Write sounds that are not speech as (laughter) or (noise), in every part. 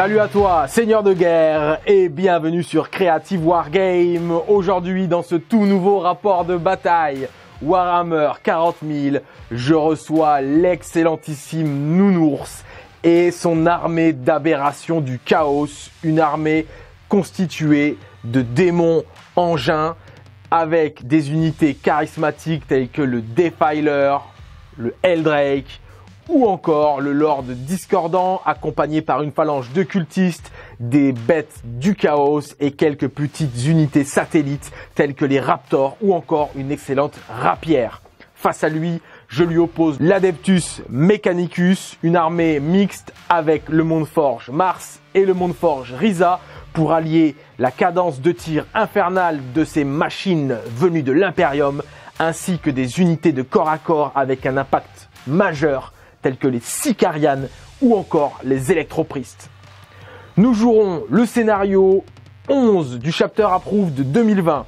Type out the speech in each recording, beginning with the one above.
Salut à toi, seigneur de guerre, et bienvenue sur Creative Wargame. Aujourd'hui, dans ce tout nouveau rapport de bataille, Warhammer 40 000, je reçois l'excellentissime Nounours et son armée d'aberrations du chaos, une armée constituée de démons engins avec des unités charismatiques telles que le Defiler, le Eldrake, ou encore le Lord Discordant accompagné par une phalange de cultistes, des bêtes du chaos et quelques petites unités satellites telles que les Raptors ou encore une excellente rapière. Face à lui, je lui oppose l'Adeptus Mechanicus, une armée mixte avec le Monde Forge Mars et le Monde Forge Risa pour allier la cadence de tir infernale de ces machines venues de l'Imperium ainsi que des unités de corps à corps avec un impact majeur tels que les Sicarianes ou encore les Électropristes. Nous jouerons le scénario 11 du chapter Approved de 2020.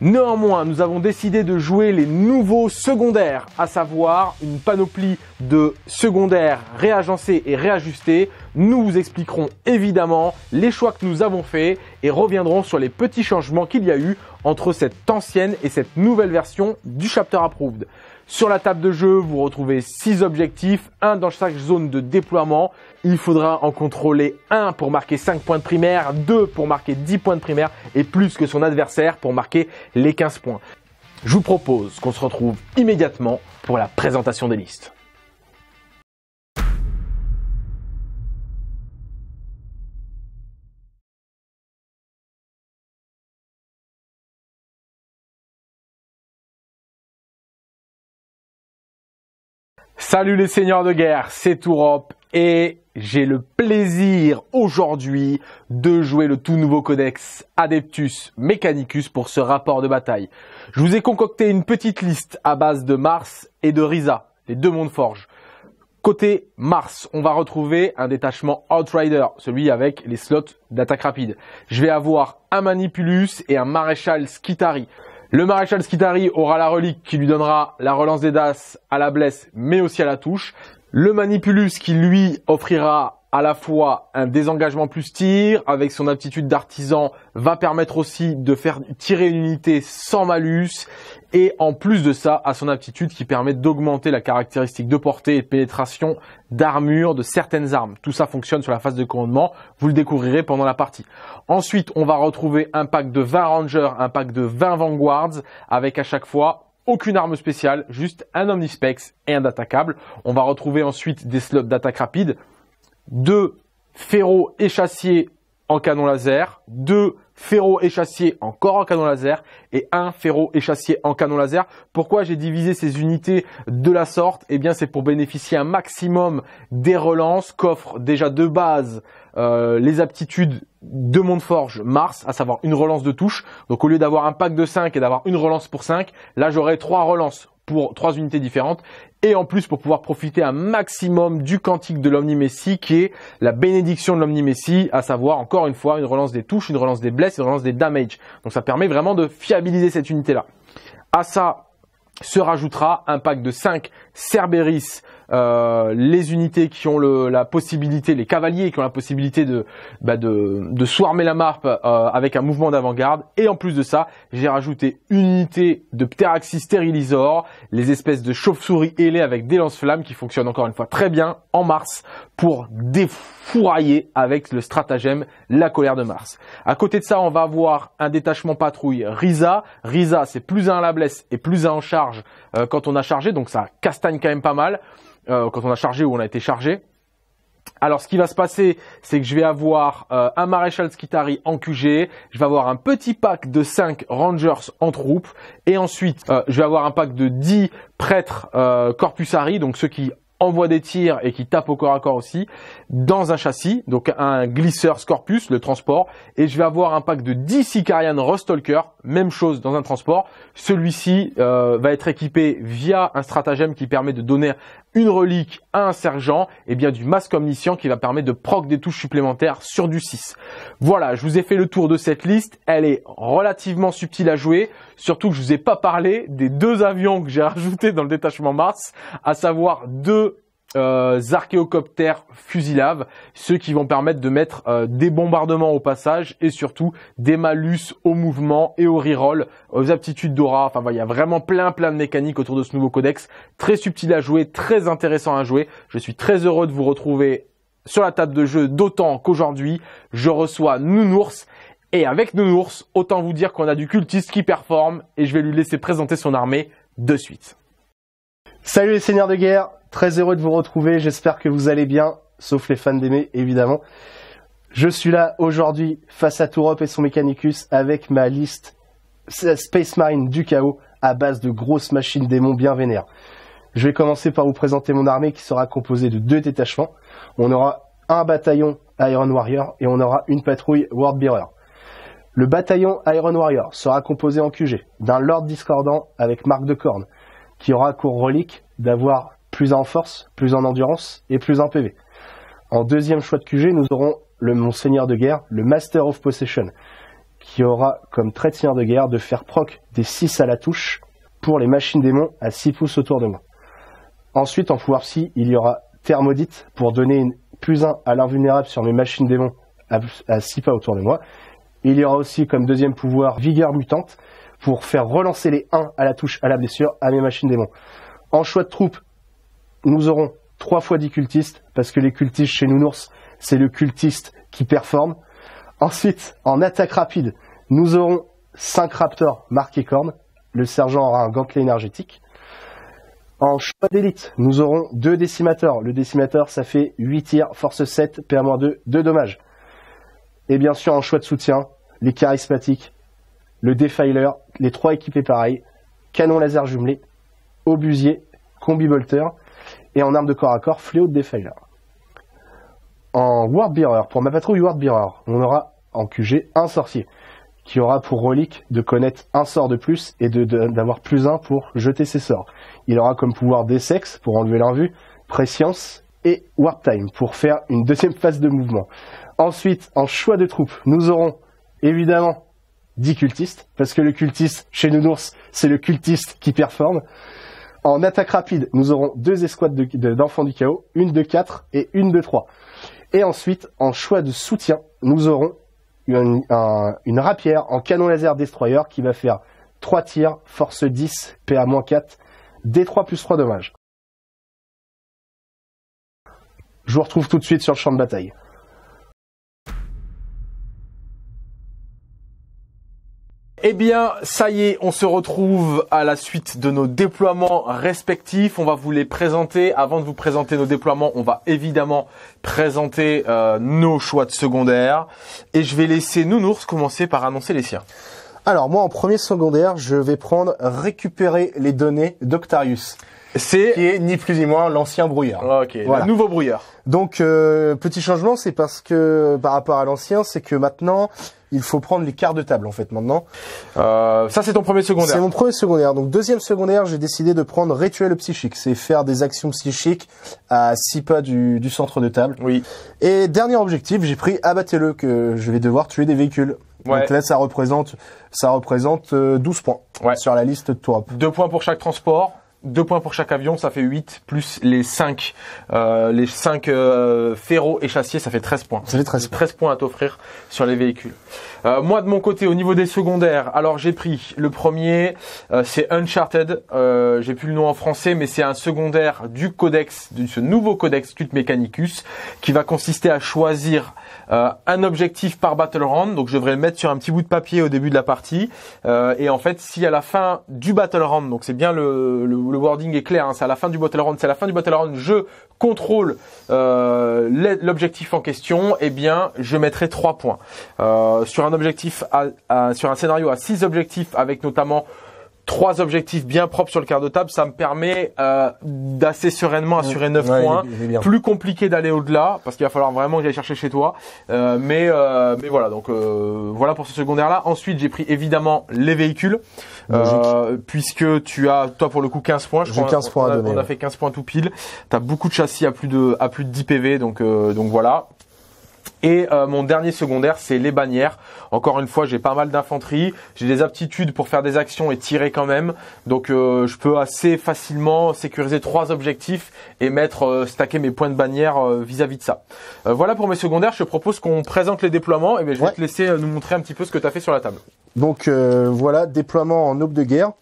Néanmoins, nous avons décidé de jouer les nouveaux secondaires, à savoir une panoplie de secondaires réagencés et réajustés. Nous vous expliquerons évidemment les choix que nous avons faits et reviendrons sur les petits changements qu'il y a eu entre cette ancienne et cette nouvelle version du chapter Approved. Sur la table de jeu, vous retrouvez 6 objectifs, un dans chaque zone de déploiement. Il faudra en contrôler un pour marquer 5 points de primaire, 2 pour marquer 10 points de primaire et plus que son adversaire pour marquer les 15 points. Je vous propose qu'on se retrouve immédiatement pour la présentation des listes. Salut les seigneurs de guerre, c'est Tourop et j'ai le plaisir aujourd'hui de jouer le tout nouveau codex Adeptus Mechanicus pour ce rapport de bataille. Je vous ai concocté une petite liste à base de Mars et de Risa, les deux mondes forges. Côté Mars, on va retrouver un détachement Outrider, celui avec les slots d'attaque rapide. Je vais avoir un Manipulus et un Maréchal Skitari. Le maréchal Skitari aura la relique qui lui donnera la relance des Das à la blesse mais aussi à la touche. Le Manipulus qui lui offrira à la fois un désengagement plus tir avec son aptitude d'artisan va permettre aussi de faire tirer une unité sans malus et en plus de ça à son aptitude qui permet d'augmenter la caractéristique de portée et de pénétration d'armure de certaines armes. Tout ça fonctionne sur la phase de commandement, vous le découvrirez pendant la partie. Ensuite, on va retrouver un pack de 20 rangers, un pack de 20 vanguards avec à chaque fois aucune arme spéciale, juste un omnispex et un attaquable. On va retrouver ensuite des slots d'attaque rapide deux ferro échassiers en canon laser, deux ferro échassiers encore en canon laser et un ferro échassier en canon laser. Pourquoi j'ai divisé ces unités de la sorte? Eh bien c'est pour bénéficier un maximum des relances qu'offre déjà de base euh, les aptitudes de Monteforge Mars, à savoir une relance de touche. Donc au lieu d'avoir un pack de 5 et d'avoir une relance pour 5, là j'aurai trois relances pour trois unités différentes et en plus pour pouvoir profiter un maximum du cantique de l'Omni-Messie qui est la bénédiction de l'Omni-Messie, à savoir encore une fois une relance des touches, une relance des blesses, une relance des damage. Donc ça permet vraiment de fiabiliser cette unité-là. À ça se rajoutera un pack de 5 Cerberus euh, les unités qui ont la possibilité, les cavaliers qui ont la possibilité de, bah de, de swarmer la map euh, avec un mouvement d'avant-garde. Et en plus de ça, j'ai rajouté une unité de Pteraxis Sterilisor, les espèces de chauves-souris ailées avec des lance-flammes qui fonctionnent encore une fois très bien en mars pour défourailler avec le stratagème la colère de Mars. À côté de ça, on va avoir un détachement patrouille Risa. Risa, c'est plus un à la blesse et plus un en charge euh, quand on a chargé, donc ça castagne quand même pas mal. Euh, quand on a chargé ou on a été chargé. Alors ce qui va se passer, c'est que je vais avoir euh, un maréchal Skitari en QG, je vais avoir un petit pack de 5 Rangers en troupe, et ensuite euh, je vais avoir un pack de 10 prêtres Corpusari, donc ceux qui envoient des tirs et qui tapent au corps à corps aussi, dans un châssis, donc un glisseur Scorpus, le transport, et je vais avoir un pack de 10 Sicarian Rostalker, même chose dans un transport. Celui-ci va être équipé via un stratagème qui permet de donner une relique à un sergent, et bien du masque omniscient qui va permettre de proc des touches supplémentaires sur du 6. Voilà, je vous ai fait le tour de cette liste, elle est relativement subtile à jouer, surtout que je vous ai pas parlé des deux avions que j'ai (laughs) rajoutés dans le détachement Mars, à savoir deux euh, archéocoptères fusilaves, ceux qui vont permettre de mettre euh, des bombardements au passage et surtout des malus au mouvement et au reroll, aux aptitudes d'aura. Enfin, il y a vraiment plein plein de mécaniques autour de ce nouveau codex, très subtil à jouer, très intéressant à jouer. Je suis très heureux de vous retrouver sur la table de jeu, d'autant qu'aujourd'hui, je reçois Nounours. Et avec Nounours, autant vous dire qu'on a du cultiste qui performe et je vais lui laisser présenter son armée de suite. Salut les seigneurs de guerre, très heureux de vous retrouver, j'espère que vous allez bien, sauf les fans d'aimer évidemment. Je suis là aujourd'hui face à Tourop et son Mechanicus avec ma liste Space Marine du chaos à base de grosses machines démons bien vénères. Je vais commencer par vous présenter mon armée qui sera composée de deux détachements. On aura un bataillon Iron Warrior et on aura une patrouille World Bearer. Le bataillon Iron Warrior sera composé en QG d'un Lord Discordant avec marque de corne, qui aura pour relique d'avoir plus en force, plus en endurance et plus en PV. En deuxième choix de QG, nous aurons le Monseigneur de guerre, le Master of Possession, qui aura comme trait de seigneur de guerre de faire proc des 6 à la touche pour les machines démons à 6 pouces autour de moi. Ensuite, en pouvoir psy, il y aura Thermodite pour donner plus 1 à l'invulnérable sur mes machines démons à 6 pas autour de moi. Il y aura aussi comme deuxième pouvoir Vigueur Mutante pour faire relancer les 1 à la touche à la blessure à mes machines démons. En choix de troupes, nous aurons 3 fois 10 cultistes, parce que les cultistes chez Nounours, c'est le cultiste qui performe. Ensuite, en attaque rapide, nous aurons 5 raptors marqués cornes. Le sergent aura un gantelet énergétique. En choix d'élite, nous aurons 2 décimateurs. Le décimateur, ça fait 8 tirs, force 7, PA-2, 2 dommages. Et bien sûr, en choix de soutien, les charismatiques, le Defiler, les trois équipés pareils, canon laser jumelé, obusier, combi bolter, et en arme de corps à corps, fléau de Defiler. En Wardbearer, pour ma patrouille Wardbearer, on aura en QG un sorcier, qui aura pour relique de connaître un sort de plus et d'avoir plus un pour jeter ses sorts. Il aura comme pouvoir D-Sex pour enlever l'invue, Prescience et Warp Time pour faire une deuxième phase de mouvement. Ensuite, en choix de troupes, nous aurons évidemment 10 cultistes, parce que le cultiste, chez Nounours, c'est le cultiste qui performe. En attaque rapide, nous aurons deux escouades d'enfants du chaos, une de 4 et une de 3. Et ensuite, en choix de soutien, nous aurons une, rapière en canon laser destroyer qui va faire 3 tirs, force 10, PA-4, D3 plus 3 dommages. Je vous retrouve tout de suite sur le champ de bataille. Eh bien, ça y est, on se retrouve à la suite de nos déploiements respectifs. On va vous les présenter. Avant de vous présenter nos déploiements, on va évidemment présenter euh, nos choix de secondaire. Et je vais laisser Nounours commencer par annoncer les siens. Alors moi, en premier secondaire, je vais prendre récupérer les données d'Octarius. C'est qui est ni plus ni moins l'ancien brouillard. Ok, le nouveau brouillard. Donc euh, petit changement, c'est parce que par rapport à l'ancien, c'est que maintenant il faut prendre les quarts de table en fait maintenant. Euh, ça c'est ton premier secondaire. C'est mon premier secondaire. Donc deuxième secondaire, j'ai décidé de prendre rituel psychique, c'est faire des actions psychiques à six pas du, du centre de table. Oui. Et dernier objectif, j'ai pris abattez-le que je vais devoir tuer des véhicules. Ouais. Donc là, ça représente, ça représente 12 euh, points ouais. sur la liste de top. Deux points pour chaque transport. Deux points pour chaque avion, ça fait 8, plus les 5, euh, les 5 euh, ferros et chassiers, ça fait 13 points. Ça fait 13, 13 points à t'offrir sur les véhicules. Euh, moi de mon côté, au niveau des secondaires, alors j'ai pris le premier, euh, c'est Uncharted, euh, j'ai plus le nom en français, mais c'est un secondaire du codex, de ce nouveau codex Cult Mechanicus, qui va consister à choisir un objectif par battle round. Donc je devrais le mettre sur un petit bout de papier au début de la partie. et en fait, si à la fin du battle round, donc c'est bien le, le wording est clair, hein, c'est à la fin du battle round, c'est à la fin du battle round, je contrôle euh, l'objectif en question, eh bien, je mettrai 3 points. Euh, sur un objectif, sur un scénario à 6 objectifs, avec notamment trois objectifs bien propres sur le quart de table, ça me permet euh, d'assez sereinement assurer 9 points. Plus compliqué d'aller au-delà parce qu'il va falloir vraiment que j'aille chercher chez toi. Euh, mais euh, mais voilà donc euh, voilà pour ce secondaire là. Ensuite j'ai pris évidemment les véhicules euh, puisque tu as toi pour le coup 15 points. Je crois, 15 points on, a, donner, on a fait 15 points tout pile. Tu as beaucoup de châssis à plus de à plus de 10 PV donc donc voilà. Et euh, mon dernier secondaire, c'est les bannières. Encore une fois, j'ai pas mal d'infanterie, j'ai des aptitudes pour faire des actions et tirer quand même. Donc euh, je peux assez facilement sécuriser trois objectifs et mettre euh, stacker mes points de bannière vis-à-vis de ça. voilà pour mes secondaires, je te propose qu'on présente les déploiements et bien, je vais te laisser nous montrer un petit peu ce que tu as fait sur la table. Donc voilà, déploiement en aube de guerre.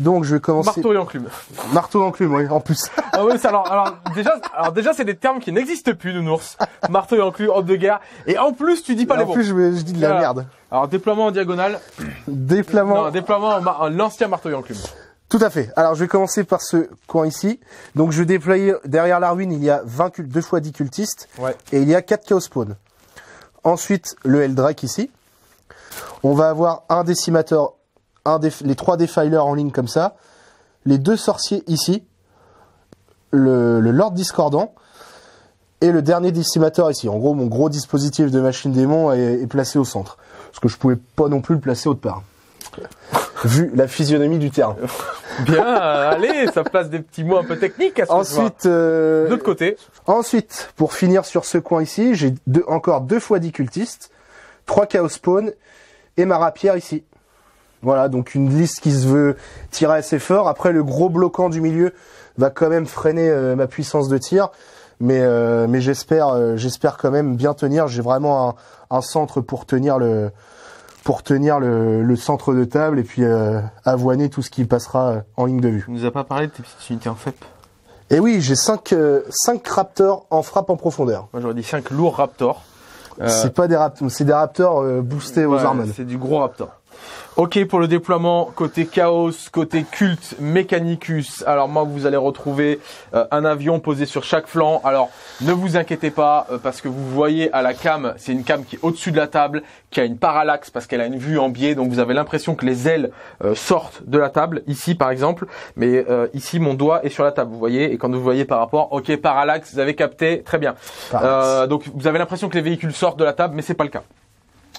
Donc je vais commencer. Marteau et enclume. Marteau et enclume, oui, en plus. (laughs) ah oui, alors, alors déjà, alors déjà c'est des termes qui n'existent plus, nounours. Marteau et enclume, homme de guerre. Et en plus, tu dis pas les bons. En plus, je, dis de la merde. Alors déploiement en diagonale. Déploiement. Non, déploiement en, l'ancien marteau et enclume. Tout à fait. Alors je vais commencer par ce coin ici. Donc je vais déployer derrière la ruine, il y a 20 2 fois 10 cultistes. Ouais. Et il y a 4 chaos spawn. Ensuite, le Eldrake ici. On va avoir un décimateur les trois defilers en ligne comme ça, les deux sorciers ici, le, Lord Discordant, et le dernier décimateur ici. En gros, mon gros dispositif de machine démon est, placé au centre. Parce que je pouvais pas non plus le placer autre part. (laughs) Vu la physionomie du terrain. (laughs) Bien, allez, ça place des petits mots un peu techniques à ce Ensuite, euh, de l'autre côté. Ensuite, pour finir sur ce coin ici, j'ai encore deux fois 10 cultistes, trois chaos spawn et ma rapière ici. Voilà, donc une liste qui se veut tirer assez fort. Après, le gros bloquant du milieu va quand même freiner euh, ma puissance de tir, mais euh, mais j'espère euh, j'espère quand même bien tenir. J'ai vraiment un, centre pour tenir le pour tenir le, centre de table et puis avoiner tout ce qui passera en ligne de vue. Tu nous as pas parlé de tes petites unités en FEP Eh oui, j'ai 5 cinq raptors en frappe en profondeur. Moi j'aurais dit 5 lourds raptors. C'est pas des raptors, c'est des raptors boostés aux armes. C'est du gros raptor. Ok pour le déploiement côté Chaos, côté Culte, Mechanicus. Alors moi vous allez retrouver euh, un avion posé sur chaque flanc. Alors ne vous inquiétez pas euh, parce que vous voyez à la cam, c'est une cam qui est au-dessus de la table, qui a une parallaxe parce qu'elle a une vue en biais. Donc vous avez l'impression que les ailes euh, sortent de la table, ici par exemple. Mais ici mon doigt est sur la table, vous voyez. Et quand vous voyez par rapport, ok parallaxe, vous avez capté, très bien. donc vous avez l'impression que les véhicules sortent de la table, mais c'est pas le cas.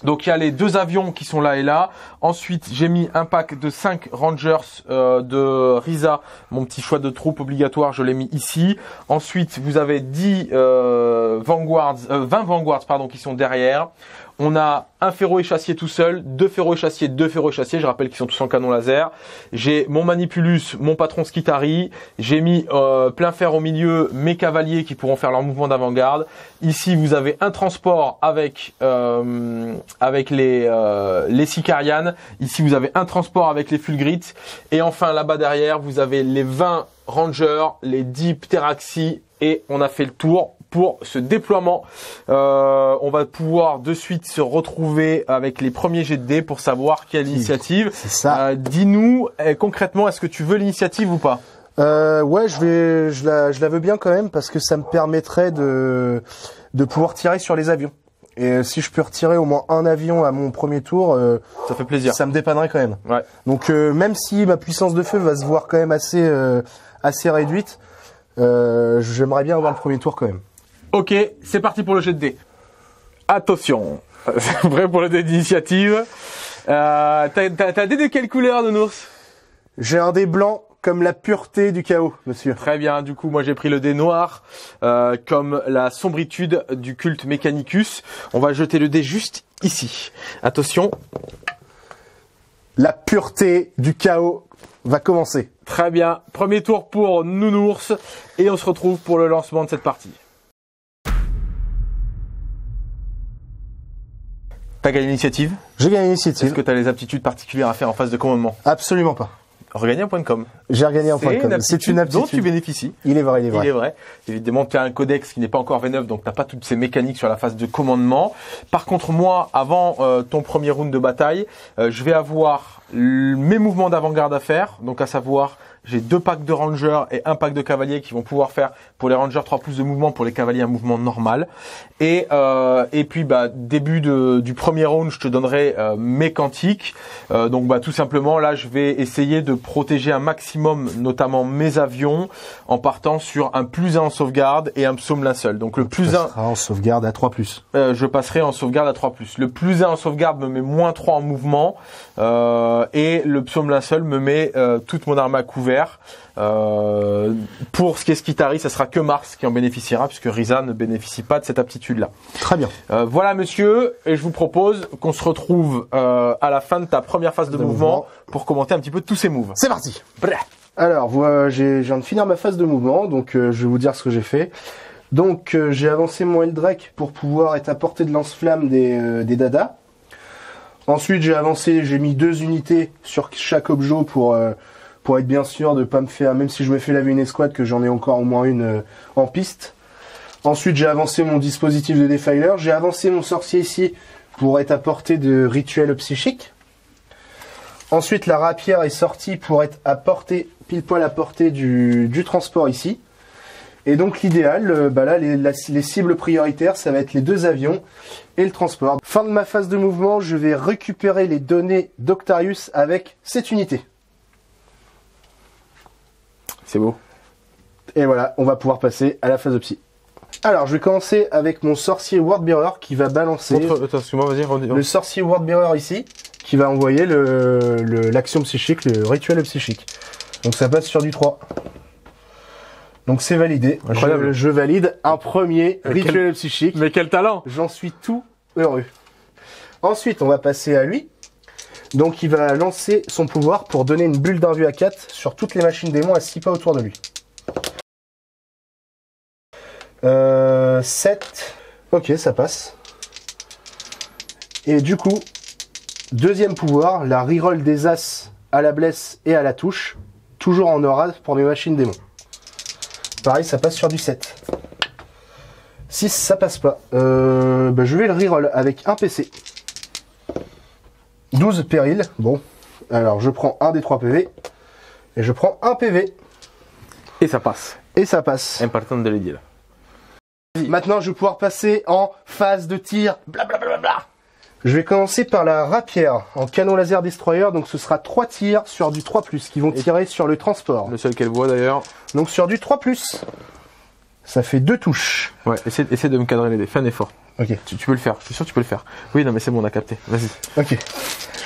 Donc il y a les deux avions qui sont là et là. Ensuite, j'ai mis un pack de 5 Rangers euh, de Risa, mon petit choix de troupe obligatoire, je l'ai mis ici. Ensuite, vous avez 10 euh, Vanguards, 20 euh, Vanguards pardon, qui sont derrière. On a un ferro échassier tout seul, deux ferro deux ferro je rappelle qu'ils sont tous en canon laser. J'ai mon Manipulus, mon patron Skitari, j'ai mis euh, plein fer au milieu, mes cavaliers qui pourront faire leur mouvement d'avant-garde. Ici, vous avez un transport avec euh, avec les euh, les Sicarianes. Ici, vous avez un transport avec les Fulgrites. Et enfin, là-bas derrière, vous avez les 20 Rangers, les 10 Pteraxi et on a fait le tour pour ce déploiement. Euh, on va pouvoir de suite se retrouver avec les premiers GD pour savoir quelle initiative. C'est ça. Euh, dis-nous eh, concrètement, est-ce que tu veux l'initiative ou pas? Euh, Ouais, je vais, je la, je la veux bien quand même parce que ça me permettrait de de pouvoir tirer sur les avions. Et si je peux retirer au moins un avion à mon premier tour, ça fait plaisir. Ça me dépannerait quand même. Ouais. Donc même si ma puissance de feu va se voir quand même assez assez réduite, j'aimerais bien avoir le premier tour quand même. Ok, c'est parti pour le jet de dés. Attention, (laughs) prêt pour le dé d'initiative. Euh, T'as un dé de quelle couleur, Nounours? J'ai un dé blanc comme la pureté du chaos, monsieur. Très bien, du coup, moi j'ai pris le dé noir euh, comme la sombritude du culte Mechanicus. On va jeter le dé juste ici. Attention. La pureté du chaos va commencer. Très bien, premier tour pour Nounours et on se retrouve pour le lancement de cette partie. T'as gagné l'initiative J'ai gagné l'initiative. Est-ce que tu as les aptitudes particulières à faire en phase de commandement Absolument pas. Regagner un point de com. J'ai regagné un point de com. C'est une aptitude dont tu bénéficies. Il est vrai, il est vrai. Il est vrai. Évidemment, tu as un codex qui n'est pas encore V9, donc t'as pas toutes ces mécaniques sur la phase de commandement. Par contre, moi, avant euh, ton premier round de bataille, euh, je vais avoir mes mouvements d'avant-garde à faire, donc à savoir j'ai deux packs de rangers et un pack de cavaliers qui vont pouvoir faire pour les rangers 3 pouces de mouvement, pour les cavaliers un mouvement normal. Et euh, et puis bah début de, du premier round, je te donnerai euh, mes quantiques. Euh, donc bah tout simplement là, je vais essayer de protéger un maximum, notamment mes avions, en partant sur un plus 1 en sauvegarde et un psaume linceul. Donc le plus 1 en sauvegarde à 3 plus. Euh, je passerai en sauvegarde à 3 plus. Le plus 1 en sauvegarde me met moins 3 en mouvement et le psaume linceul me met toute mon arme à couvert Euh, pour ce qui est Skitari, ça sera que Mars qui en bénéficiera, puisque Risa ne bénéficie pas de cette aptitude-là. Très bien. Euh, voilà, monsieur, et je vous propose qu'on se retrouve euh, à la fin de ta première phase de, De mouvement, mouvement. pour commenter un petit peu tous ces moves. C'est parti. Bref. Alors, voilà, j'ai- je viens de finir ma phase de mouvement, donc je vais vous dire ce que j'ai fait. Donc, j'ai avancé mon Eldrake pour pouvoir être à portée de lance-flamme des, des dadas. Ensuite, j'ai avancé, j'ai mis deux unités sur chaque objet pour, euh, pour être bien sûr de pas me faire, même si je me fais laver une escouade, que j'en ai encore au moins une euh, en piste. Ensuite, j'ai avancé mon dispositif de defiler. J'ai avancé mon sorcier ici pour être à portée de rituel psychique. Ensuite, la rapière est sortie pour être à portée, pile poil à portée du, transport ici. Et donc l'idéal, euh, bah là, les, les cibles prioritaires, ça va être les deux avions et le transport. Fin de ma phase de mouvement, je vais récupérer les données d'Octarius avec cette unité. C'est beau. Et voilà, on va pouvoir passer à la phase de psy. Alors, je vais commencer avec mon sorcier Wordbearer qui va balancer Montre, attends, excuse-moi, vas-y, redis- le sorcier Wordbearer ici, qui va envoyer le- le- l'action psychique, le rituel psychique. Donc ça passe sur du 3. Donc c'est validé. Incroyable. Je, je valide un premier rituel psychique. Mais quel talent J'en suis tout heureux. Ensuite, on va passer à lui. Donc il va lancer son pouvoir pour donner une bulle d'invue à 4 sur toutes les machines démons à 6 pas autour de lui. Euh, 7. Ok, ça passe. Et du coup, deuxième pouvoir, la reroll des As à la blesse et à la touche. Toujours en aura pour mes machines démons. Pareil, ça passe sur du 7. 6, ça passe pas. Euh, bah, je vais le reroll avec un PC. 12 péril. Bon. Alors, je prends un des 3 PV. Et je prends un PV. Et ça passe. Et ça passe. Important de le dire. Maintenant, je vais pouvoir passer en phase de tir. Blablabla. Je vais commencer par la rapière en canon laser destroyer. Donc, ce sera 3 tirs sur du 3+, qui vont tirer sur le transport. Le seul qu'elle voit d'ailleurs. Donc, sur du 3+, ça fait deux touches. Ouais, essaie, essaie de me cadrer les dés. Fais un effort. Ok. Tu, tu peux le faire. Je suis sûr que tu peux le faire. Oui, non, mais c'est bon, on a capté. Vas-y. Ok.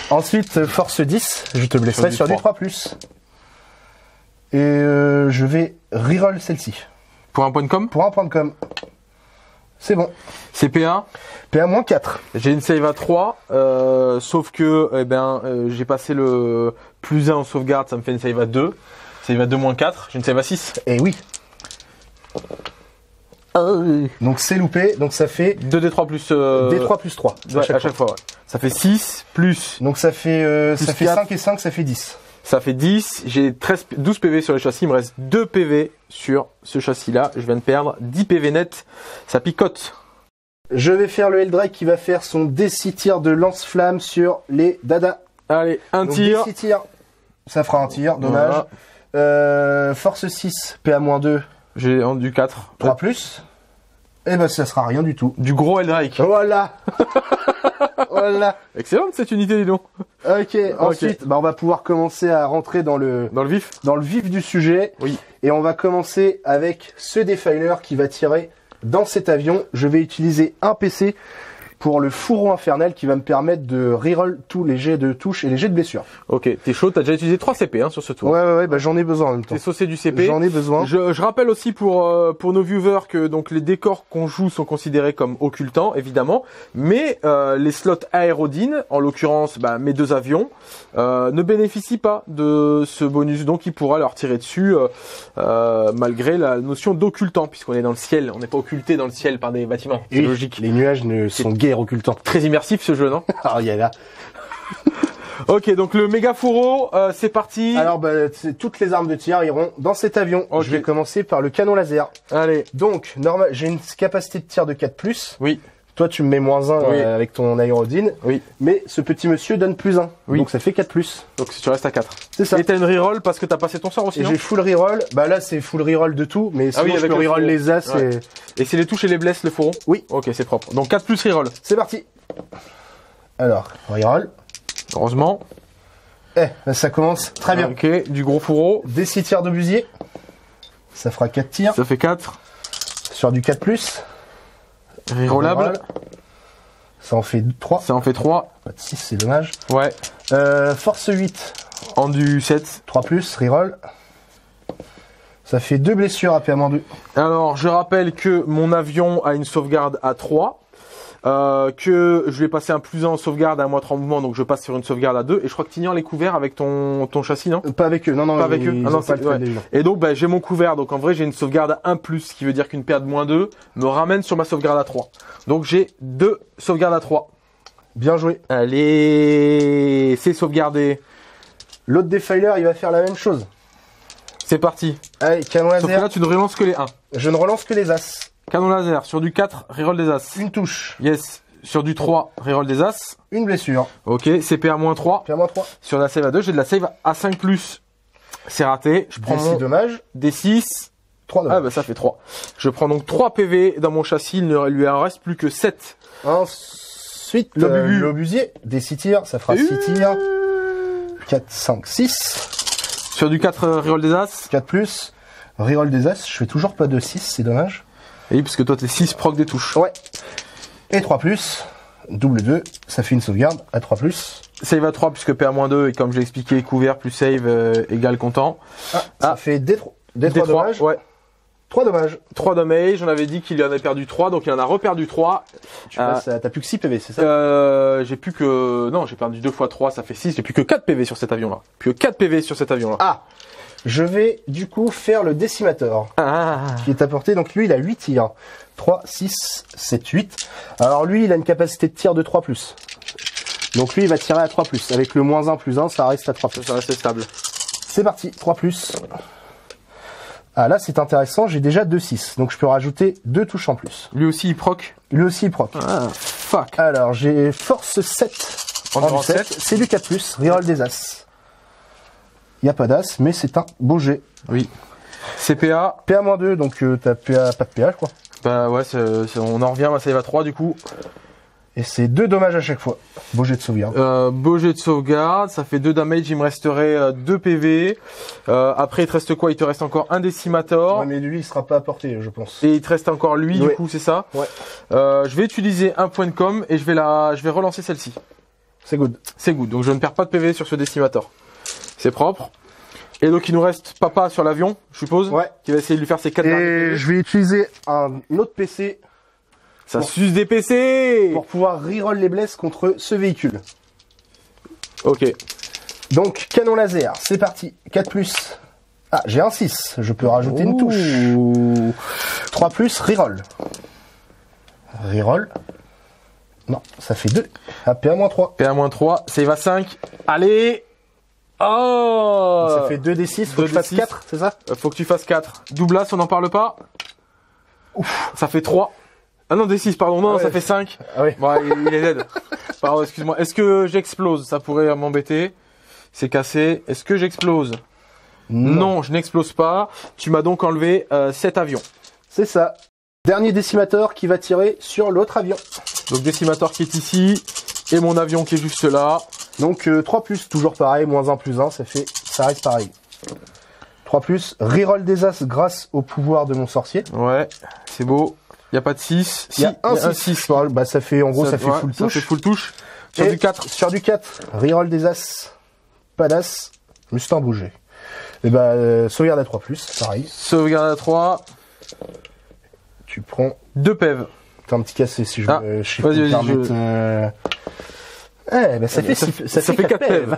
Ensuite, euh, force 10, je te blesserai sur du 3. 3+. Et euh, je vais reroll celle-ci. Pour un point de com, Pour un point de com. C'est bon. CP1, PA-4. j'ai une save à 3, euh, sauf que eh ben, euh, j'ai passé le plus 1 en sauvegarde, ça me fait une save à 2. Save à 2 moins 4, j'ai une save à 6. Et oui. Donc c'est loupé, donc ça fait 2 D3 plus... Euh, D3 plus 3 ouais, à chaque, fois. ouais. Ça fait 6 plus... Donc ça fait, euh, ça fait quatre. 5 et 5, ça fait 10. Ça fait 10, j'ai 13, 12 PV sur le châssis, il me reste 2 PV sur ce châssis-là. Je viens de perdre 10 PV net, ça picote. Je vais faire le Eldrake qui va faire son D6 tir de lance-flamme sur les Dada. Allez, un Donc, tir. D6 tir. Ça fera un tir, dommage. Voilà. Euh, force 6, PA-2, J'ai rendu 4. 3 plus. Et ben ça sera rien du tout. Du gros Eldrake. Voilà. (laughs) voilà. Excellente cette unité, dis donc. Ok. Ensuite, bah, on va pouvoir commencer à rentrer dans le Dans le vif dans le vif du sujet. Oui. Et on va commencer avec ce defiler qui va tirer dans cet avion. Je vais utiliser un PC pour le fourreau infernal qui va me permettre de reroll tous les jets de touche et les jets de blessure. Ok, t'es chaud, t'as déjà utilisé 3 CP hein, sur ce tour. Ouais, ouais, ouais, bah, j'en ai besoin en même temps. T'es saucé du CP. J'en ai besoin. Je, je rappelle aussi pour euh, pour nos viewers que donc les décors qu'on joue sont considérés comme occultants évidemment, mais euh, les slots aérodines, en l'occurrence bah, mes deux avions, euh, ne bénéficient pas de ce bonus, donc il pourra leur tirer dessus euh, euh, malgré la notion d'occultant puisqu'on est dans le ciel, on n'est pas occulté dans le ciel par des bâtiments, c'est logique. Les nuages ne sont guère Très immersif ce jeu non (laughs) Ah, il y a là. Ok donc le méga fourreau, euh, c'est parti. Alors, bah, c'est- toutes les armes de tir iront dans cet avion. Ok. Je vais commencer par le canon laser. Allez, Donc, normal, j'ai une capacité de tir de 4+. oui, Toi, tu me mets moins 1 Oui. avec ton aérodine. oui, Mais ce petit monsieur donne plus 1. Oui. Donc, ça fait 4+. donc tu restes à 4. C'est ça. Et t'as une reroll parce que t'as passé ton sort aussi Et j'ai full reroll. Bah là, c'est full reroll de tout. Mais sinon, Ah oui, je avec peux le reroll les as. Ouais. et- Et c'est les touches et les blesses, le fourreau Oui. Ok, c'est propre. Donc 4 plus reroll. C'est parti. Alors, reroll. Heureusement. Eh, bah, ça commence très bien. Ok, du gros fourreau. Des 6 tirs d'obusier. Ça fera 4 tirs. Ça fait 4. Sur du 4+. Rerollable. Reroll. Ça en fait 3. Ça en fait 3. Pas de 6, c'est dommage. Ouais. Euh, force 8. En du 7. 3+, reroll. Ça fait deux blessures à PA-2. Alors, je rappelle que mon avion a une sauvegarde à 3. Euh, que je vais passer un plus 1 en sauvegarde à un mois en mouvement, donc je passe sur une sauvegarde à 2. Et je crois que Tignan est couvert avec ton, ton châssis, non? Pas avec eux, non, non, Pas avec eux? Ah non, pas ouais. Et donc, bah, j'ai mon couvert. Donc, en vrai, j'ai une sauvegarde à 1 plus, ce qui veut dire qu'une PA de moins 2 me ramène sur ma sauvegarde à 3. Donc, j'ai deux sauvegardes à 3. Bien joué. Allez, c'est sauvegardé. L'autre defiler, il va faire la même chose. C'est parti. Allez, canon Sauf que laser. là, tu ne relances que les 1. Je ne relance que les As. Canon laser, sur du 4, reroll des As. Une touche. Yes. Sur du 3, reroll des As. Une blessure. Ok, CPA-3. PA-3. Sur la save à 2, j'ai de la save à 5 plus. C'est raté. Je prends Des 6 mon dommages. D6. 3 Ah dommages. bah ça fait 3. Je prends donc 3 PV dans mon châssis, il ne lui en reste plus que 7. Ensuite, Le euh, bubu. l'obusier. Des 6 tirs. Ça fera 6 tirs. 4, 5, 6. Sur du 4, euh, reroll des As. 4 plus. Reroll des As. Je fais toujours pas de 6, c'est dommage. Et oui, parce que toi t'es 6 proc des touches. Ouais. Et 3 plus. Double 2. Ça fait une sauvegarde à 3 plus. Save à 3 puisque PA-2 et comme j'ai expliqué, couvert plus save euh, égale content. Ah, ça Ah. fait D3, D3 D3, dommages. ouais. 3 dommages. 3 damage, j'en avais dit qu'il en avait perdu 3, donc il en a reperdu 3. Tu Ah. passes à- T'as plus que 6 PV, c'est ça Euh, j'ai plus que... Non, j'ai perdu 2 fois 3, ça fait 6. J'ai plus que 4 PV sur cet avion-là. Plus que 4 PV sur cet avion-là. Ah Je vais du coup faire le Decimator Ah. qui est apporté. Donc lui, il a 8 tirs. 3, 6, 7, 8. Alors lui, il a une capacité de tir de 3 plus. Donc lui, il va tirer à 3 plus. Avec le moins 1 plus 1, ça reste à 3 plus. Ça reste stable. C'est parti, 3 plus. Ah là, c'est intéressant, j'ai déjà 2 6. Donc je peux rajouter 2 touches en plus. Lui aussi, il proc. Lui aussi, il proc. Ah, fuck. Alors, j'ai force 7 en Endurance 7. 7. C'est du 4 plus. Reroll des As. Il n'y a pas d'As, mais c'est un beau jet. Oui. CPA, PA-2, donc euh, t'as PA, pas de PA, crois. bah ouais, on en revient, ma save à 3 du coup. Et c'est deux dommages à chaque fois. Beau jet de sauvegarde. Euh, beau jet de sauvegarde, ça fait 2 damage, il me resterait 2 PV. Euh, après, il te reste quoi? Il te reste encore un décimator. Ouais, mais lui, il sera pas apporté, je pense. Et il te reste encore lui, Ouais. du coup, c'est ça? Ouais. Euh, je vais utiliser un point de com et je vais la, je vais relancer celle-ci. C'est good. C'est good. Donc je ne perds pas de PV sur ce décimator. C'est propre. Et donc il nous reste papa sur l'avion, je suppose. Ouais. Qui va essayer de lui faire ses 4 Et je vais utiliser un autre PC Ça pour- suce des PC pour pouvoir reroll les blesses contre ce véhicule. Ok. Donc, canon laser, c'est parti. 4 plus. Ah, j'ai un 6. Je peux rajouter une touche. Ouh. 3 plus, reroll. Reroll. Non, ça fait 2. Ah, PA-3. PA-3, save à 5. Allez Oh Ça fait 2 des 6. Faut que je fasse 2d6. 4, c'est ça Euh, Faut que tu fasses 4. Douglas, on n'en parle pas Ouf. Ça fait 3. Ah non, D6, pardon. Non, Ah ouais. ça fait 5. Ah oui. Bon, il, il est dead. (laughs) Pardon, excuse-moi. Est-ce que j'explose Ça pourrait m'embêter. C'est cassé. Est-ce que j'explose non. je n'explose pas. Tu m'as donc enlevé euh, 7 avions. C'est ça. Dernier décimateur qui va tirer sur l'autre avion. Donc Decimator qui est ici. Et mon avion qui est juste là. Donc 3 plus, toujours pareil, moins 1 plus 1, ça fait, ça reste pareil. 3 plus, reroll des as grâce au pouvoir de mon sorcier. Ouais, c'est beau. Il n'y a pas de 6. Il y a un 6. Bah, ça fait, en gros, ça, fait ouais, full Ça touche. fait full touche. Sur Et du 4. Sur du 4, reroll des as, pas d'as, juste un bouger. Et bah, euh, sauvegarde à 3 plus, pareil. Sauvegarde à 3. Tu prends, 2 PEV. t'as un petit cassé si je Ah, euh, je vas-y, pas vas-y, permettre, je- euh... Eh, bah, ça fait, ça, six- ça fait 4 quatre PEV.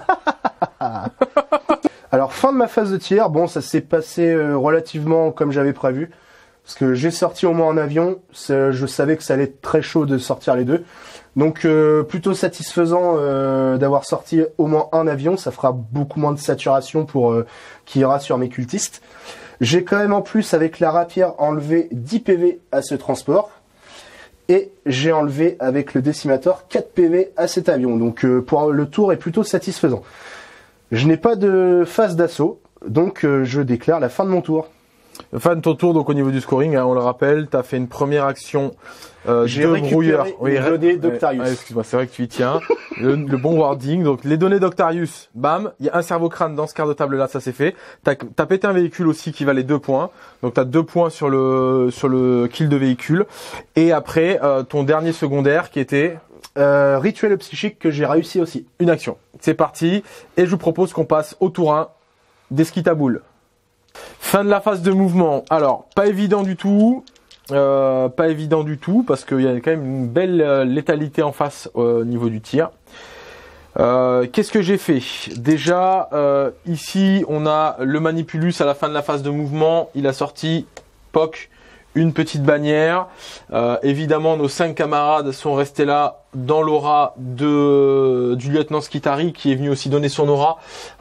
(laughs) Alors fin de ma phase de tir, bon ça s'est passé euh, relativement comme j'avais prévu. Parce que j'ai sorti au moins un avion, je savais que ça allait être très chaud de sortir les deux. Donc euh, plutôt satisfaisant euh, d'avoir sorti au moins un avion, ça fera beaucoup moins de saturation pour euh, qui ira sur mes cultistes. J'ai quand même en plus avec la rapière enlevé 10 PV à ce transport. Et j'ai enlevé avec le décimateur 4 PV à cet avion. Donc euh, pour le tour est plutôt satisfaisant. Je n'ai pas de phase d'assaut, donc euh, je déclare la fin de mon tour. Fin de ton tour, donc au niveau du scoring, hein, on le rappelle, tu as fait une première action euh, J'ai de brouilleur. les ré- données d'Octarius. excuse-moi, c'est vrai que tu y tiens. (laughs) le, le bon wording. Donc les données d'Octarius, bam, il y a un cerveau crâne dans ce quart de table là, ça c'est fait. T'as as pété un véhicule aussi qui valait deux points. Donc t'as deux points sur le sur le kill de véhicule. Et après euh, ton dernier secondaire qui était Euh, rituel psychique que j'ai réussi aussi. une action. C'est parti. Et je vous propose qu'on passe au tour 1 des skis à boules. Fin de la phase de mouvement. Alors, pas évident du tout. Euh, pas évident du tout parce qu'il y a quand même une belle euh, létalité en face au niveau du tir. Euh, Qu'est-ce que j'ai fait? Déjà, euh, ici, on a le Manipulus à la fin de la phase de mouvement. Il a sorti POC, une petite bannière. Euh, évidemment, nos cinq camarades sont restés là dans l'aura du lieutenant Skitari qui est venu aussi donner son aura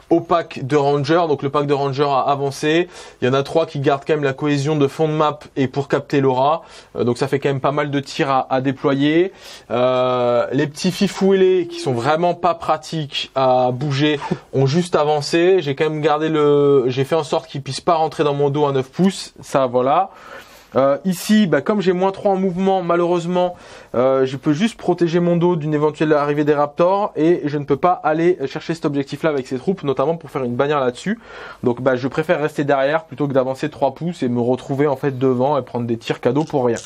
au pack de Ranger. Donc le pack de Ranger a avancé. Il y en a trois qui gardent quand même la cohésion de fond de map et pour capter l'aura. Euh, donc ça fait quand même pas mal de tirs à, à déployer. Euh, les petits fifouillés qui sont vraiment pas pratiques à bouger (laughs) ont juste avancé. J'ai quand même gardé le, j'ai fait en sorte qu'ils puissent pas rentrer dans mon dos à 9 pouces. Ça voilà. Euh, ici, bah, comme j'ai moins 3 en mouvement, malheureusement, euh, je peux juste protéger mon dos d'une éventuelle arrivée des Raptors et je ne peux pas aller chercher cet objectif-là avec ces troupes, notamment pour faire une bannière là-dessus. Donc, bah, je préfère rester derrière plutôt que d'avancer 3 pouces et me retrouver en fait devant et prendre des tirs cadeaux pour rien.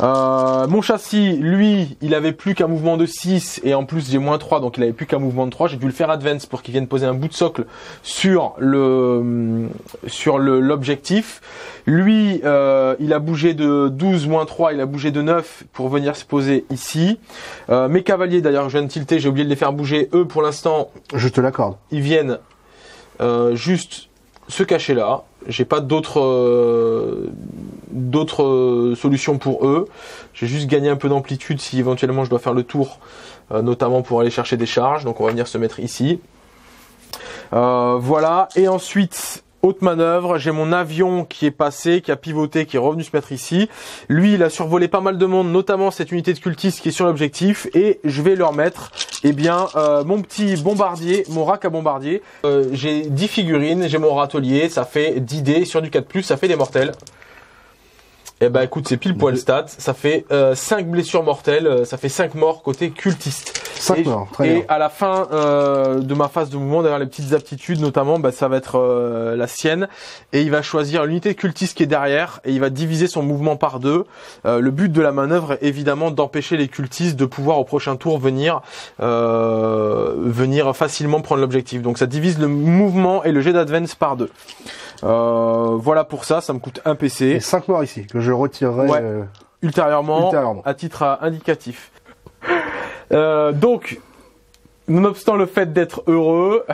Euh, mon châssis, lui, il avait plus qu'un mouvement de 6 et en plus j'ai moins 3 donc il avait plus qu'un mouvement de 3. J'ai dû le faire advance pour qu'il vienne poser un bout de socle sur le sur le l'objectif. Lui, euh, il a bougé de 12 moins 3, il a bougé de 9 pour venir se poser ici. Euh, mes cavaliers d'ailleurs, je viens de tilter, j'ai oublié de les faire bouger. Eux pour l'instant, Je te l'accorde. ils viennent juste se cacher là. J'ai pas d'autres euh, d'autres euh, solutions pour eux. J'ai juste gagné un peu d'amplitude si éventuellement je dois faire le tour, euh, notamment pour aller chercher des charges. Donc on va venir se mettre ici. Euh, voilà. Et ensuite, haute manœuvre, j'ai mon avion qui est passé, qui a pivoté, qui est revenu se mettre ici. Lui, il a survolé pas mal de monde, notamment cette unité de cultiste qui est sur l'objectif. Et je vais leur mettre, eh bien, euh, mon petit bombardier, mon rack à bombardier. Euh, j'ai 10 figurines, j'ai mon râtelier, ça fait 10 dés sur du 4+, ça fait des mortels. Eh ben écoute, c'est pile poil stat, ça fait euh, 5 blessures mortelles, euh, ça fait 5 morts côté cultiste. 5 Et- morts, très et bien. à la fin euh, de ma phase de mouvement, derrière les petites aptitudes notamment, bah, ça va être euh, la sienne. Et il va choisir l'unité cultiste qui est derrière et il va diviser son mouvement par deux. Euh, le but de la manœuvre est évidemment d'empêcher les cultistes de pouvoir au prochain tour venir euh, venir facilement prendre l'objectif. Donc ça divise le mouvement et le jet d'advance par deux. Euh, voilà pour ça, ça me coûte un PC Et 5 morts ici, que je retirerai. Ouais. euh, ultérieurement, Ultérieurement. à titre euh, indicatif. Euh, donc, nonobstant le fait d'être heureux,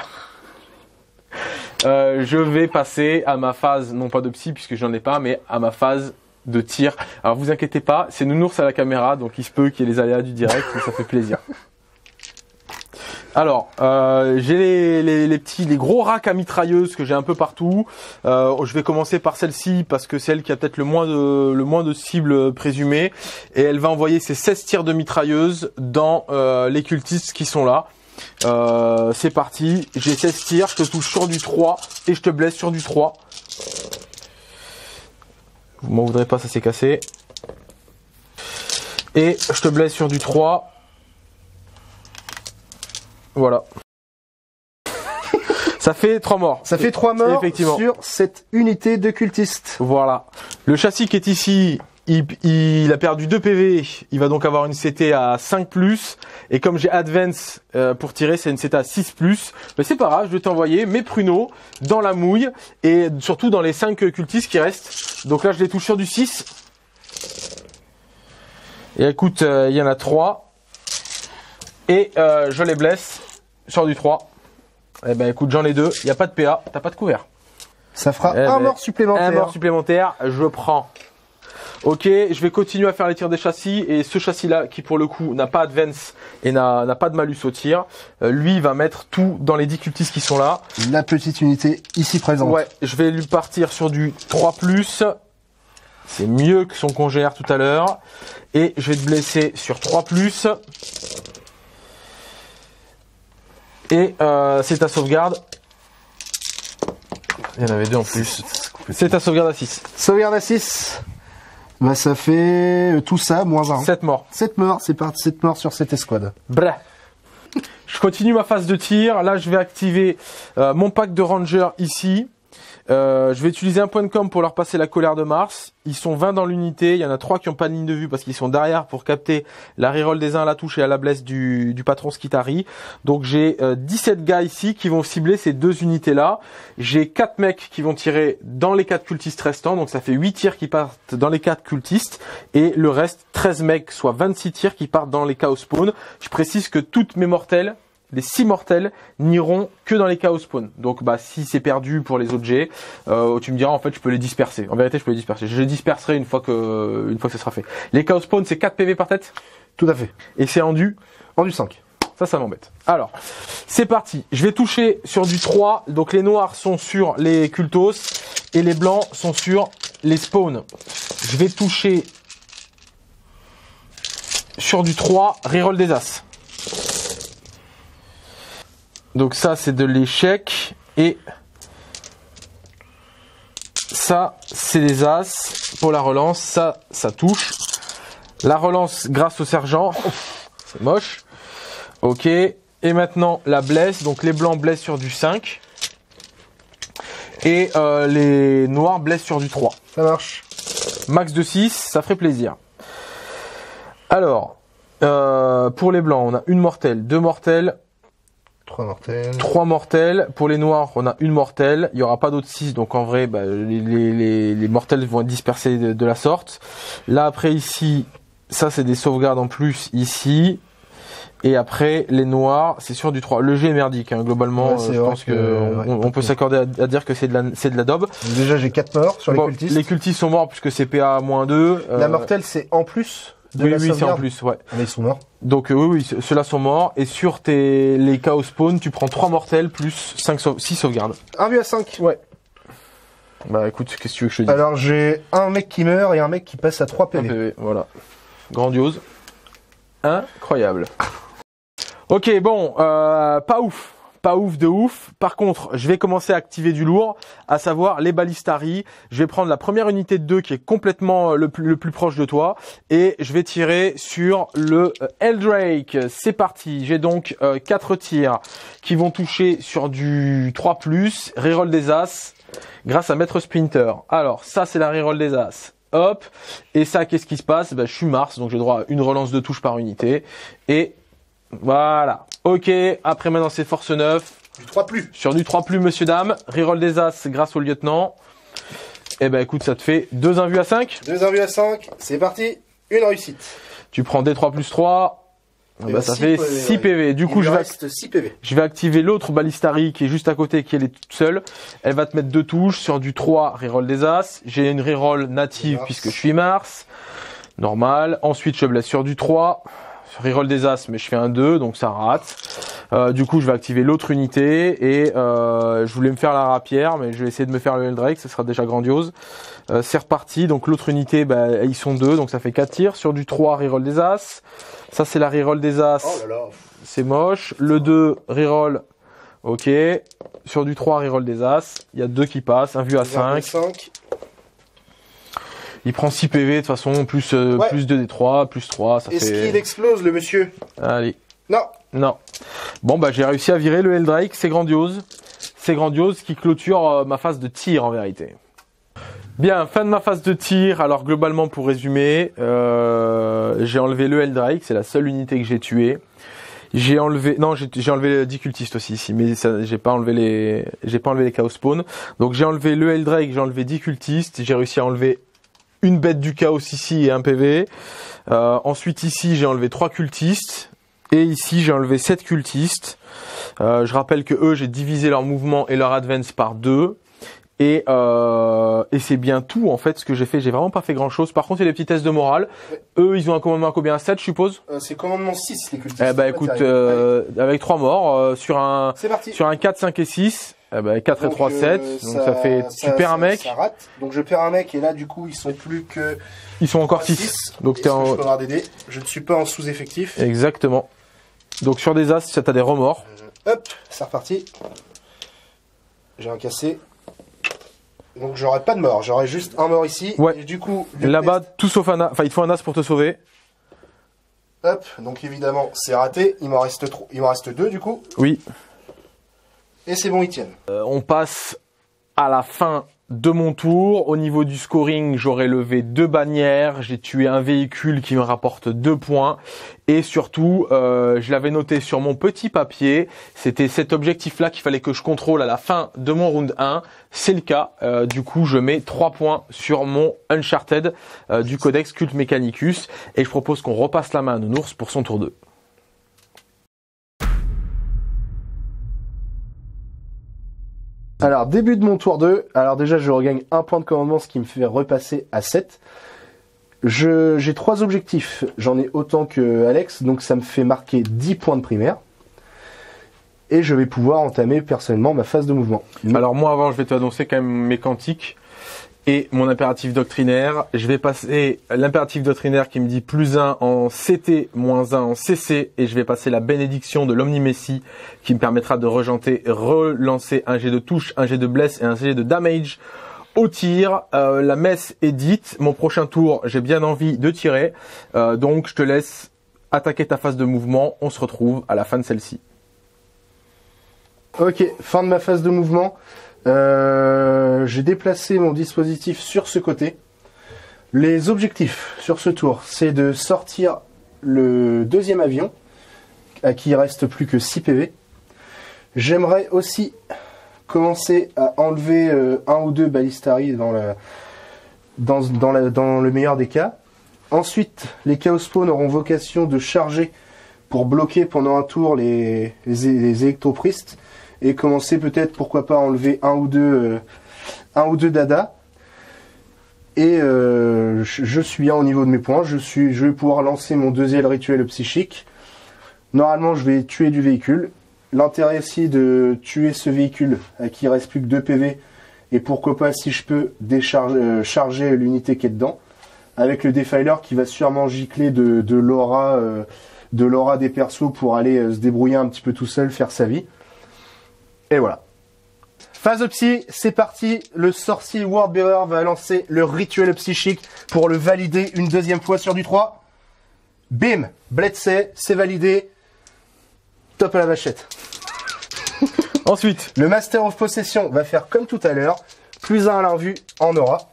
euh, je vais passer à ma phase, non pas de psy puisque je n'en ai pas, mais à ma phase de tir. Alors vous inquiétez pas, c'est nounours à la caméra, donc il se peut qu'il y ait les aléas du direct, mais ça fait plaisir. (laughs) Alors, euh, j'ai les, les- les petits, les gros racks à mitrailleuses que j'ai un peu partout. Euh, je vais commencer par celle-ci parce que c'est elle qui a peut-être le moins de le moins de cibles présumées et elle va envoyer ses 16 tirs de mitrailleuse dans euh, les cultistes qui sont là. C'est parti, j'ai 16 tirs, je te touche sur du 3 et je te blesse sur du 3. Vous m'en voudrez pas, ça s'est cassé. Et je te blesse sur du 3. Voilà. ça fait 3 morts. Ça fait 3 morts Effectivement. sur cette unité de cultistes. Voilà. Le châssis qui est ici, il, il a perdu 2 PV. Il va donc avoir une CT à 5+. Et comme j'ai Advance euh, pour tirer, c'est une CT à 6+. Mais c'est pas grave, je vais t'envoyer mes pruneaux dans la mouille. Et surtout dans les 5 cultistes qui restent. Donc là, je les touche sur du 6. Et écoute, euh, il y en a 3. Et euh, je les blesse sur du 3. Eh ben écoute, j'en ai deux. Il n'y a pas de PA. T'as pas de couvert. Ça fera Eh un ben, mort supplémentaire. Un mort supplémentaire, je prends. Ok, je vais continuer à faire les tirs des châssis et ce châssis-là, qui pour le coup n'a pas advance et n'a pas de malus au tir, euh, lui va mettre tout dans les 10 cultistes qui sont là. La petite unité ici présente. Ouais, je vais lui partir sur du 3+. C'est mieux que son congénère tout à l'heure. Et je vais te blesser sur 3+. Et euh, c'est ta sauvegarde. Il y en avait deux en plus. C'est ta sauvegarde à 6. Sauvegarde à 6. Bah ça fait euh, tout ça, moins 1. 7 morts. 7 morts, c'est parti 7 morts sur cette escouade. Bref. Je continue ma phase de tir. Là, je vais activer euh, mon pack de ranger ici. Euh, je vais utiliser un point de com pour leur passer la colère de Mars. Ils sont 20 dans l'unité. Il y en a trois qui ont pas de ligne de vue parce qu'ils sont derrière pour capter la reroll des uns à la touche et à la blesse du, patron Skitari. Donc j'ai euh, 17 gars ici qui vont cibler ces deux unités-là. J'ai quatre mecs qui vont tirer dans les quatre cultistes restants. Donc ça fait 8 tirs qui partent dans les quatre cultistes. Et le reste, 13 mecs, soit 26 tirs qui partent dans les chaos spawn. Je précise que toutes mes mortelles les six mortels n'iront que dans les chaos spawn. Donc bah si c'est perdu pour les autres jets, euh, tu me diras en fait je peux les disperser. En vérité je peux les disperser. Je les disperserai une fois que une fois que ce sera fait. Les chaos spawn c'est 4 PV par tête? Tout à fait. et c'est endu. En du 5. Ça ça m'embête. Alors, c'est parti. Je vais toucher sur du 3. Donc les noirs sont sur les cultos et les blancs sont sur les spawns. Je vais toucher sur du 3, reroll des as. Donc ça c'est de l'échec et ça c'est des as pour la relance, ça ça touche. La relance grâce au sergent, c'est moche. Ok, et maintenant la blesse, donc les blancs blessent sur du 5 et euh, les noirs blessent sur du 3. Ça marche. Max de 6, ça ferait plaisir. Alors, euh, pour les blancs, on a une mortelle, deux mortelles, 3 mortels. trois mortelles. Pour les noirs, on a une mortelle. Il y aura pas d'autres 6, donc en vrai, bah, les, les, les, les mortels vont être dispersés de, de la sorte. Là, après, ici, ça, c'est des sauvegardes en plus, ici. Et après, les noirs, c'est sur du 3. Le jeu est merdique, hein, globalement. Ouais, euh, je pense que- on, on peut s'accorder à, à dire que c'est de la, c'est de la daube. Déjà, j'ai 4 morts sur les cultistes. les cultistes sont morts puisque c'est PA-2. La euh, mortelle, c'est en plus de oui, la oui, c'est en plus, ouais. Mais ils sont morts. Donc euh, oui, oui, ce- ceux-là sont morts. Et sur tes les chaos spawn, tu prends 3 mortels plus 5 sau 6 sauvegardes. 1 vu à 5. Ouais. Bah écoute, qu'est-ce que tu veux que je te dise? Alors, j'ai un mec qui meurt et un mec qui passe à 3 Un PV. PV, voilà. Grandiose. Incroyable. (laughs) Ok, bon, euh, pas ouf. Pas ouf de ouf. Par contre, je vais commencer à activer du lourd, à savoir les balistari. Je vais prendre la première unité de 2 qui est complètement euh, le plus, proche de toi et je vais tirer sur le euh, Eldrake. C'est parti. J'ai donc 4 tirs qui vont toucher sur du 3+, reroll des As grâce à Maître Splinter. Alors, ça c'est la reroll des As. Hop. Et ça, qu'est-ce qui se passe? Ben, Je suis Mars, donc j'ai droit à une relance de touche par unité. Et voilà. Ok, après maintenant c'est force 9. Du 3 plus. Sur du 3 plus, monsieur, dame. Reroll des As grâce au lieutenant. Eh ben écoute, ça te fait 2 invus à 5. 2 1 vu à 5. C'est parti. Une réussite. Tu prends des 3 plus 3. Et bah, ça fait PV, 6 ouais. PV. Du coup, je vais, reste 6 PV. je vais activer l'autre balistari qui est juste à côté, qui elle est toute seule. Elle va te mettre deux touches sur du 3, reroll des As. J'ai une reroll native Mars. puisque je suis Mars. Normal. Ensuite, je blesse sur du 3. Reroll des As, mais je fais un 2, donc ça rate. Euh, du coup, je vais activer l'autre unité et euh, je voulais me faire la rapière, mais je vais essayer de me faire le Eldrake, ça sera déjà grandiose. Euh, c'est reparti, donc l'autre unité, bah, ils sont deux, donc ça fait 4 tirs. Sur du 3, reroll des As. Ça, c'est la reroll des As Oh là là. c'est moche. Le 2, reroll, ok. Sur du 3, reroll des As. Il y a deux qui passent, un vu à 5. 5. Il prend 6 PV de toute façon, plus, euh, Ouais. plus 2 des 3, plus 3, ça Est-ce fait... qu'il explose, le monsieur? Allez, Non. non. Bon, bah j'ai réussi à virer le Eldrake, c'est grandiose. C'est grandiose, ce qui clôture euh, ma phase de tir en vérité. Bien, fin de ma phase de tir. Alors globalement, pour résumer, euh, j'ai enlevé le Eldrake, c'est la seule unité que j'ai tuée. J'ai enlevé, non, j'ai j'ai enlevé les 10 cultistes aussi ici, mais ça, j'ai pas enlevé les, j'ai pas enlevé les chaos spawn. Donc j'ai enlevé le Eldrake, j'ai enlevé 10 cultistes, j'ai réussi à enlever une bête du chaos ici et un PV. Euh, ensuite ici j'ai enlevé trois cultistes et ici j'ai enlevé 7 cultistes. Euh, je rappelle que eux j'ai divisé leur mouvement et leur advance par deux. Et, euh, et c'est bien tout en fait ce que j'ai fait. J'ai vraiment pas fait grand chose. Par contre, il y a les petits tests de morale. Eux, ils ont un commandement à combien? 7 je suppose? Euh, c'est commandement 6, les cultistes. Eh Ouais, écoute, euh, avec trois morts euh, sur un C'est parti. sur un 4, 5 et 6, eh ben 4 et Donc, 3, euh, 7. Donc ça, fait tu perds un mec, Ça rate. Donc je perds un mec et là du coup ils sont plus que ils sont encore 6. 6. Donc t'es en Je peux avoir des dés? Je ne suis pas en sous-effectif. exactement. Donc sur des as, t'as des remords. Hop, c'est reparti. J'ai un cassé. Donc j'aurai pas de mort, j'aurai juste un mort ici. Ouais. Et du coup, Là-bas, tout sauf un as. Enfin, il te faut un as pour te sauver. Hop, donc évidemment c'est raté. Il m'en reste trop. Il m'en reste deux du coup. Oui. Et c'est bon, ils. Euh, on passe à la fin de mon tour. Au niveau du scoring, j'aurais levé deux bannières, j'ai tué un véhicule qui me rapporte deux points et surtout, euh, je l'avais noté sur mon petit papier, c'était cet objectif-là qu'il fallait que je contrôle à la fin de mon round 1. C'est le cas, euh, du coup je mets trois points sur mon Uncharted du Codex Cult Mechanicus et je propose qu'on repasse la main à Nounours pour son tour 2. Alors, début de mon tour 2. Alors déjà, je regagne un point de commandement, ce qui me fait repasser à 7. Je, j'ai trois objectifs. J'en ai autant que Alex, donc ça me fait marquer 10 points de primaire. Et je vais pouvoir entamer personnellement ma phase de mouvement. Alors moi avant, je vais te annoncer quand même mes quantiques et mon impératif doctrinaire. Je vais passer l'impératif doctrinaire qui me dit plus 1 en CT, moins 1 en CC, et je vais passer la bénédiction de l'Omnimessie qui me permettra de rejanter, relancer un jet de touche, un jet de bless et un jet de damage au tir. Euh, la messe est dite. Mon prochain tour, j'ai bien envie de tirer. Euh, donc je te laisse attaquer ta phase de mouvement. On se retrouve à la fin de celle-ci. Ok, fin de ma phase de mouvement. Euh, j'ai déplacé mon dispositif sur ce côté. Les objectifs sur ce tour, c'est de sortir le deuxième avion, à qui il reste plus que 6 PV. J'aimerais aussi commencer à enlever euh, un ou deux balistari dans, le meilleur des cas. Ensuite, les chaos spawn auront vocation de charger pour bloquer pendant un tour les, les, les électropristes et commencer peut-être pourquoi pas enlever un ou deux euh, un ou deux dada. Et euh, je, suis bien au niveau de mes points. Je suis je vais pouvoir lancer mon deuxième rituel psychique. Normalement je vais tuer du véhicule. L'intérêt aussi de tuer ce véhicule à qui il reste plus que 2 PV et pourquoi pas si je peux décharger euh, charger l'unité qui est dedans avec le defiler qui va sûrement gicler de, l'aura de l'aura des persos pour aller se débrouiller un petit peu tout seul faire sa vie et voilà. Phase psy, c'est parti. Le sorcier Wordbearer va lancer le rituel psychique pour le valider une deuxième fois sur du 3. Bim Bledsey, c'est validé. Top à la vachette. (laughs) Ensuite, Le Master of Possession va faire comme tout à l'heure. Plus un à l'invue en aura.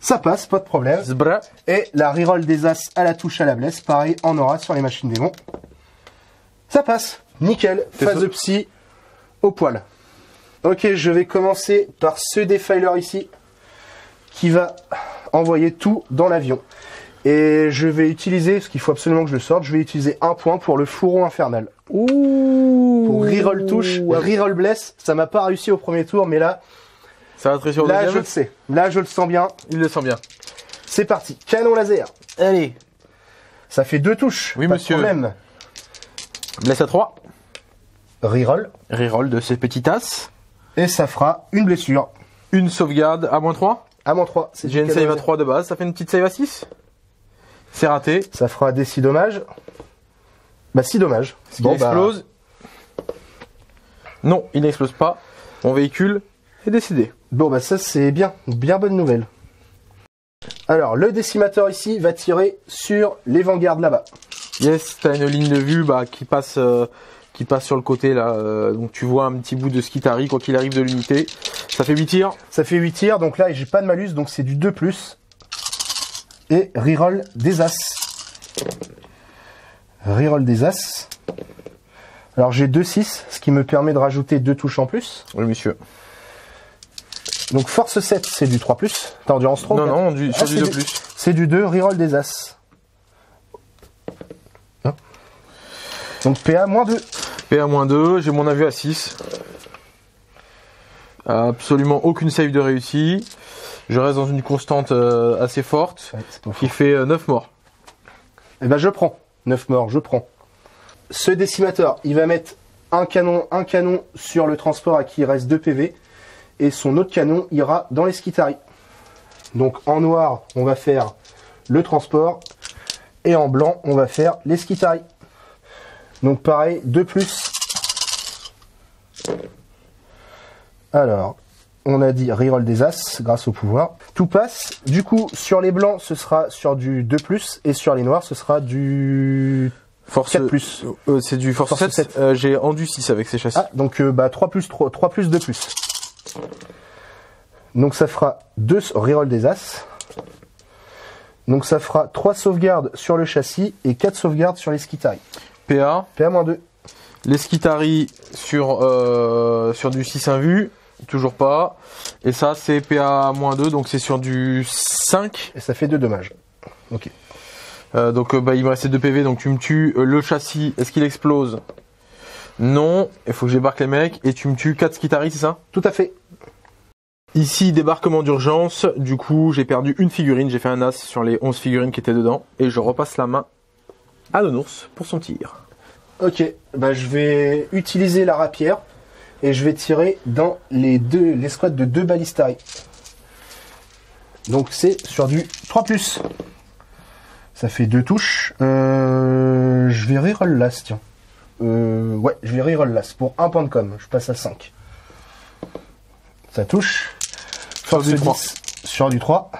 Ça passe, pas de problème. zbra, Et la reroll des As à la touche à la blesse, pareil en aura sur les machines démons. Ça passe, nickel, phase psy au poil. Ok, je vais commencer par ce defiler ici, qui va envoyer tout dans l'avion. Et je vais utiliser, parce qu'il faut absolument que je le sorte, je vais utiliser un point pour le fourreau infernal. Ouh. Pour reroll touche, reroll bless, ça m'a pas réussi au premier tour, mais là, Ça va très sur le là je le sais, là je le sens bien. Il le sent bien. C'est parti, canon laser. Allez. Ça fait deux touches, Oui, pas de monsieur. problème. Blesse à 3. Reroll. Reroll de ces petites tasses. Et ça fera une blessure. Une sauvegarde à moins 3. À moins 3. C'est J'ai une save à canon 3 de base. Ça fait une petite save à 6. C'est raté. Ça fera des 6 dommages. Bah 6 dommages. Il explose? Non, il n'explose pas. Mon véhicule est décédé. Bon bah ça c'est bien. Bien bonne nouvelle. Alors le décimateur ici va tirer sur les vanguards là-bas. Yes, t'as une ligne de vue bah, qui passe euh, qui passe sur le côté là. euh, donc tu vois un petit bout de Skitari quoi qu'il arrive de l'unité. Ça fait 8 tirs. Ça fait 8 tirs. Donc là j'ai pas de malus. Donc c'est du 2+. Plus. Et reroll des As. Reroll des As. Alors j'ai 2-6. Ce qui me permet de rajouter 2 touches en plus. Oui monsieur. Donc force 7 c'est du 3+. Plus. T'as endurance 3 ou Non non, du, Ah, sur du c'est 2 du- plus. C'est du 2, reroll des As. Donc PA moins 2. PA moins 2, j'ai mon avis à 6. Absolument aucune save de réussi. Je reste dans une constante euh, assez forte qui fait euh, 9 morts. Eh ben je prends. 9 morts, je prends. Ce décimateur, il va mettre un canon, un canon sur le transport à qui il reste 2 PV. Et son autre canon ira dans les Skitari. Donc en noir, on va faire le transport. Et en blanc, on va faire les Skitari. Donc pareil, 2 plus. Alors, on a dit reroll des As grâce au pouvoir. Tout passe. Du coup, sur les blancs, ce sera sur du 2 plus. Et sur les noirs, ce sera du Force 4 plus. euh, c'est du force, Force 7. 7. Euh, j'ai endu 6 avec ces châssis. Ah, donc euh, bah 3 plus 3, 3 plus 2 plus. Donc ça fera 2 reroll des As. Donc ça fera 3 sauvegardes sur le châssis et 4 sauvegardes sur les Skitari. PA. PA-2. Les Skitari sur, euh, sur du 6 invu. Toujours pas. Et ça, c'est PA-2, donc c'est sur du 5. Et ça fait 2 dommages. Ok. Euh, donc euh, bah, il me restait 2 PV, donc tu me tues le châssis. Est-ce qu'il explose? Non. Il faut que je débarque les mecs. Et tu me tues 4 Skitari, c'est ça? Tout à fait. Ici, débarquement d'urgence. Du coup, j'ai perdu une figurine. J'ai fait un as sur les 11 figurines qui étaient dedans. Et je repasse la main à Nounours pour son tir. Ok, bah, je vais utiliser la rapière et je vais tirer dans les deux les squads de deux balistari. Donc c'est sur du 3+. Ça fait deux touches. Euh, je vais reroll l'as, tiens. Euh, ouais, je vais reroll l'as pour un point de com. Je passe à 5. Ça touche. Sur du 3. sur du 3.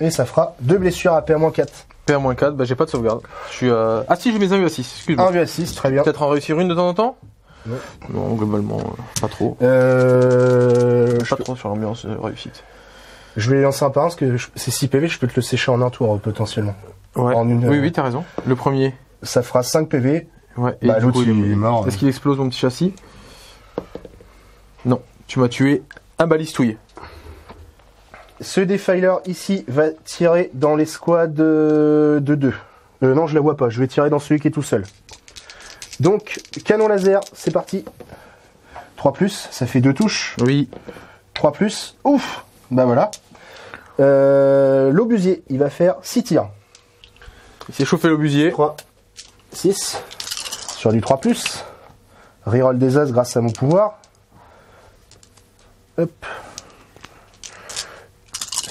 Et ça fera deux blessures à PA-4. PA-4, bah j'ai pas de sauvegarde. Je suis euh... Ah si, j'ai mes 1 à 6, excuse-moi. 1 à 6, très bien. Peut-être en réussir une de temps en temps? Non. Non, globalement, euh, pas trop. Euh, Pas trop sur l'ambiance euh, réussite. Je vais lancer un par un parce que je- c'est 6 PV, je peux te le sécher en un tour potentiellement. Ouais. En une, Oui, oui, t'as raison. Le premier. Ça fera 5 PV. Ouais. Bah, du l'autre, il est mort. Est-ce qu'il explose mon petit châssis? Non. Tu m'as tué un balistouille. Ce defiler ici va tirer dans les squads de 2. Euh, non, je la vois pas. Je vais tirer dans celui qui est tout seul. Donc, canon laser, c'est parti. 3 ça fait deux touches. Oui. 3 Ouf Bah voilà. Euh, L'obusier, il va faire 6 tirs. Il s'est chauffé l'obusier. 3, 6. Sur du 3 Reroll des as grâce à mon pouvoir. Hop.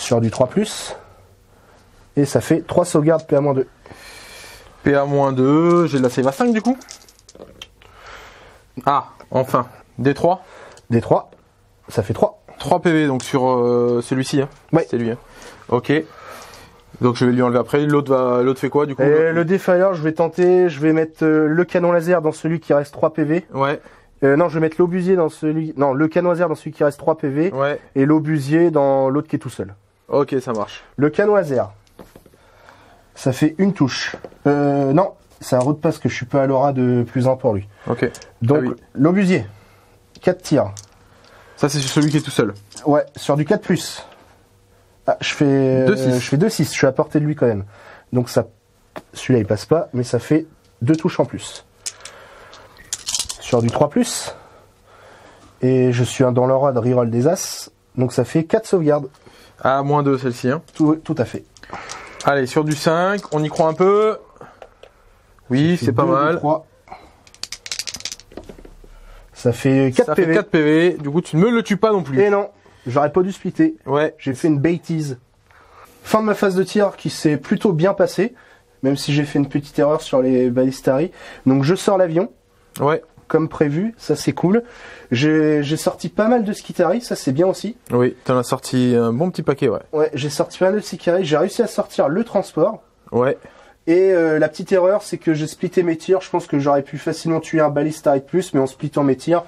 Sur du 3 Et ça fait 3 sauvegardes PA-2. PA-2. J'ai de la save à 5 du coup. Ah, enfin. D3. Des 3. Ça fait 3. 3 PV donc sur euh, celui-ci. Hein. Ouais. C'est lui. hein. Ok. Donc je vais lui enlever après. L'autre va, l'autre fait quoi du coup le Defiler, je vais tenter, je vais mettre euh, le canon laser dans celui qui reste 3 PV. Ouais, Euh, non, je vais mettre l'obusier dans celui. Non, le canon laser dans celui qui reste 3 PV. ouais. Et l'obusier dans l'autre qui est tout seul. Ok, ça marche. Le canon laser. Ça fait une touche. Euh, non, c'est un road pass que je suis pas à l'aura de plus un pour lui. Ok. Donc, Ah oui. l'obusier. 4 tirs. Ça c'est celui qui est tout seul. Ouais, sur du 4 Ah, je fais. Deux euh, six. je fais 2 6. Je suis à portée de lui quand même. Donc, ça. Celui-là, il passe pas, mais ça fait deux touches en plus. Sur du 3 Et je suis dans l'aura de reroll des As. Donc, ça fait 4 sauvegardes. Ah, moins 2 celle-ci. Hein. Tout, tout à fait. Allez, sur du 5, on y croit un peu. Oui, c'est pas Deux, mal. Ça fait 4 Ça PV. fait 4 PV. Du coup, tu ne me le tues pas non plus. Et non, j'aurais pas dû splitter. Ouais. J'ai fait une bêtise. Fin de ma phase de tir qui s'est plutôt bien passée, même si j'ai fait une petite erreur sur les balistari. Donc je sors l'avion, Ouais. Comme prévu, ça c'est cool. J'ai sorti pas mal de skitari, ça c'est bien aussi. Oui, t'en as sorti un bon petit paquet, ouais. Ouais, j'ai sorti pas mal de skitari, j'ai réussi à sortir le transport. Ouais. Et euh, la petite erreur, c'est que j'ai splitté mes tirs. Je pense que j'aurais pu facilement tuer un balistari de plus, mais en splittant mes tirs,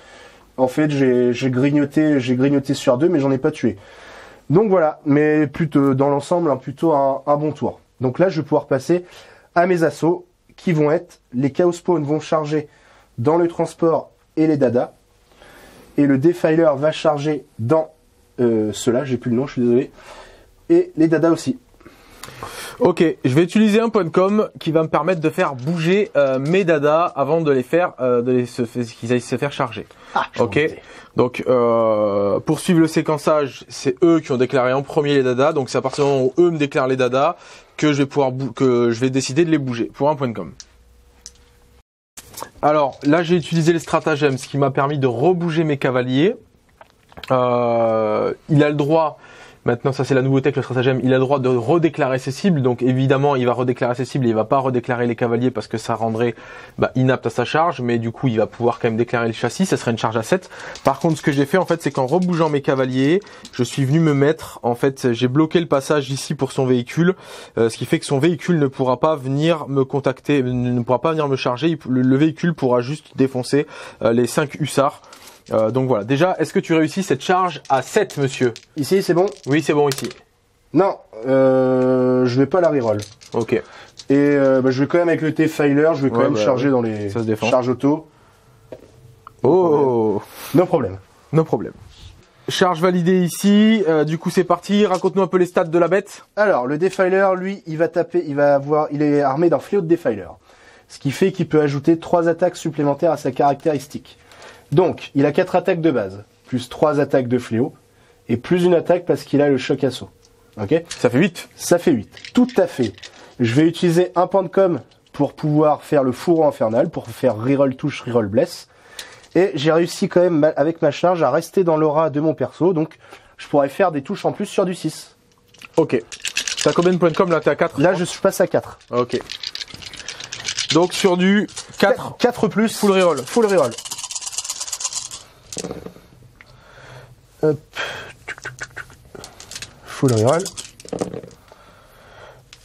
en fait, j'ai grignoté, j'ai grignoté sur deux, mais j'en ai pas tué. Donc voilà, mais plutôt dans l'ensemble, hein, plutôt un, un bon tour. Donc là, je vais pouvoir passer à mes assauts, qui vont être les chaos spawn vont charger dans le transport et les dada, et le defiler va charger dans euh, ceux-là. J'ai plus le nom, je suis désolé, et les dada aussi. Ok, je vais utiliser un point de com qui va me permettre de faire bouger euh, mes dadas avant de les faire, euh, de les qu'ils aillent se faire charger. Ah, Ok. Donc, euh, pour suivre le séquençage, c'est eux qui ont déclaré en premier les dadas. Donc, c'est à partir du moment où eux me déclarent les dadas que je vais pouvoir que je vais décider de les bouger pour un point de com. Alors là, j'ai utilisé les stratagèmes, ce qui m'a permis de rebouger mes cavaliers. Euh, il a le droit. Maintenant, ça c'est la nouveauté avec le stratagème. Il a le droit de redéclarer ses cibles. Donc évidemment, il va redéclarer ses cibles. Il va pas redéclarer les cavaliers parce que ça rendrait bah, inapte à sa charge. Mais du coup, il va pouvoir quand même déclarer le châssis. Ça serait une charge à 7. Par contre, ce que j'ai fait en fait, c'est qu'en rebougeant mes cavaliers, je suis venu me mettre. En fait, j'ai bloqué le passage ici pour son véhicule, euh, ce qui fait que son véhicule ne pourra pas venir me contacter, ne pourra pas venir me charger. Le véhicule pourra juste défoncer euh, les 5 hussards. Euh, donc voilà, déjà, est-ce que tu réussis cette charge à 7, monsieur Ici, c'est bon? Oui, c'est bon ici. Non, euh, je vais pas la reroll. Ok. Et euh, bah, je vais quand même avec le T-Filer, je vais quand Ouais, même bah, charger dans les ça se défend. charges auto. Oh No problème. No problème. Charge validée ici, euh, du coup c'est parti, raconte-nous un peu les stats de la bête. Alors, le Defiler, lui, il va taper, il va avoir, il est armé d'un fléau de Defiler. Ce qui fait qu'il peut ajouter trois attaques supplémentaires à sa caractéristique. Donc, il a quatre attaques de base, plus trois attaques de fléau, et plus une attaque parce qu'il a le choc assaut. Ok Ça fait 8. Ça fait 8. Tout à fait. Je vais utiliser un point de com pour pouvoir faire le fourreau infernal, pour faire reroll touche, reroll bless. Et j'ai réussi quand même, avec ma charge, à rester dans l'aura de mon perso, donc je pourrais faire des touches en plus sur du 6. Ok. T'as combien de points de com là? T'es à 4 Là, je suis passé à 4. Ok. Donc sur du 4, 4 plus. full reroll. Full reroll. Hop. Full reroll.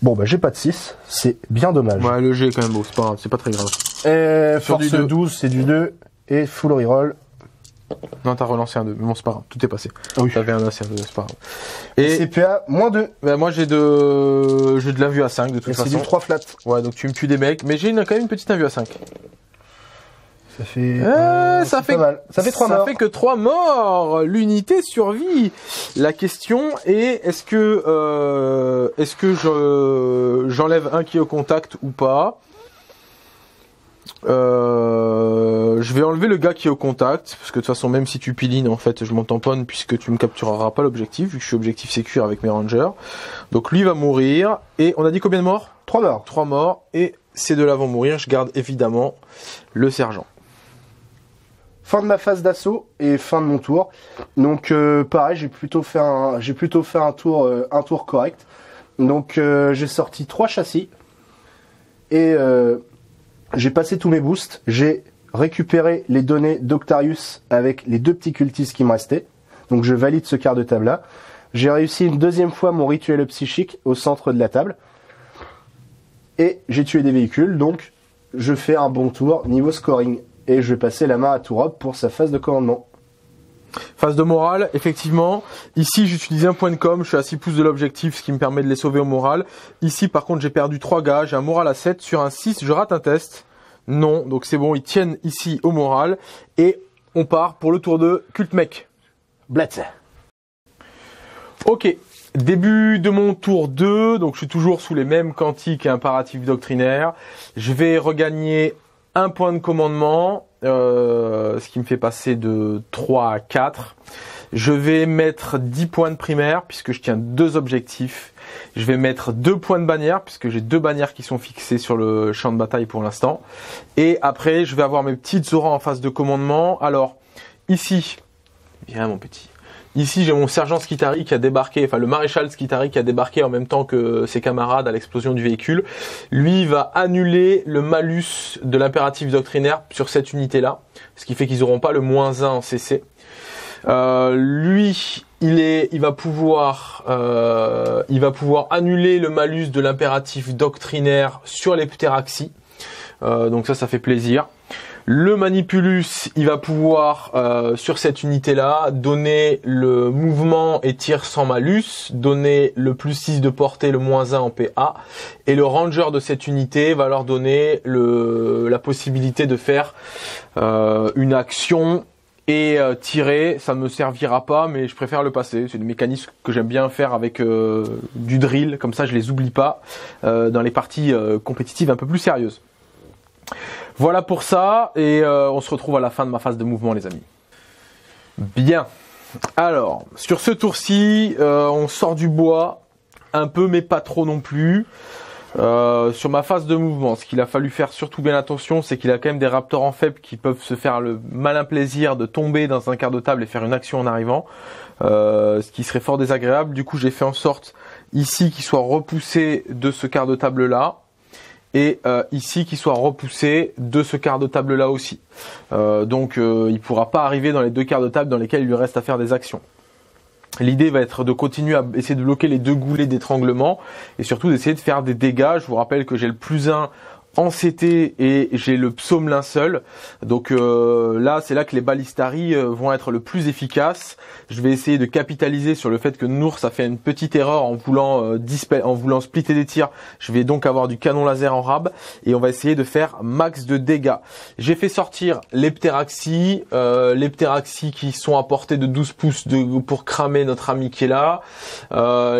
Bon, bah j'ai pas de 6. C'est bien dommage. Ouais, le G est quand même beau, c'est pas, grave, c'est pas très grave. Et Sur force du deux. 12, c'est du 2. Et full reroll. Non, t'as relancé un 2, mais bon, c'est pas grave, tout est passé. Ah oui. T'avais un AC, un 2, c'est pas grave. Et CPA, moins 2. bah, moi j'ai de, j'ai de l'invue à 5 de toute Et c'est façon. du 3 flat. Ouais, donc tu me tues des mecs, mais j'ai une- quand même une petite invue à 5. Ça fait. Euh, ça c'est fait. Ça fait 3 Ça morts. fait que 3 morts. L'unité survit. La question est est-ce que euh, est-ce que je j'enlève un qui est au contact ou pas? Euh, je vais enlever le gars qui est au contact parce que de toute façon même si tu pilines en fait je m'en tamponne puisque tu me captureras pas l'objectif vu que je suis objectif sécure avec mes rangers. Donc lui va mourir et on a dit combien de morts? 3 morts. 3 morts et ces deux-là vont mourir. Je garde évidemment le sergent. Fin de ma phase d'assaut et fin de mon tour. Donc euh, pareil, j'ai plutôt fait un, j'ai plutôt fait un tour, euh, un tour correct. Donc euh, j'ai sorti trois châssis et euh, j'ai passé tous mes boosts. J'ai récupéré les données d'Octarius avec les deux petits cultistes qui me restaient. Donc je valide ce quart de table là. J'ai réussi une deuxième fois mon rituel psychique au centre de la table. Et j'ai tué des véhicules, donc je fais un bon tour niveau scoring. Et je vais passer la main à Tourop pour sa phase de commandement. Phase de morale, effectivement. Ici, j'utilise un point de com, je suis à 6 pouces de l'objectif, ce qui me permet de les sauver au moral. Ici, par contre, j'ai perdu 3 gars, j'ai un moral à 7. Sur un 6, je rate un test. Non, donc c'est bon, ils tiennent ici au moral. Et on part pour le tour de Cult Mech. Blatz. Ok, début de mon tour 2, donc je suis toujours sous les mêmes quantiques et impératifs doctrinaires. Je vais regagner un point de commandement, euh, ce qui me fait passer de 3 à 4. Je vais mettre 10 points de primaire puisque je tiens deux objectifs. Je vais mettre deux points de bannière puisque j'ai deux bannières qui sont fixées sur le champ de bataille pour l'instant. Et après, je vais avoir mes petites auras en phase de commandement. Alors, ici, viens mon petit. Ici, j'ai mon sergent Skitari qui a débarqué, enfin le maréchal Skitari qui a débarqué en même temps que ses camarades à l'explosion du véhicule. Lui va annuler le malus de l'impératif doctrinaire sur cette unité-là, ce qui fait qu'ils n'auront pas le moins 1 en CC. Euh, lui, il est, il va pouvoir, euh, il va pouvoir annuler le malus de l'impératif doctrinaire sur les ptéraxies. Euh, donc ça, ça fait plaisir. Le Manipulus, il va pouvoir, euh, sur cette unité-là, donner le mouvement et tir sans malus, donner le plus 6 de portée, le moins 1 en PA, et le Ranger de cette unité va leur donner la possibilité de faire euh, une action et euh, tirer, ça ne me servira pas, mais je préfère le passer. C'est des mécanismes que j'aime bien faire avec du drill, comme ça je les oublie pas dans les parties compétitives un peu plus sérieuses. Voilà pour ça, et euh, on se retrouve à la fin de ma phase de mouvement, les amis. Bien. Alors, sur ce tour-ci, euh, on sort du bois, un peu, mais pas trop non plus. Euh, sur ma phase de mouvement, ce qu'il a fallu faire surtout bien attention, c'est qu'il a quand même des raptors en faible qui peuvent se faire le malin plaisir de tomber dans un quart de table et faire une action en arrivant, ce qui serait fort désagréable. Du coup, j'ai fait en sorte ici qu'il soit repoussé de ce quart de table là et euh, ici qu'il soit repoussé de ce quart de table là aussi. Euh, donc, euh, il pourra pas arriver dans les deux quarts de table dans lesquels il lui reste à faire des actions. L'idée va être de continuer à essayer de bloquer les deux goulets d'étranglement et surtout d'essayer de faire des dégâts. Je vous rappelle que j'ai le plus 1 en CT et j'ai le psaume linceul. Donc euh, là, c'est là que les balistaries euh, vont être le plus efficaces. Je vais essayer de capitaliser sur le fait que Nours a fait une petite erreur en voulant euh, en voulant splitter des tirs. Je vais donc avoir du canon laser en rab et on va essayer de faire max de dégâts. J'ai fait sortir les pteraxis, euh, les qui sont à portée de 12 pouces de, pour cramer notre ami qui est là.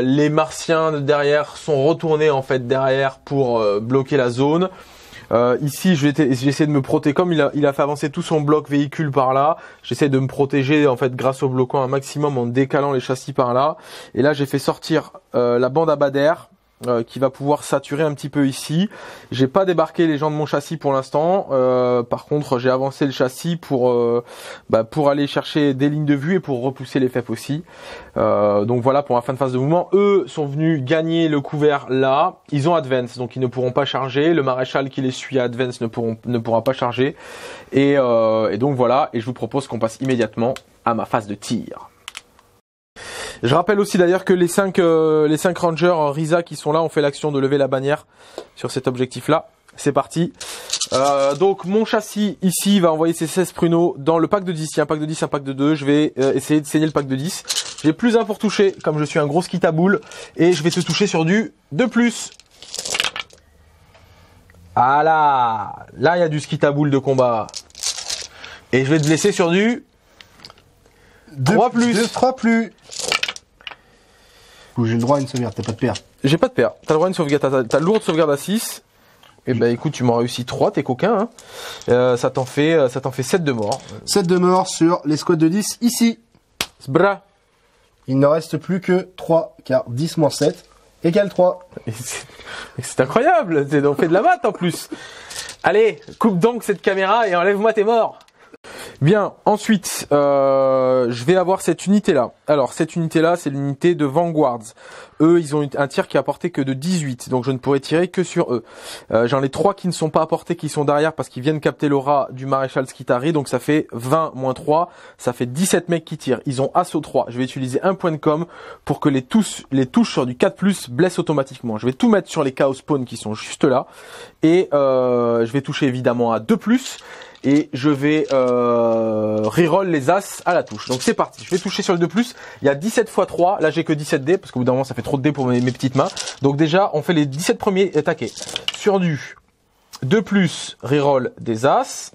les martiens derrière sont retournés en fait derrière pour bloquer la zone. Euh, ici, je vais essayer de me protéger. Comme il a, il a fait avancer tout son bloc véhicule par là, j'essaie de me protéger en fait grâce au bloquant un maximum en décalant les châssis par là. Et là, j'ai fait sortir euh, la bande à Bader euh, qui va pouvoir saturer un petit peu ici. J'ai pas débarqué les gens de mon châssis pour l'instant. Euh, par contre, j'ai avancé le châssis pour euh, bah, pour aller chercher des lignes de vue et pour repousser les FEP aussi. donc voilà pour la fin de phase de mouvement. Eux sont venus gagner le couvert là. Ils ont advance, donc ils ne pourront pas charger. Le maréchal qui les suit à advance ne pourra pas charger. Et, et donc voilà. Et je vous propose qu'on passe immédiatement à ma phase de tir. Je rappelle aussi d'ailleurs que les 5 euh, les cinq rangers euh, Risa qui sont là ont fait l'action de lever la bannière sur cet objectif là. C'est parti. Euh, donc mon châssis ici va envoyer ses 16 pruneaux dans le pack de 10. Il y a un pack de 10, un pack de 2. Je vais essayer de saigner le pack de 10. J'ai plus un pour toucher comme je suis un gros ski boule et je vais te toucher sur du 2 plus. Ah là, là il y a du ski boule de combat. Et je vais te blesser sur du 3 plus. 2, 3 plus j'ai le droit à une sauvegarde, t'as pas de paire. J'ai pas de paire. T'as le droit à une sauvegarde. T'as, lourde sauvegarde à 6. Et eh ben écoute, tu m'as réussi 3, t'es coquin. Hein. Euh, ça t'en fait euh, ça t'en fait 7 de mort. 7 de mort sur les squads de 10 ici. Sbra. Il ne reste plus que 3, car 10 moins 7 égale 3. C'est, incroyable, on fait de la maths en plus. Allez, coupe donc cette caméra et enlève-moi tes morts. Bien, ensuite, euh, je vais avoir cette unité-là. Alors, cette unité-là, c'est l'unité de Vanguards. Eux, ils ont un tir qui a porté que de 18, donc je ne pourrai tirer que sur eux. Euh, J'en ai trois qui ne sont pas apportés, qui sont derrière parce qu'ils viennent capter l'aura du maréchal Skitari, donc ça fait 20 moins 3, ça fait 17 mecs qui tirent. Ils ont assaut 3. Je vais utiliser un point de com pour que les, tous, les touches sur du 4+, blessent automatiquement. Je vais tout mettre sur les chaos spawn qui sont juste là, et euh, je vais toucher évidemment à 2+, et je vais euh, reroll les as à la touche. Donc c'est parti, je vais toucher sur le 2+, il y a 17 x 3, là j'ai que 17 dés, parce qu'au bout d'un moment ça fait trop de dés pour mes, petites mains. Donc déjà, on fait les 17 premiers attaqués. Sur du 2+, reroll des as,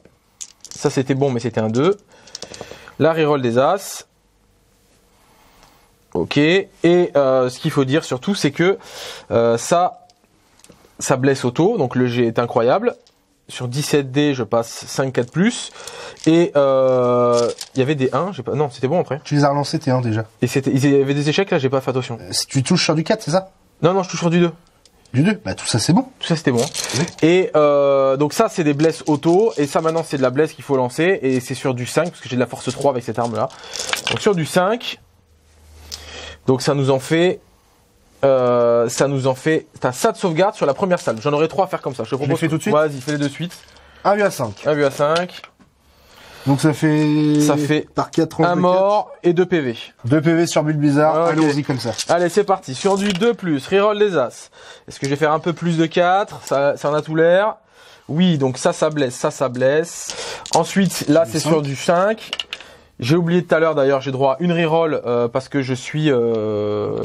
ça c'était bon mais c'était un 2. La reroll des as, Ok. Et euh, ce qu'il faut dire surtout, c'est que euh, ça, ça blesse auto, donc le G est incroyable sur 17D, je passe 5 4 plus et euh, il y avait des 1, j'ai pas non, c'était bon après. Tu les as relancés tes 1 déjà. Et c'était il y avait des échecs là, j'ai pas fait attention. Euh, si tu touches sur du 4, c'est ça? Non non, je touche sur du 2. Du 2 Bah tout ça c'est bon. Tout ça c'était bon. Et euh, donc ça c'est des blesses auto et ça maintenant c'est de la blesse qu'il faut lancer et c'est sur du 5 parce que j'ai de la force 3 avec cette arme là. Donc sur du 5 donc ça nous en fait euh, ça nous en fait. T'as ça de sauvegarde sur la première salle. J'en aurais trois à faire comme ça. Je te propose. Je tout de suite. Vas-y, fais-les de suite. 1 vu à 5. 1 vu à 5. Donc ça fait. Ça fait. Par 4 Un mort et 2 PV. 2 PV sur Bulle Bizarre. Allons-y comme ça. Allez, c'est parti. Sur du 2 plus. Reroll des As. Est-ce que je vais faire un peu plus de 4 ça, ça en a tout l'air. Oui, donc ça, ça blesse. Ça, ça blesse. Ensuite, là, c'est sur du 5. J'ai oublié tout à l'heure d'ailleurs, j'ai droit à une reroll euh, parce que je suis euh,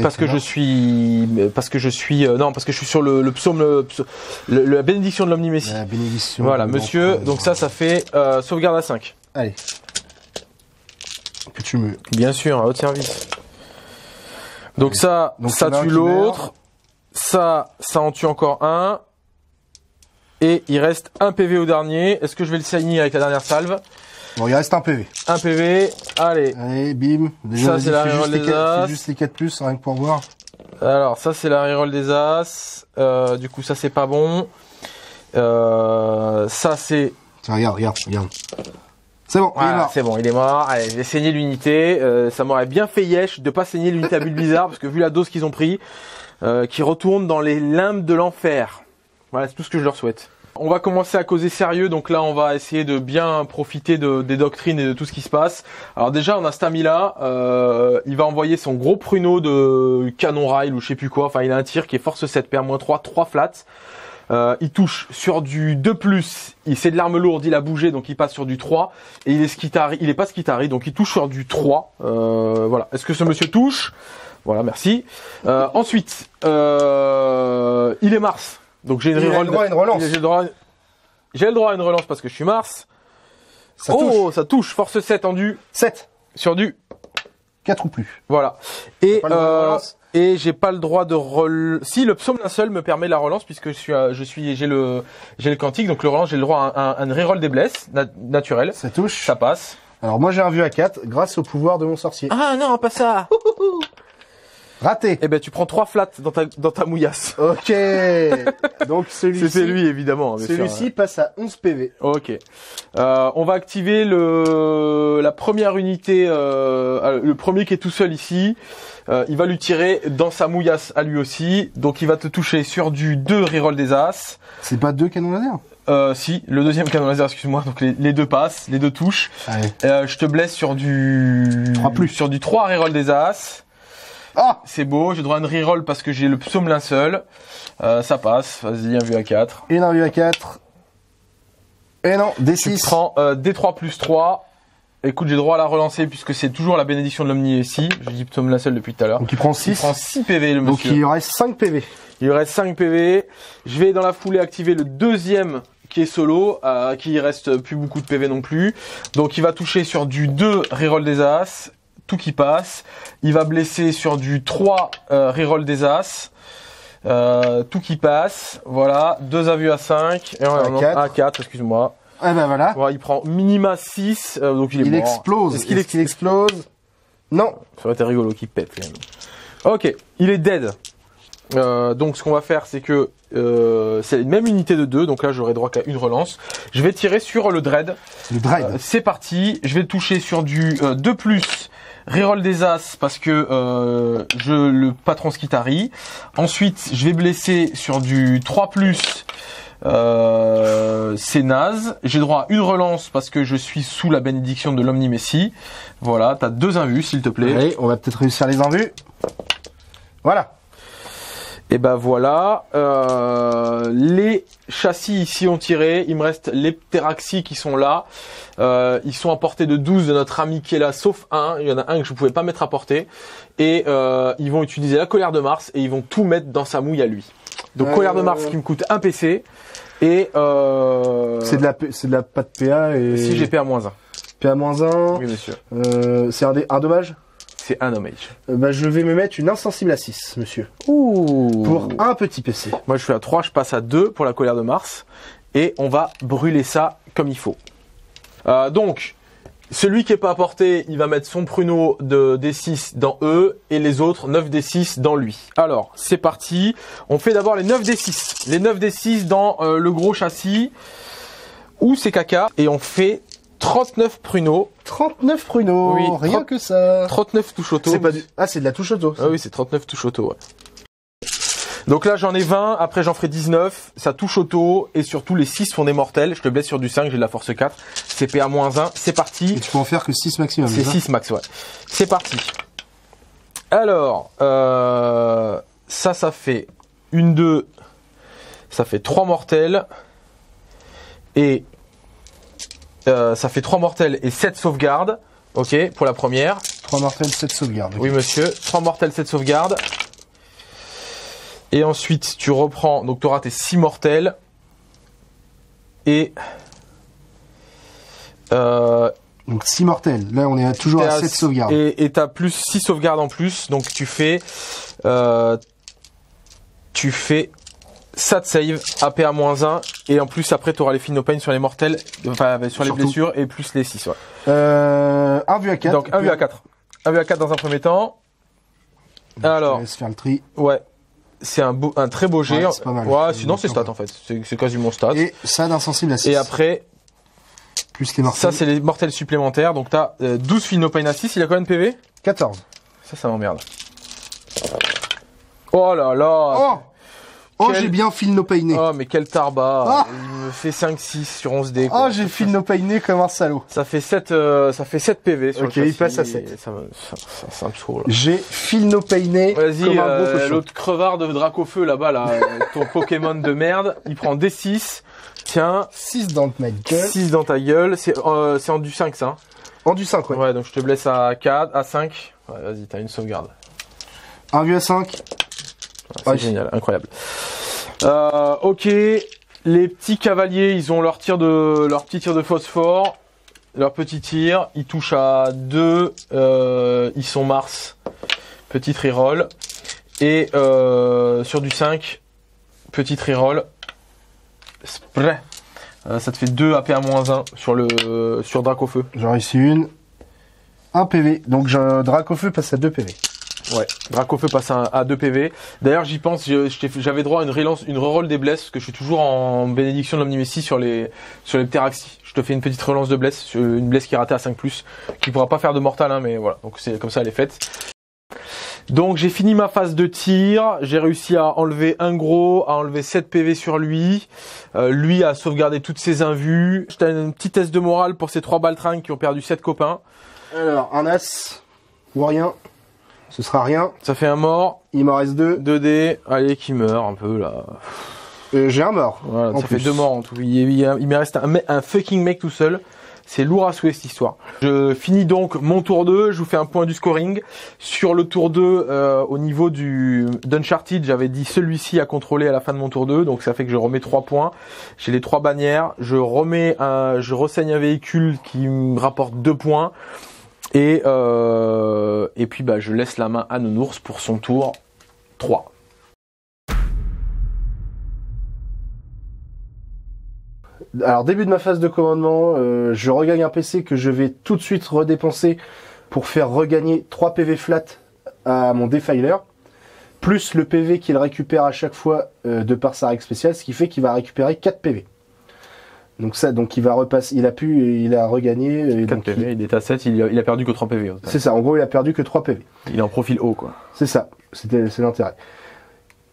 parce que je suis parce que je suis euh, non parce que je suis sur le, le psaume le, la bénédiction de l'omni-messie. La bénédiction. Voilà, monsieur. Donc ça ça fait sauvegarde à 5. Allez. Que tu me Bien sûr, à haute service. Donc ça Donc ça tue l'autre. Ça ça en tue encore un. Et il reste un PV au dernier. Est-ce que je vais le saigner avec la dernière salve? Bon, il reste un PV. Un PV, allez. Allez, bim. Déjà, ça, c'est la reroll des As. juste les 4 plus, rien que pour voir. Alors, ça, c'est la reroll des As. Euh, du coup, ça, c'est pas bon. Euh, ça, c'est... Tiens, regarde, regarde, regarde. C'est bon, il est mort. C'est bon, il est mort. Allez, j'ai saigné l'unité. Euh, ça m'aurait bien fait yesh de pas saigner l'unité à but bizarre, parce que vu la dose qu'ils ont pris, qui retourne dans les limbes de l'enfer. Voilà, c'est tout ce que je leur souhaite. On va commencer à causer sérieux, donc là on va essayer de bien profiter des doctrines et de tout ce qui se passe. Alors déjà on a Stamila, euh, il va envoyer son gros pruneau de canon rail ou je sais plus quoi, enfin il a un tir qui est force 7 paire moins 3, 3 flats. Euh, il touche sur du 2+, il c'est de l'arme lourde, il a bougé, donc il passe sur du 3. Et il est skitari, il est pas skitari, donc il touche sur du 3. Euh, voilà. Est-ce que ce monsieur touche? Voilà, merci. Euh, ensuite, il est Mars. Donc j'ai une Il a le reroll. droit à une relance. J'ai le droit, j'ai le droit à une relance parce que je suis Mars. Ça oh, touche. ça touche. Force 7 en du 7. sur du 4 ou plus. voilà. Et euh, et j'ai pas le droit de rel... si le psaume d'un seul me permet la relance puisque je suis euh, je suis j'ai le j'ai le quantique donc le relance j'ai le droit à un, à un reroll des blesses nat- naturel. Ça touche. Ça passe. Alors moi j'ai un vieux à 4 grâce au pouvoir de mon sorcier. Ah non, pas ça. Raté. Eh ben tu prends trois flats dans ta dans ta mouillasse. Ok. (laughs) Donc celui-ci. C'était lui évidemment. sûr. Celui-ci passe à 11 PV. Ok. Euh, on va activer le la première unité, euh, le premier qui est tout seul ici. Euh, il va lui tirer dans sa mouillasse à lui aussi. Donc il va te toucher sur du 2 reroll des As. C'est pas deux canons laser? Euh, si, le deuxième canon laser, excuse-moi. Donc les, les deux passent, les deux touchent. Allez. Euh, je te blesse sur du 3 plus. sur du 3 reroll des As. Ah C'est beau, j'ai droit à une reroll parce que j'ai le psaume linceul. Euh, ça passe, vas-y, un vu à 4. Une un vieux à 4. Et non, Tu D6. prends euh, D3 plus 3. Écoute, j'ai droit à la relancer puisque c'est toujours la bénédiction de l'Omni ici. Je dis psaume linceul depuis tout à l'heure. Donc il prend Il 6. prend 6 PV le Donc monsieur. il reste 5 PV. Il lui reste 5 PV. Je vais dans la foulée activer le deuxième qui est solo, euh, qui reste plus beaucoup de PV non plus. Donc il va toucher sur du 2 reroll des As, tout qui passe. Il va blesser sur du 3 euh, reroll des As. Euh, tout qui passe, voilà, deux à vue à 5, et À non, quatre. à 4, excuse-moi. Ah ben voilà. Voilà, il prend minima 6, euh, donc il est Il mort. explose. Est-ce qu'il explose? Non. Ça aurait été rigolo qu'il pète quand même. Ok, il est dead. Euh, donc ce qu'on va faire, c'est que euh, c'est une même unité de 2, donc là j'aurai droit qu'à une relance. Je vais tirer sur le dread. Le drive. Euh, c'est parti, je vais toucher sur du euh, 2 plus reroll des as parce que euh, je le patron skitari. Ensuite, je vais blesser sur du 3 plus euh, c'est naze. J'ai droit à une relance parce que je suis sous la bénédiction de l'Omni Messi. Voilà, t'as deux invus s'il te plaît. On va peut-être réussir les invus. Voilà. Et ben voilà, euh, les châssis ici ont tiré. Il me reste les pteraxis qui sont là. Euh, ils sont à portée de 12 de notre ami qui est là, sauf un. Il y en a un que je pouvais pas mettre à portée. Et euh, ils vont utiliser la colère de Mars et ils vont tout mettre dans sa mouille à lui. Donc colère de Mars qui me coûte un PC. Et euh, C'est de la c'est de la pas de PA et si j'ai PA-1. PA moins 1. Oui monsieur. Euh, c'est un, un dommage. C'est un hommage. Euh, bah, je vais me mettre une insensible à 6, monsieur. Ouh. Pour un petit PC. Moi, je suis à 3, je passe à 2 pour la colère de Mars. Et on va brûler ça comme il faut. Euh, donc, celui qui est pas à portée, il va mettre son pruneau de D6 dans E et les autres 9 D6 dans lui. Alors, c'est parti. On fait d'abord les 9 D6. Les 9 D6 dans euh, le gros châssis ou c'est caca? Et on fait 39 pruneaux, 39 pruneaux. Oui, rien 30 que ça. 39 touches auto. C'est pas du... Ah, c'est de la touche auto. Ah oui, c'est 39 touches auto, ouais. Donc là, j'en ai 20, après j'en ferai 19, ça touche auto, et surtout les 6 font des mortels. Je te blesse sur du 5, j'ai de la force 4. C'est PA-1, c'est parti. Et tu peux en faire que 6 maximum. C'est ça 6 max, ouais. C'est parti. Alors, euh, ça, ça fait une, deux, ça fait 3 mortels, et euh, ça fait 3 mortels et 7 sauvegardes. Ok, pour la première. 3 mortels, 7 sauvegardes. Oui, monsieur. 3 mortels, 7 sauvegardes. Et ensuite, tu reprends. Donc, tu auras tes 6 mortels. Et. Euh, Donc 6 mortels. Là, on est toujours à- 7 sauvegardes. Et tu as plus 6 sauvegardes en plus. Donc, tu fais. Euh, tu fais. SAT save, APA-1. Et en plus, après, tu auras les Philopane sur les mortels. Enfin, sur les Surtout. blessures. Et plus les 6. Ouais. Euh, 1 vu à 4. Donc, 1 vu à 4. 1 vu à 4 dans un premier temps. Alors. Laisse faire le tri. Ouais. C'est un, beau, un très beau jet. Ouais, c'est pas mal. Ouais, sinon c'est stat en fait. C'est quasiment stat. Et, Et ça d'insensible à 6. après, Plus les mortels. ça c'est les mortels supplémentaires. Donc t'as euh, 12 Philopane à 6. Il a combien de PV 14. Ça, ça m'emmerde. Oh là là Oh Oh, Quel- j'ai bien fil no painé. Oh, mais quel tarbat. Ah. Il me fait 5-6 sur 11D. Oh, j'ai fil no painé comme un salaud. Ça fait 7, euh, ça fait 7 PV sur Ok, le il passe à et 7. Ça, me- ça, ça, ça me saoule. J'ai fil no painé comme Vas-y, un euh, l'autre crevard de Dracofeu là-bas, là, (laughs) euh, ton Pokémon de merde, il prend D6. Tiens, 6 dans ma gueule. 6 dans ta gueule. C'est euh, en du 5 ça. hein En du 5, ouais. Ouais, donc je te blesse à 4, à 5. Ouais, vas-y, t'as une sauvegarde. 1 vu à 5. Ouais, c'est Ouais. génial, incroyable. Euh, ok, les petits cavaliers, ils ont leur tir de leur petit tir de phosphore, leur petit tir, ils touchent à 2, ils sont Mars, petit reroll. Et euh, sur du 5, petit reroll. Euh, ça te fait 2 AP à moins 1 sur le sur Dracofeu. J'en réussi une. 1 PV. Donc je... Dracofeu passe à 2 PV. Ouais, Dracofeu passe à, à 2 PV. D'ailleurs, j'y pense, j'avais droit à une relance, une reroll des blesses, parce que je suis toujours en bénédiction de l'Omnimécie sur les, sur les Pteraxis. Je te fais une petite relance de blesse, sur une blesse qui est ratée à 5+, qui pourra pas faire de mortal, hein, mais voilà. Donc c'est comme ça, elle est faite. Donc j'ai fini ma phase de tir, j'ai réussi à enlever un gros, à enlever 7 PV sur lui, euh, lui a sauvegardé toutes ses invus. J'étais un petit test de morale pour ces trois baltringues qui ont perdu 7 copains. Alors, un as ou rien. Ce sera rien. Ça fait un mort, Il m'en reste 2. 2D, allez qui meurt un peu là. j'ai un mort. Voilà, En ça plus. fait deux morts en tout. Il, il, il me reste un, un fucking mec tout seul. C'est lourd à souhaiter cette histoire. Je finis donc mon tour 2, je vous fais un point du scoring. Sur le tour 2, euh, au niveau du d'Uncharted, j'avais dit celui-ci à contrôler à la fin de mon tour 2, donc ça fait que je remets 3 points. J'ai les trois bannières, je remets un, je renseigne un véhicule qui me rapporte 2 points. Et, euh, et puis bah, je laisse la main à Nounours pour son tour 3. Alors, début de ma phase de commandement, euh, je regagne un PC que je vais tout de suite redépenser pour faire regagner 3 PV flat à mon Defiler, plus le PV qu'il récupère à chaque fois euh, de par sa règle spéciale, ce qui fait qu'il va récupérer 4 PV. Donc ça, donc il va repasser, il a pu, il a regagné. et 4 donc PV, il- il est à 7, il a, il a perdu que 3 PV. C'est ça, en gros il a perdu que 3 PV. Il est en profil haut, quoi. C'est ça, c'était c'est l'intérêt.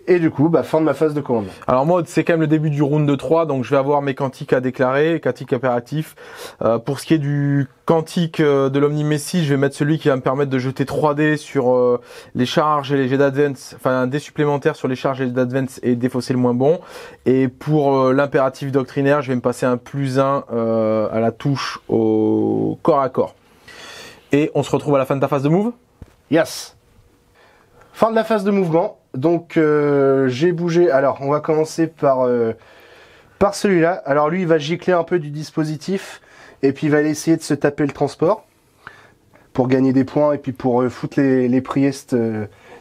Et du coup, bah, fin de ma phase de commandement. Alors moi, c'est quand même le début du round de 3, donc je vais avoir mes quantiques à déclarer, quantiques impératifs. Euh, pour ce qui est du quantique euh, de l'Omni-Messi, je vais mettre celui qui va me permettre de jeter 3D sur euh, les charges et les jets d'advance, enfin un dé supplémentaire sur les charges et les jets d'advance et défausser le moins bon. Et pour l'impératif doctrinaire, je vais me passer un plus 1 euh, à la touche au corps à corps. Et on se retrouve à la fin de ta phase de move? Yes. Fin de la phase de mouvement. Donc euh, j'ai bougé. Alors on va commencer par euh, par celui-là. Alors lui il va gicler un peu du dispositif et puis il va essayer de se taper le transport pour gagner des points et puis pour euh, foutre les les priestes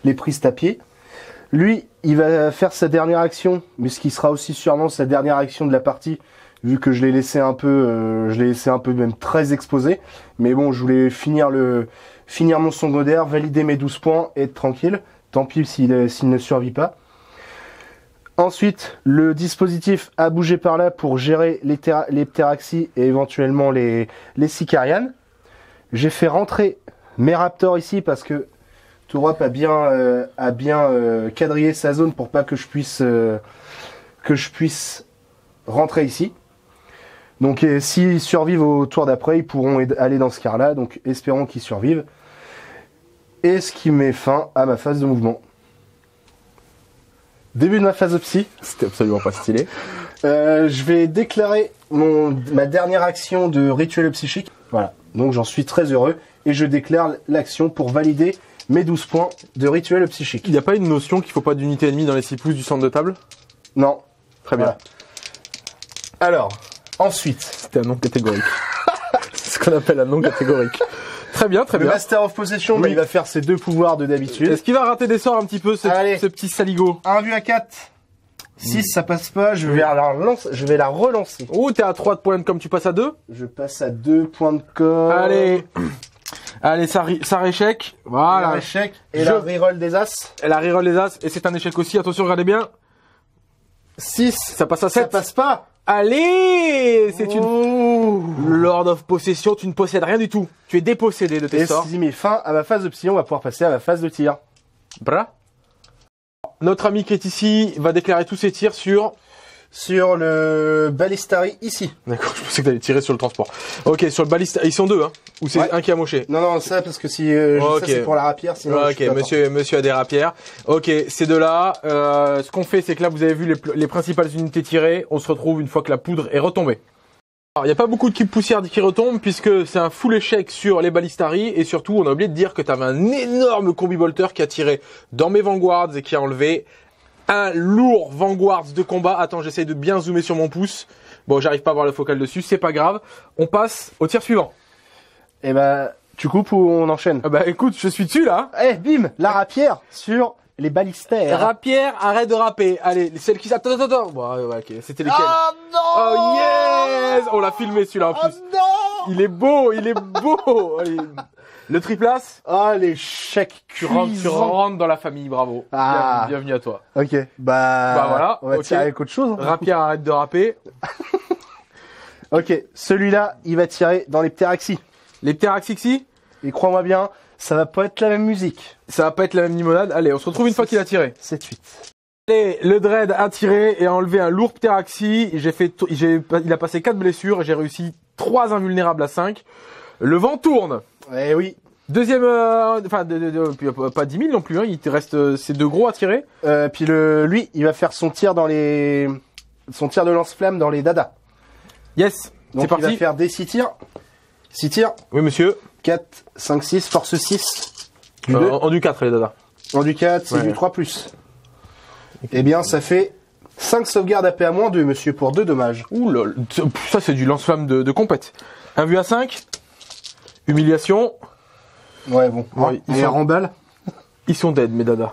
les prises à pied. Lui il va faire sa dernière action, mais ce qui sera aussi sûrement sa dernière action de la partie vu que je l'ai laissé un peu je l'ai laissé un peu même très exposé. Mais bon je voulais finir le finir mon secondaire, valider mes 12 points et être tranquille. Tant pis s'il ne survit pas. Ensuite, le dispositif a bougé par là pour gérer les, les et éventuellement les, les Sicarianes. J'ai fait rentrer mes Raptors ici parce que Tourop a bien, euh, a bien euh, quadrillé sa zone pour pas que je puisse, euh, que je puisse rentrer ici. Donc s'ils survivent au tour d'après, ils pourront aller dans ce quart-là. Donc espérons qu'ils survivent. Et ce qui met fin à ma phase de mouvement. Début de ma phase de psy. C'était absolument pas stylé. Euh, je vais déclarer mon, ma dernière action de rituel psychique. Voilà. Donc j'en suis très heureux. Et je déclare l'action pour valider mes 12 points de rituel psychique. Il n'y a pas une notion qu'il faut pas d'unité ennemie dans les 6 pouces du centre de table? Non. Très bien. Voilà. Alors, ensuite, C'était un non catégorique. (laughs) C'est ce qu'on appelle un non catégorique. Très bien, très le bien. Master of Possession, Oui. bah, il va faire ses deux pouvoirs de d'habitude. Est-ce qu'il va rater des sorts un petit peu, ce, Allez. ce petit saligo 1 vu à 4. 6, ça passe pas. Je vais, la relancer, je vais la relancer. Oh, t'es à 3 de points comme tu passes à 2 Je passe à 2 points de corps. Allez Allez, ça, ça réchec. Voilà. Échec. Et Je- la reroll des As. Elle a reroll les as et c'est un échec aussi. Attention, regardez bien. 6. Ça passe à Ça 7. passe pas. Allez C'est une... Lord of Possession, tu ne possèdes rien du tout. Tu es dépossédé de tes Et sorts. qui met fin à ma phase de psy, on va pouvoir passer à ma phase de tir. Bra. notre ami qui est ici va déclarer tous ses tirs sur... Sur le Balistari ici. D'accord, je pensais que t'allais tirer sur le transport. Ok, sur le baliste, ils sont deux, hein Ou c'est Ouais. un qui a moché Non, non, ça, parce que si euh, Ok. ça, c'est pour la rapière, sinon. je Ok, pas monsieur, monsieur a des rapières. Ok, ces deux-là, euh, ce qu'on fait, c'est que là, vous avez vu les, pl- les principales unités tirées. On se retrouve une fois que la poudre est retombée. Alors, il n'y a pas beaucoup de poussière qui retombent puisque c'est un full échec sur les balistari et surtout, on a oublié de dire que tu avais un énorme combi-bolter qui a tiré dans mes vanguards et qui a enlevé un lourd vanguards de combat. Attends, j'essaye de bien zoomer sur mon pouce. Bon, j'arrive pas à voir le focal dessus, c'est pas grave. On passe au tir suivant. Eh ben, tu coupes ou on enchaîne? Ah bah écoute, je suis dessus là. Eh, bim La rapière sur les balistères. Rapière, arrête de rapper. Allez, celle qui s'attend. Attends, attends. Bon, ouais, ouais, ok. C'était lesquelles Oh non Oh yes On l'a filmé celui-là en Oh plus. non Il est beau, il est beau. (laughs) Allez. Le triplace Oh, l'échec tu rentres, tu rentres dans la famille, bravo. Ah. Bienvenue, bienvenue à toi. Ok, bah... Bah voilà, On va tirer avec autre chose. hein. Rapière, arrête de rapper. (laughs) Ok, celui-là, il va tirer dans les ptéraxis. Les ptéraxixi, Et crois-moi bien, ça va pas être la même musique. ça va pas être la même limonade. Allez, on se retrouve une fois qu'il a tiré. 7-8. Allez, le dread a tiré et a enlevé un lourd ptéraxi. J'ai fait, j'ai, il a passé 4 blessures et j'ai réussi 3 invulnérables à 5. Le vent tourne. Eh oui. Deuxième, euh, enfin, de, de- de- puis, euh, pas 10 000 non plus, hein, il te reste euh, ces deux gros à tirer. Euh, puis le, lui, il va faire son tir dans les... Son tir de lance-flamme dans les dadas. Yes, Donc c'est il va faire des 6 tirs. 6 tirs. Oui, monsieur. 4, 5, 6, force 6. Du Euh, 2. en, en du 4, les dadas. En du 4, c'est Ouais. du 3 plus. Eh bien, ça fait 5 sauvegardes AP à moins 2, monsieur, pour 2 dommages. Ouh ça c'est du lance-flamme de, de compète. Un vu à 5. Humiliation. Ouais, bon. Ouais, ils sont- remballe. Ils sont dead, mes dadas.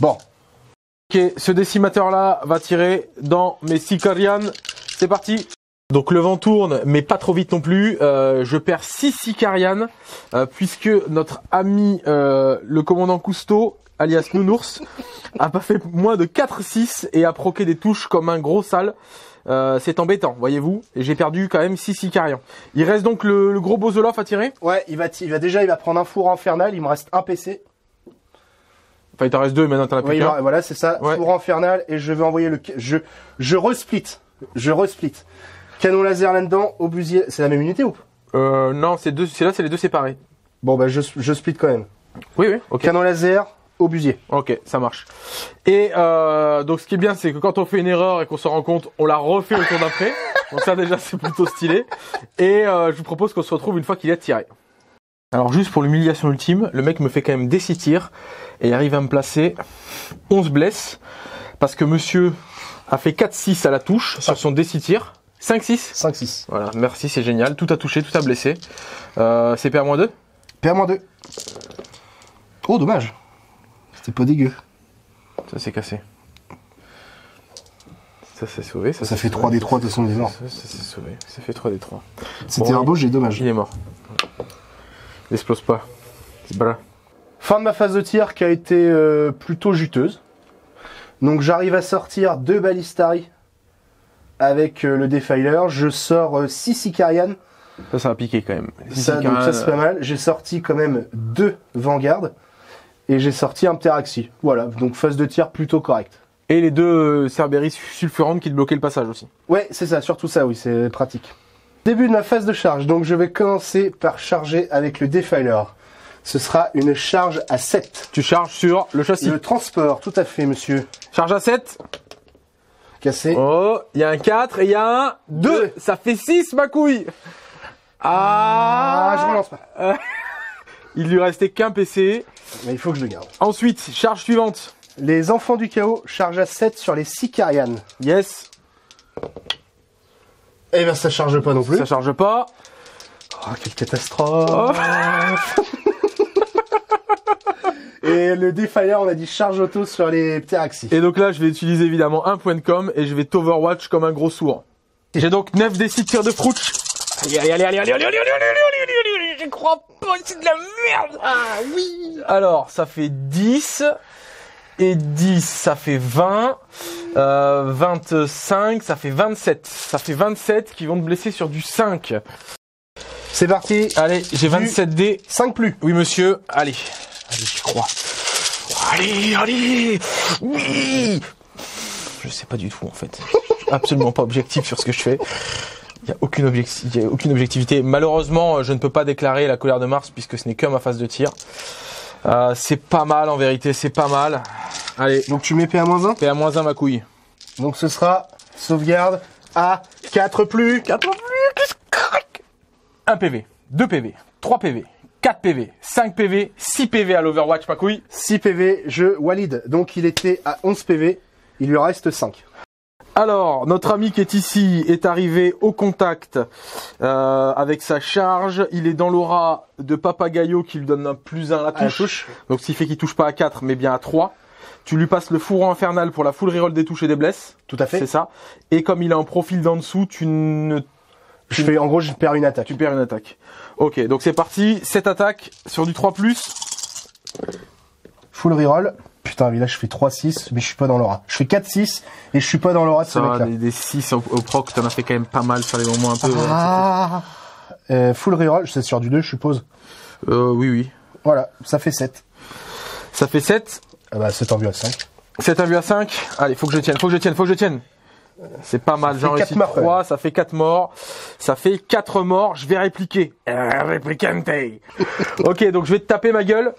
Bon. Ok, ce décimateur-là va tirer dans mes Sicarian. C'est parti. Donc le vent tourne, mais pas trop vite non plus. Euh, je perds 6 Sicarian, euh, puisque notre ami euh, le commandant Cousteau, alias Nounours, (laughs) a pas fait moins de 4-6 et a proqué des touches comme un gros sale. Euh, c'est embêtant, voyez-vous. Et j'ai perdu quand même 6 Sicarians. Il reste donc le, le gros Bozolov à tirer. Ouais, il va, t- il va déjà, il va prendre un four infernal. Il me reste un PC. Enfin, il t'en reste deux, maintenant t'en as plus qu'un. va- voilà, c'est ça. Ouais. Four infernal. Et je vais envoyer le, je, je resplit. Je resplit. Canon laser là-dedans, obusier. C'est la même unité ou Euh, non, c'est deux, c'est là, c'est les deux séparés. Bon, bah, je, je split quand même. Oui, oui, ok. Canon laser, obusier. Ok, ça marche. Et euh, donc ce qui est bien, c'est que quand on fait une erreur et qu'on se rend compte, on la refait au tour d'après. (laughs) donc ça déjà, c'est plutôt stylé. Et euh, je vous propose qu'on se retrouve une fois qu'il est tiré. Alors juste pour l'humiliation ultime, le mec me fait quand même des 6 tirs et arrive à me placer 11 blesses parce que monsieur a fait 4-6 à la touche sur son D6 tir. 5-6 5-6. Voilà, merci, c'est génial. Tout a touché, tout a blessé. Euh, c'est PA-2 PA-2. Oh, dommage. C'était pas dégueu. Ça s'est cassé. Ça s'est sauvé. Ça, fait sauvé. 3 des 3 de est mort. Ça, s'est sauvé. Ça fait 3 des 3. C'était Bon, un beau jet, dommage. Il est mort. N'explose pas. Fin de ma phase de tir qui a été euh, plutôt juteuse. Donc j'arrive à sortir deux balistari avec euh, le defiler. Je sors 6 Sicarian. Ça, ça a piqué quand même. Ça, donc ça c'est pas mal. J'ai sorti quand même deux Vanguard. Et j'ai sorti un Pteraxi. Voilà, donc phase de tir plutôt correcte. Et les deux euh, Cerberus sulfurantes qui te bloquaient le passage aussi. Ouais, c'est ça, surtout ça, oui, c'est pratique. Début de ma phase de charge, donc je vais commencer par charger avec le defiler. Ce sera une charge à 7. Tu charges sur le châssis. Le transport, tout à fait, monsieur. Charge à 7. Cassé. Oh, il y a un 4 et il y a un 2. Deux. Ça fait 6, ma couille. Ah, Ah, je relance pas. (laughs) Il lui restait qu'un PC. Mais il faut que je le garde. Ensuite, charge suivante. Les enfants du chaos charge à 7 sur les Sicarian. Yes. Eh ben ça charge pas non plus. Ça charge pas. Oh, quelle catastrophe (laughs) Et le Defiler, on a dit charge auto sur les Pteraxis. Et donc là, je vais utiliser évidemment un point de com et je vais t'overwatch comme un gros sourd. J'ai donc 9 des 6 tirs de frouch. Allez, allez, allez, allez, allez, allez, allez, allez, allez, allez, allez, allez, j'y crois pas, c'est de la merde. Ah oui. Alors, ça fait 10. Et 10, ça fait 20. Euh, 25, ça fait 27. Ça fait 27 qui vont te blesser sur du 5. C'est parti. Allez, j'ai 27 dés. 5 plus. Oui, monsieur. Allez. Allez, j'y crois. Allez, allez Oui Je sais pas du tout en fait. Je suis absolument pas objectif sur ce que je fais. Il n'y a, aucune y a aucune objectivité. Malheureusement, je ne peux pas déclarer la colère de Mars puisque ce n'est que ma phase de tir. Euh, c'est pas mal en vérité, c'est pas mal. Allez, Donc tu mets PA-1. fais à moins un ma couille. Donc ce sera sauvegarde à 4 plus. 1 PV, 2 PV, 3 PV, 4 PV, 5 PV, 6 PV à l'Overwatch ma couille. 6 PV, je Walid. Donc il était à 11 PV. Il lui reste 5. Alors, notre ami qui est ici est arrivé au contact euh, avec sa charge. Il est dans l'aura de Papagayo qui lui donne un plus 1 à la À la touche. touche. Donc, ce qui fait qu'il touche pas à 4 mais bien à 3. Tu lui passes le fourreau infernal pour la full reroll des touches et des blesses. Tout à fait. C'est ça. Et comme il a un profil d'en dessous, tu ne Je fais, en gros, je perds une attaque. tu perds une attaque. Ok, donc c'est parti. Cette attaque sur du 3+. Full reroll. Putain, mais là, je fais 3-6, mais je suis pas dans l'aura. Je fais 4-6 et je suis pas dans l'aura de ce mec-là. des, des 6 au, au proc, t'en as fait quand même pas mal sur les moments un peu. Ah. Euh, full reroll, c'est sur du 2, je suppose. Euh, oui, oui. Voilà, ça fait 7. Ça fait 7. Ah bah, c'est en vue à 5. 7 à vue à 5. Allez, faut que je tienne, faut que je tienne, faut que je tienne. C'est pas mal, j'en réussis quatre morts, 3, ça fait 4 morts. Ça fait 4 morts, je vais répliquer. Euh, Réplicante. (laughs) ok, donc je vais te taper ma gueule.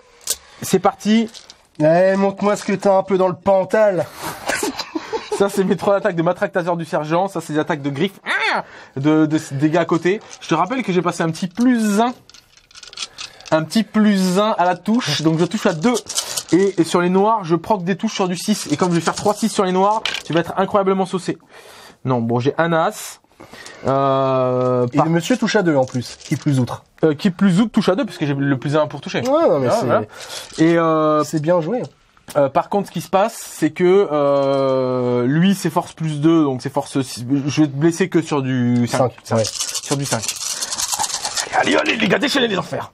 C'est parti. Eh, montre-moi ce que t'as un peu dans le pantal. Ça, c'est mes trois attaques de matraque taser du sergent. Ça, c'est des attaques de griffes. Ah De, de dégâts à côté. Je te rappelle que j'ai passé un petit plus 1. Un petit plus 1 à la touche. Donc, je touche à 2. Et, et sur les noirs, je proc des touches sur du 6. Et comme je vais faire 3-6 sur les noirs, tu vas être incroyablement saucé. Non, bon, j'ai un as. Euh, Et par- le monsieur touche à 2 en plus, qui plus outre. euh, qui plus ou touche à 2 parce que j'ai le plus 1 pour toucher. Ouais, non, mais Ah, c'est, voilà. Et euh, c'est bien joué. Euh, par contre, ce qui se passe, c'est que euh, lui, c'est force plus 2, donc c'est force. six- Je vais te blesser que sur du 5. 5, ouais. Sur du 5. Allez, allez, les gars, déchaînez les enfers.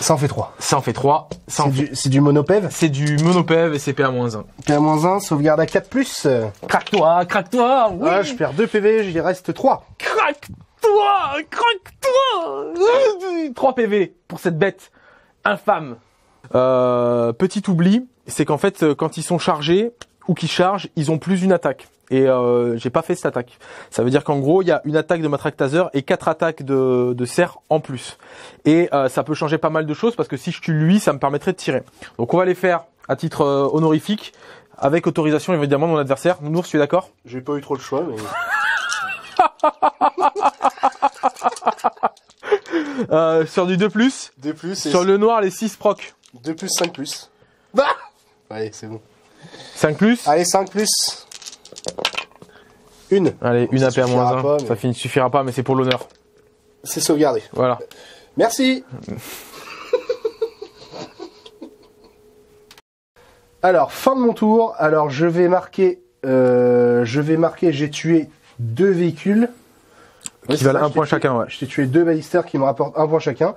Ça en fait 3. Ça en fait 3. Ça en C'est fait... du, c'est du monopève. C'est du monopève et c'est PA-1. PA-1, sauvegarde à 4 plus. Craque-toi, craque-toi, oui Ah, je perds 2 PV, j'y reste 3. Craque-toi, craque-toi (laughs) 3 PV pour cette bête infâme. Euh, petit oubli, c'est qu'en fait, euh, quand ils sont chargés ou qu'ils chargent, ils ont plus une attaque. Et euh, j'ai pas fait cette attaque. Ça veut dire qu'en gros, il y a une attaque de matraque taser et quatre attaques de, de serre en plus. Et euh, ça peut changer pas mal de choses parce que si je tue lui, ça me permettrait de tirer. Donc on va les faire à titre euh, honorifique, avec autorisation évidemment de mon adversaire. Nounours, tu es d'accord? J'ai pas eu trop le choix, mais. (laughs) euh, Sur du 2+, 2 plus et sur le noir, les 6 proc. 2 plus, 5 plus. Bah Allez, c'est bon. 5 plus Allez, 5 plus. Une. Allez, une AP à moins suffira 1. pas, mais- Ça finit, suffira pas, mais c'est pour l'honneur. C'est sauvegardé. Voilà. Merci. (laughs) Alors, fin de mon tour. Alors, je vais marquer. euh, je vais marquer. J'ai tué deux véhicules. Qui valent un point tué- chacun, ouais. Je t'ai tué deux balistères qui me rapportent un point chacun.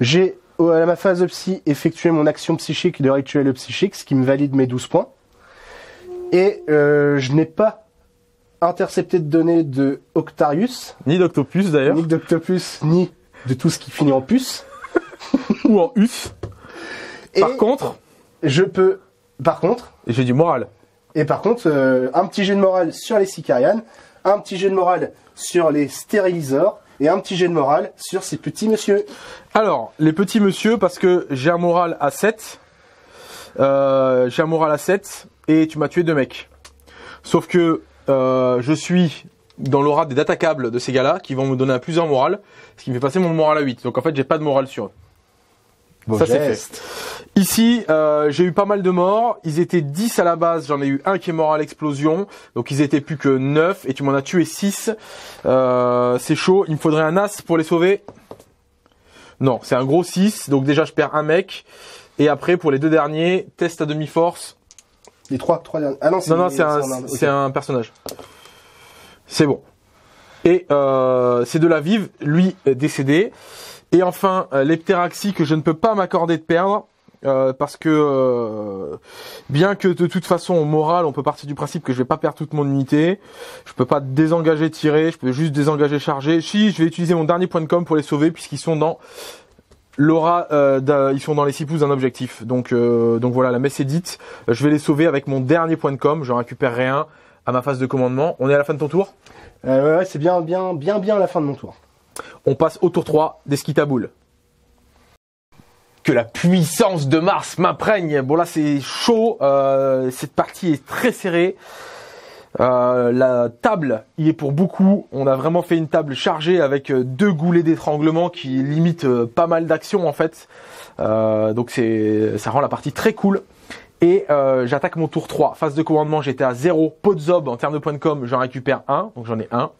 J'ai, à ma phase de psy, effectué mon action psychique de rituel psychique, ce qui me valide mes 12 points. Et euh, je n'ai pas intercepté de données de Octarius, Ni d'Octopus d'ailleurs. ni d'Octopus, ni de tout ce qui finit en puce. (laughs) Ou en us. Et Par contre, je peux, par contre, j'ai du moral. et par contre, euh, un petit jet de morale sur les Sicarianes, un petit jet de morale sur les stériliseurs, et un petit jet de morale sur ces petits monsieur. Alors, les petits monsieur, parce que j'ai un moral à 7. Euh, j'ai un moral à 7 et tu m'as tué deux mecs. Sauf que euh, je suis dans l'aura des datacables de ces gars-là qui vont me donner un plus en moral, ce qui me fait passer mon moral à 8. Donc en fait, j'ai pas de moral sur eux. Ça, c'est geste. Ici, euh, j'ai eu pas mal de morts. Ils étaient 10 à la base. J'en ai eu un qui est mort à l'explosion. Donc ils étaient plus que 9 et tu m'en as tué 6. Euh, c'est chaud. Il me faudrait un as pour les sauver. Non, c'est un gros 6. Donc déjà, je perds un mec. Et après, pour les deux derniers, test à demi-force. Les trois, trois derniers. Ah non, c'est Non, non, c'est un, personnage. C'est bon. Et euh, ces deux-là vivent, lui décédé. Et enfin, euh, l'Epteraxie que je ne peux pas m'accorder de perdre. euh, parce que euh, bien que de toute façon au moral on peut partir du principe que je vais pas perdre toute mon unité, je peux pas désengager tirer, je peux juste désengager charger. Si je vais utiliser mon dernier point de com pour les sauver puisqu'ils sont dans Laura, euh, d'un- ils sont dans les six pouces d'un objectif. Donc, euh, donc voilà, la messe est dite. Euh, Je vais les sauver avec mon dernier point de com. J'en récupérerai un à ma phase de commandement. On est à la fin de ton tour? Euh, ouais, ouais, c'est bien, bien, bien, bien à la fin de mon tour. On passe au tour 3 des boules. Que la puissance de Mars m'imprègne. Bon là c'est chaud, euh, cette partie est très serrée. Euh, la table y est pour beaucoup. On a vraiment fait une table chargée avec euh, deux goulets d'étranglement qui limitent euh, pas mal d'actions en fait. Donc c'est, ça rend la partie très cool. Et j'attaque mon tour 3. Phase de commandement, j'étais à 0. Pot de zob en termes de points de com, j'en récupère 1. Donc j'en ai 1.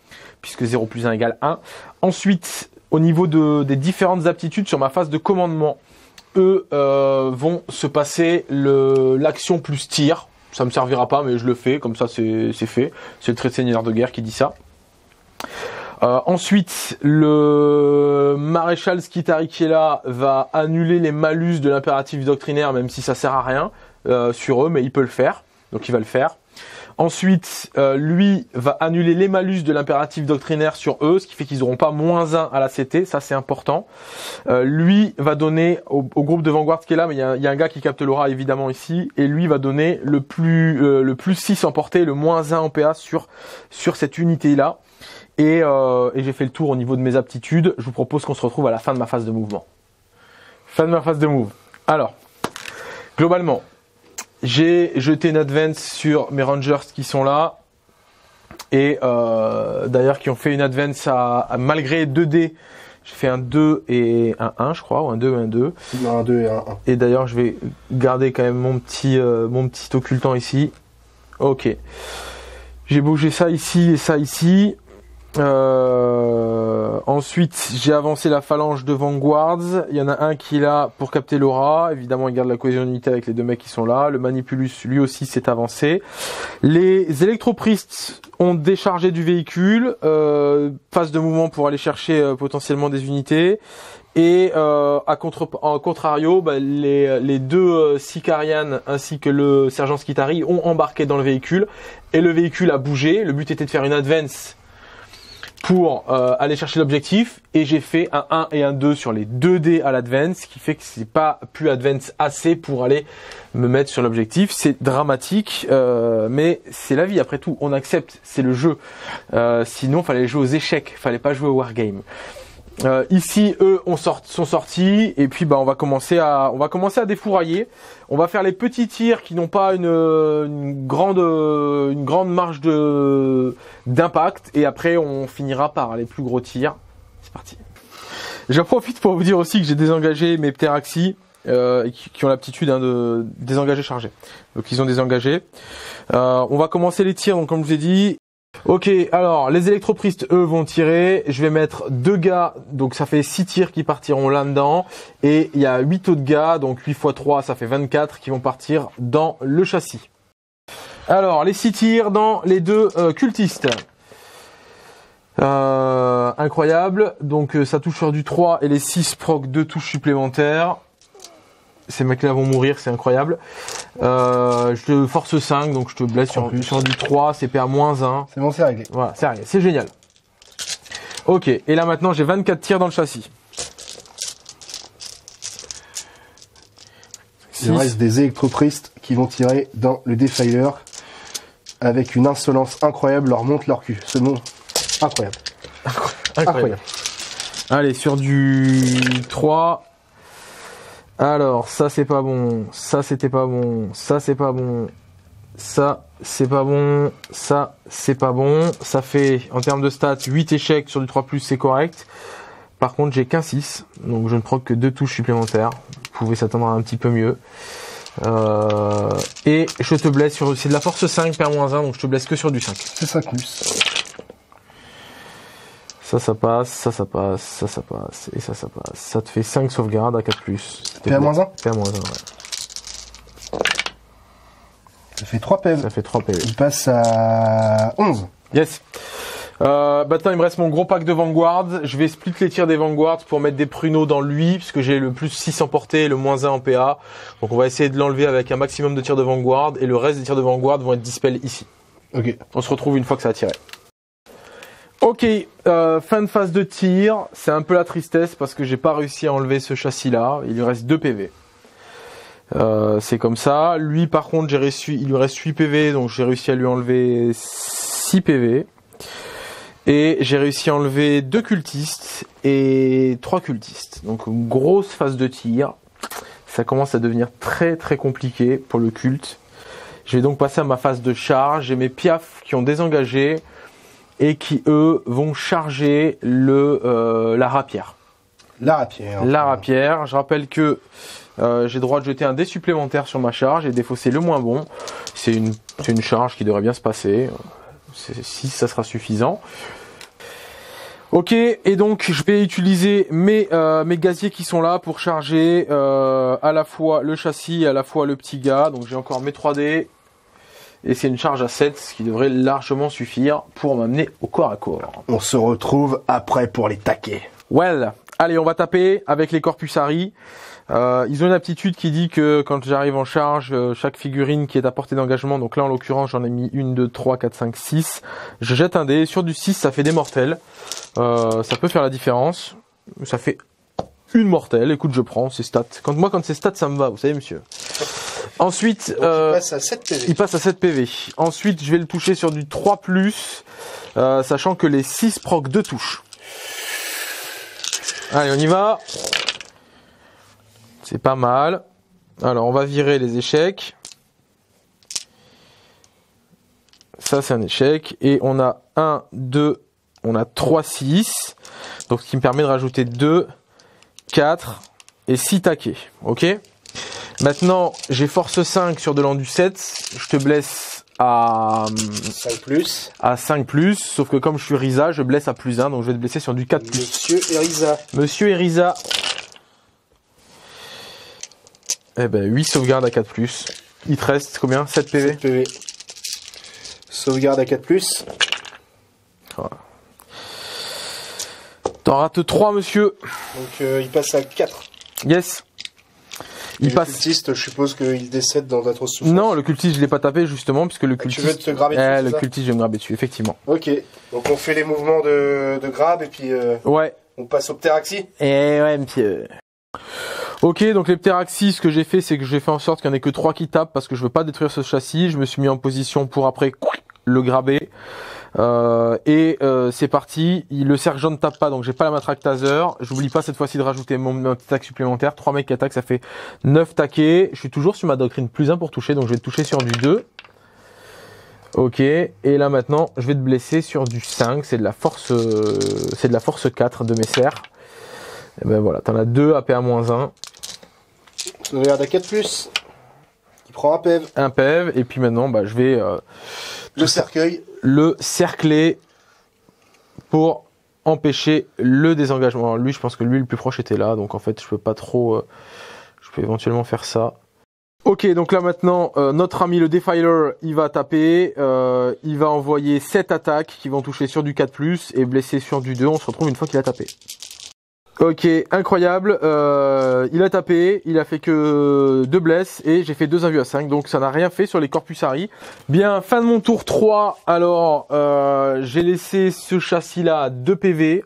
Puisque 0 plus 1 égale 1. Ensuite, au niveau de, des différentes aptitudes sur ma phase de commandement, eux vont se passer l'action plus tir. Ça me servira pas, mais je le fais, comme ça c'est fait. C'est le trait de seigneur de guerre qui dit ça. Euh, ensuite, le maréchal Skitari qui est là va annuler les malus de l'impératif doctrinaire, même si ça sert à rien euh, sur eux, mais il peut le faire, donc il va le faire. Ensuite, euh, lui va annuler les malus de l'impératif doctrinaire sur eux, ce qui fait qu'ils n'auront pas moins 1 à la CT, ça c'est important. Euh, lui va donner au, au groupe de Vanguard qui est là, mais il y a, y a un gars qui capte l'aura évidemment ici, et lui va donner le plus euh, le plus 6 en portée, le moins 1 en PA sur sur cette unité là. Et, euh, et j'ai fait le tour au niveau de mes aptitudes. Je vous propose qu'on se retrouve à la fin de ma phase de mouvement. Fin de ma phase de move. Alors, globalement, j'ai jeté une advance sur mes rangers qui sont là. Et euh, d'ailleurs qui ont fait une advance à, à- malgré 2 dés. J'ai fait un 2 et un 1 je crois, ou un 2 et un 2. Un 2 et un 1. Et d'ailleurs, je vais garder quand même mon petit, euh, mon petit occultant ici. Ok. J'ai bougé ça ici et ça ici. Euh, ensuite, j'ai avancé la phalange de Vanguards. Il y en a un qui est là pour capter l'aura. Évidemment, il garde la cohésion d'unité avec les deux mecs qui sont là. Le Manipulus, lui aussi, s'est avancé. Les électropristes ont déchargé du véhicule. Euh, phase de mouvement pour aller chercher euh, potentiellement des unités. Et euh, à contre, en contrario, bah, les, les deux euh, Sicarian ainsi que le sergent Skitari ont embarqué dans le véhicule et le véhicule a bougé. Le but était de faire une advance pour euh, aller chercher l'objectif et j'ai fait un 1 et un 2 sur les 2 dés à l'advance, ce qui fait que c'est pas plus advance assez pour aller me mettre sur l'objectif. C'est dramatique, euh, mais c'est la vie. Après tout, on accepte, c'est le jeu. Euh, sinon, fallait jouer aux échecs, fallait pas jouer au wargame. Euh, ici, eux on sort, sont sortis et puis bah on va commencer à on va commencer à défourailler. On va faire les petits tirs qui n'ont pas une, une grande une grande marge de d'impact et après on finira par les plus gros tirs. C'est parti. J'en profite pour vous dire aussi que j'ai désengagé mes pteraxis euh, qui, qui ont l'aptitude hein, de désengager charger. Donc ils ont désengagé. Euh, on va commencer les tirs donc comme je vous ai dit. Ok, alors les électropristes, eux, vont tirer. Je vais mettre deux gars, donc ça fait 6 tirs qui partiront là-dedans. Et il y a 8 autres gars, donc 8 x 3, ça fait 24 qui vont partir dans le châssis. Alors, les 6 tirs dans les deux euh, cultistes. Euh, incroyable. Donc euh, ça touche sur du 3 et les 6 proc 2 touches supplémentaires. Ces mecs-là vont mourir, c'est incroyable. Euh, je te force 5, donc je te blesse sur, sur du 3, CPA moins 1. C'est bon, c'est réglé. Voilà, c'est rien, c'est génial. Ok, et là maintenant j'ai 24 tirs dans le châssis. Il reste des électropristes qui vont tirer dans le Defiler avec une insolence incroyable, leur monte leur cul. Ce mot incroyable. Incroyable. Allez, sur du 3. Alors, ça c'est pas bon, ça c'était pas bon, ça c'est pas bon, ça c'est pas bon, ça c'est pas bon. Ça fait, en termes de stats, 8 échecs sur du 3+, c'est correct. Par contre, j'ai qu'un 6, donc je ne proc que deux touches supplémentaires. Vous pouvez s'attendre à un petit peu mieux. Euh, et je te blesse sur, c'est de la force 5, per moins 1, donc je te blesse que sur du 5. C'est 5 plus. Ça, ça passe, ça, ça passe, ça, ça passe, et ça, ça passe. Ça te fait 5 sauvegardes à 4+. C'était PA bon. moins 1 PA moins 1, ouais. Ça fait 3 PV. Ça fait 3 PV. Il passe à 11. Yes. Euh, maintenant, il me reste mon gros pack de Vanguard. Je vais split les tirs des Vanguards pour mettre des pruneaux dans lui, puisque j'ai le plus 6 en portée et le moins 1 en PA. Donc on va essayer de l'enlever avec un maximum de tirs de Vanguard, et le reste des tirs de Vanguard vont être dispel ici. Ok. On se retrouve une fois que ça a tiré. Ok, euh, fin de phase de tir. C'est un peu la tristesse parce que j'ai pas réussi à enlever ce châssis-là. Il lui reste 2 PV. Euh, c'est comme ça. Lui, par contre, j'ai réussi, il lui reste 8 PV, donc j'ai réussi à lui enlever 6 PV. Et j'ai réussi à enlever 2 cultistes et 3 cultistes. Donc une grosse phase de tir. Ça commence à devenir très très compliqué pour le culte. Je vais donc passer à ma phase de charge. J'ai mes piafs qui ont désengagé et qui eux vont charger le euh, la rapière. La rapière. La rapière. Je rappelle que euh, j'ai droit de jeter un dé supplémentaire sur ma charge et défausser le moins bon. C'est une, c'est une charge qui devrait bien se passer. Si ça sera suffisant. Ok, et donc je vais utiliser mes, euh, mes gaziers qui sont là pour charger euh, à la fois le châssis, à la fois le petit gars. Donc j'ai encore mes 3D. Et c'est une charge à 7, ce qui devrait largement suffire pour m'amener au corps à corps. On se retrouve après pour les taquets. Well, allez, on va taper avec les Corpusari. Euh, ils ont une aptitude qui dit que quand j'arrive en charge, euh, chaque figurine qui est à portée d'engagement, donc là en l'occurrence j'en ai mis une, deux, trois, quatre, cinq, six. Je jette un dé, sur du 6 ça fait des mortels. Euh, ça peut faire la différence. Ça fait une mortelle, écoute je prends, c'est stats. Quand, moi quand c'est stats ça me va, vous savez monsieur. Ensuite, euh, passe à 7 PV. il passe à 7 PV. Ensuite, je vais le toucher sur du 3 euh, sachant que les 6 proc 2 touches. Allez, on y va. C'est pas mal. Alors, on va virer les échecs. Ça, c'est un échec. Et on a 1, 2, on a 3, 6. Donc, ce qui me permet de rajouter 2, 4 et 6 taquets. Ok? Maintenant, j'ai force 5 sur de l'endu 7. Je te blesse à, 5 plus. à 5 sauf que comme je suis Risa, je blesse à plus 1, donc je vais te blesser sur du 4 Monsieur Erisa. Monsieur Erisa. Eh ben, 8 sauvegardes à 4 Il te reste combien? 7 PV 7 PV. Sauvegarde à 4 plus. T'en rates 3, monsieur. Donc euh, il passe à 4. Yes. Il le passe. cultiste, je suppose qu'il décède dans d'atroces souffrances. Non, le cultiste, je l'ai pas tapé justement, puisque le Ah, tu cultiste. veux te graber dessus, Eh, le cultiste, je vais me graber dessus, effectivement. Ok. Donc on fait les mouvements de, de grab et puis euh, Ouais. on passe au pteraxie. Eh ouais, monsieur. Ok, donc les pteraxis, ce que j'ai fait, c'est que j'ai fait en sorte qu'il n'y en ait que 3 qui tapent parce que je veux pas détruire ce châssis. Je me suis mis en position pour après le graber. Euh, et euh, c'est parti. Le sergent ne tape pas, donc j'ai pas la matraque taser. J'oublie pas cette fois-ci de rajouter mon, mon petit attaque supplémentaire. 3 mecs qui attaquent, ça fait 9 taquets. Je suis toujours sur ma doctrine plus 1 pour toucher, donc je vais te toucher sur du 2. Ok, et là maintenant, je vais te blesser sur du 5. C'est de la force, euh, c'est de la force 4 de mes serres. Et ben voilà, t'en as 2 AP à moins 1, Sauvegarde à 4 plus. Il prend un PEV. un PEV, et puis maintenant, bah, je vais euh, Le cercueil. le cercler pour empêcher le désengagement. Lui, je pense que lui, le plus proche était là, donc en fait, je peux pas trop... euh, je peux éventuellement faire ça. Ok, donc là maintenant, euh, notre ami le Defiler, il va taper, euh, il va envoyer 7 attaques qui vont toucher sur du 4+, et blesser sur du 2, on se retrouve une fois qu'il a tapé. Ok, incroyable, euh, il a tapé, il a fait que 2 blesses, et j'ai fait 2 invus à 5, donc ça n'a rien fait sur les Corpusari. Bien, fin de mon tour 3, alors euh, j'ai laissé ce châssis-là à 2 PV,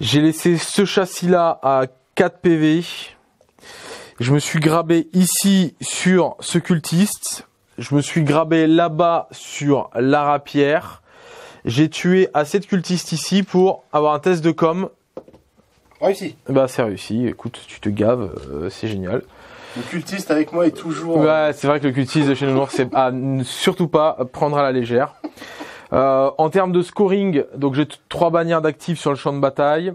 j'ai laissé ce châssis-là à 4 PV, je me suis grabé ici sur ce cultiste. Je me suis grabé là-bas sur la rapière. J'ai tué assez de cultistes ici pour avoir un test de com. Réussi. Bah c'est réussi, écoute, tu te gaves, euh, c'est génial. Le cultiste avec moi est toujours. Ouais, c'est vrai que le cultiste de chez Noir, c'est à ne surtout pas prendre à la légère. Euh, en termes de scoring, donc j'ai trois bannières d'actifs sur le champ de bataille.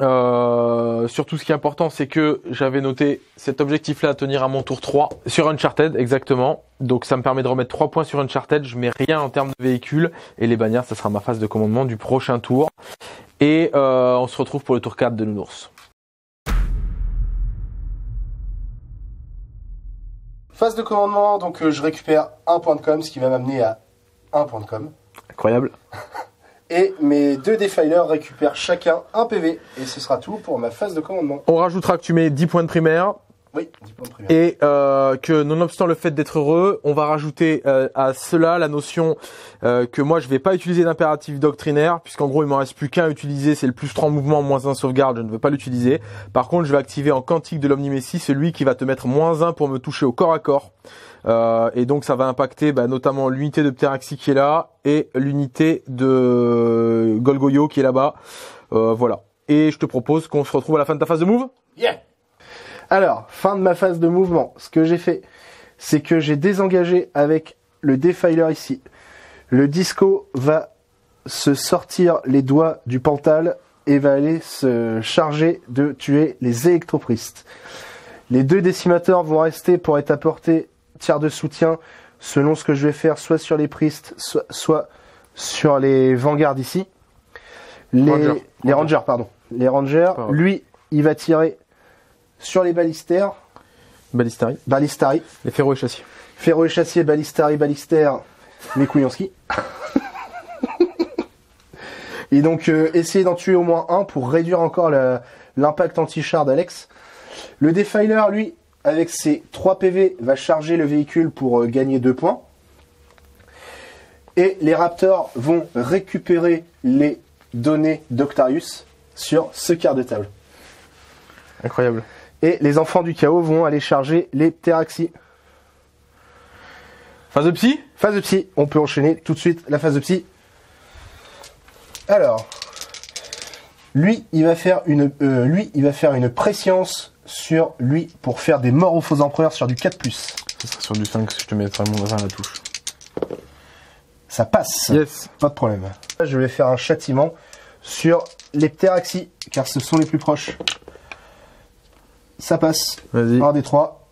Euh, surtout ce qui est important, c'est que j'avais noté cet objectif-là à tenir à mon tour 3 sur Uncharted, exactement. Donc ça me permet de remettre 3 points sur Uncharted. Je mets rien en termes de véhicule. Et les bannières, ça sera ma phase de commandement du prochain tour. Et euh, on se retrouve pour le tour 4 de Nounours. Phase de commandement, donc euh, je récupère un point de com, ce qui va m'amener à un point de com. Incroyable. (laughs) Et mes deux defilers récupèrent chacun un PV. Et ce sera tout pour ma phase de commandement. On rajoutera que tu mets 10 points de primaire. Oui, 10 points de première. Et euh, que nonobstant le fait d'être heureux, on va rajouter euh, à cela la notion euh, que moi je vais pas utiliser d'impératif doctrinaire, puisqu'en gros il m'en reste plus qu'un à utiliser, c'est le plus 3 mouvements moins 1 sauvegarde, je ne veux pas l'utiliser. Par contre je vais activer en quantique de l'omnimécie celui qui va te mettre moins 1 pour me toucher au corps à corps. Euh, et donc ça va impacter bah, notamment l'unité de Pteraxi qui est là et l'unité de Golgoyo qui est là-bas. Euh, voilà. Et je te propose qu'on se retrouve à la fin de ta phase de move? Yeah Alors, fin de ma phase de mouvement. Ce que j'ai fait, c'est que j'ai désengagé avec le defiler ici. Le disco va se sortir les doigts du pantal et va aller se charger de tuer les électropristes. Les deux décimateurs vont rester pour être apportés tiers de soutien selon ce que je vais faire soit sur les pristes, soit, soit sur les vanguards ici. Les Rangers. les rangers, pardon. Les rangers, lui, il va tirer sur les balistères, Balistari. balistari, Les ferros et châssis. ferro et chassier, balistari, balistère, les couilles en ski. (laughs) Et donc, euh, essayer d'en tuer au moins un pour réduire encore l'impact anti-char d'Alex. Le Defiler, lui, avec ses 3 PV, va charger le véhicule pour euh, gagner 2 points. Et les Raptors vont récupérer les données d'Octarius sur ce quart de table. Incroyable. Et les enfants du chaos vont aller charger les Pteraxis. Phase de psy? Phase de psy, on peut enchaîner tout de suite la phase de psy. Alors, lui, il va faire une, euh, lui, il va faire une préscience sur lui pour faire des morts aux faux empereurs sur du 4+. Ce sera sur du 5 que je te mettrai mon à la touche. Ça passe, Yes. pas de problème. Là, je vais faire un châtiment sur les Pteraxis, car ce sont les plus proches. Ça passe. Vas-y. Un des trois.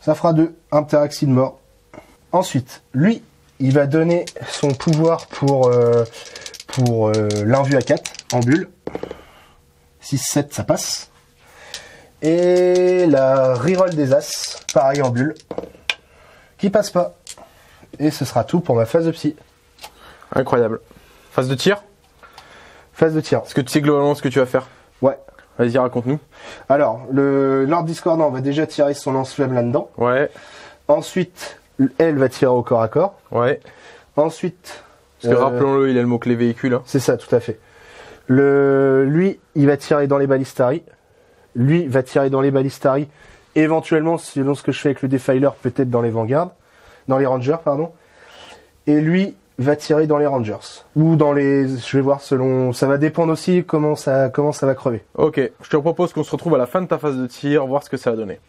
Ça fera deux. Un Pteraxi de mort. Ensuite, lui, il va donner son pouvoir pour, euh, pour euh, l'invue à 4 en bulle. 6-7, ça passe. Et la reroll des As, pareil en bulle. Qui passe pas. Et ce sera tout pour ma phase de psy. Incroyable. Phase de tir? Phase de tir. Est-ce que tu sais globalement ce que tu vas faire? Ouais. Vas-y, raconte-nous. Alors, le Lord Discordant va déjà tirer son lance-flamme là-dedans. Ouais, Ensuite, elle va tirer au corps à corps. ouais. Ensuite, Parce que Euh, rappelons-le, il a le mot-clé véhicule. hein. C'est ça, tout à fait. Le, lui, il va tirer dans les balistari. Lui va tirer dans les balistari. Éventuellement, selon ce que je fais avec le defiler, peut-être dans les vanguards, dans les rangers, pardon. Et lui va tirer dans les rangers ou dans les. Je vais voir selon. Ça va dépendre aussi comment ça comment ça va crever. Ok, je te propose qu'on se retrouve à la fin de ta phase de tir, voir ce que ça va donner.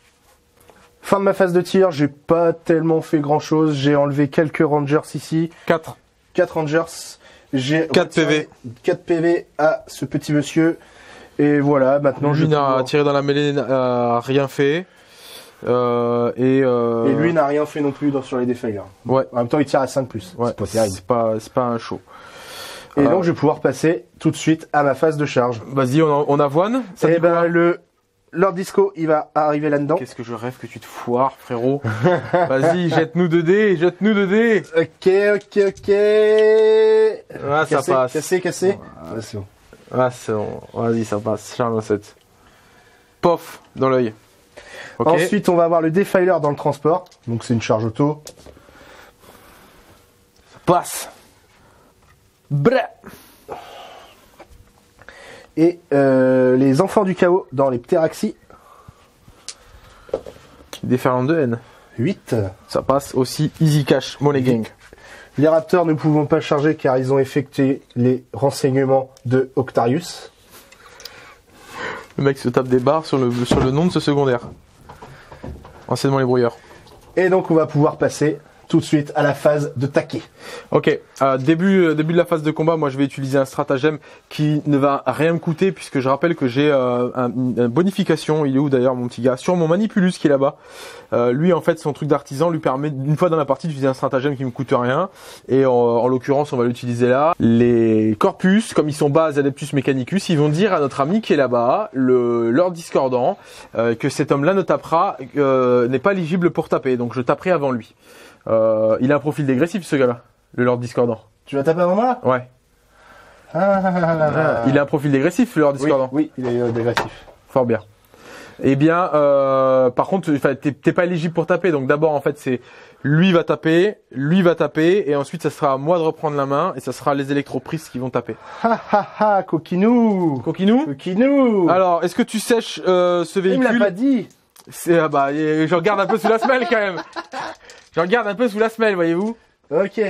Fin de ma phase de tir, j'ai pas tellement fait grand chose. J'ai enlevé quelques rangers ici. 4. 4 Rangers. J'ai 4 retiré 4 PV à ce petit monsieur. Et voilà, maintenant je pouvoir- tiré dans la mêlée, n'a rien fait. Euh, et, euh, Et lui n'a rien fait non plus dans, sur les defilers. Ouais. En même temps, il tire à 5 plus. ouais, c'est pas terrible. c'est pas, c'est pas un show. Et Euh, donc, je vais pouvoir passer tout de suite à ma phase de charge. Vas-y, on, on avoine. Ça Et quoi ben, le Lord Disco, il va arriver là-dedans. Qu'est-ce que je rêve que tu te foires, frérot. (laughs) Vas-y, jette-nous 2 dés, jette-nous 2 dés. Ok, ok, ok. Ah, ça passe. cassé, cassé. Ouais, c'est bon. Ah, c'est bon. Vas-y, ça passe. Charme 7. Pof, dans l'œil. Ensuite, on va avoir le defiler dans le transport. Donc, c'est une charge auto. passe. Bref. Et euh, les enfants du chaos dans les pteraxis. Déferlant de haine. 8. Ça passe aussi easy cash, money gang. Les raptors ne pouvons pas charger car ils ont effectué les renseignements de Octarius. Le mec se tape des barres sur le, sur le nom de ce secondaire. Anciennement les brouilleurs. Et donc on va pouvoir passer tout de suite à la phase de taquet. Ok, euh, début, euh, début de la phase de combat, moi je vais utiliser un stratagème qui ne va rien me coûter puisque je rappelle que j'ai euh, un- une bonification, il est où d'ailleurs mon petit gars? Sur mon Manipulus qui est là-bas. Euh, lui en fait son truc d'artisan lui permet une fois dans la partie d'utiliser un stratagème qui me coûte rien et en, en l'occurrence on va l'utiliser là. Les corpus, comme ils sont bas Adeptus Mechanicus, ils vont dire à notre ami qui est là-bas, le Lord Discordant, que cet homme-là ne tapera, n'est pas éligible pour taper, donc je taperai avant lui. Euh, il a un profil dégressif ce gars-là, le Lord Discordant. Tu vas taper avant moi là Ouais. ah, Il a un profil dégressif, le Lord Discordant. oui, il est euh, dégressif. Fort bien. Eh bien, euh, par contre, t'es pas éligible pour taper. Donc d'abord, en fait, c'est lui va taper, lui va taper, et ensuite, ça sera à moi de reprendre la main, et ça sera les électroprises qui vont taper. Ha ha ha, coquinou Coquinou Coquinou Alors, est-ce que tu sèches euh, ce Il me l'a véhicule pas dit C'est ah bah, je regarde un peu sous la semelle quand même. (laughs) Je regarde un peu sous la semelle, voyez-vous. Ok.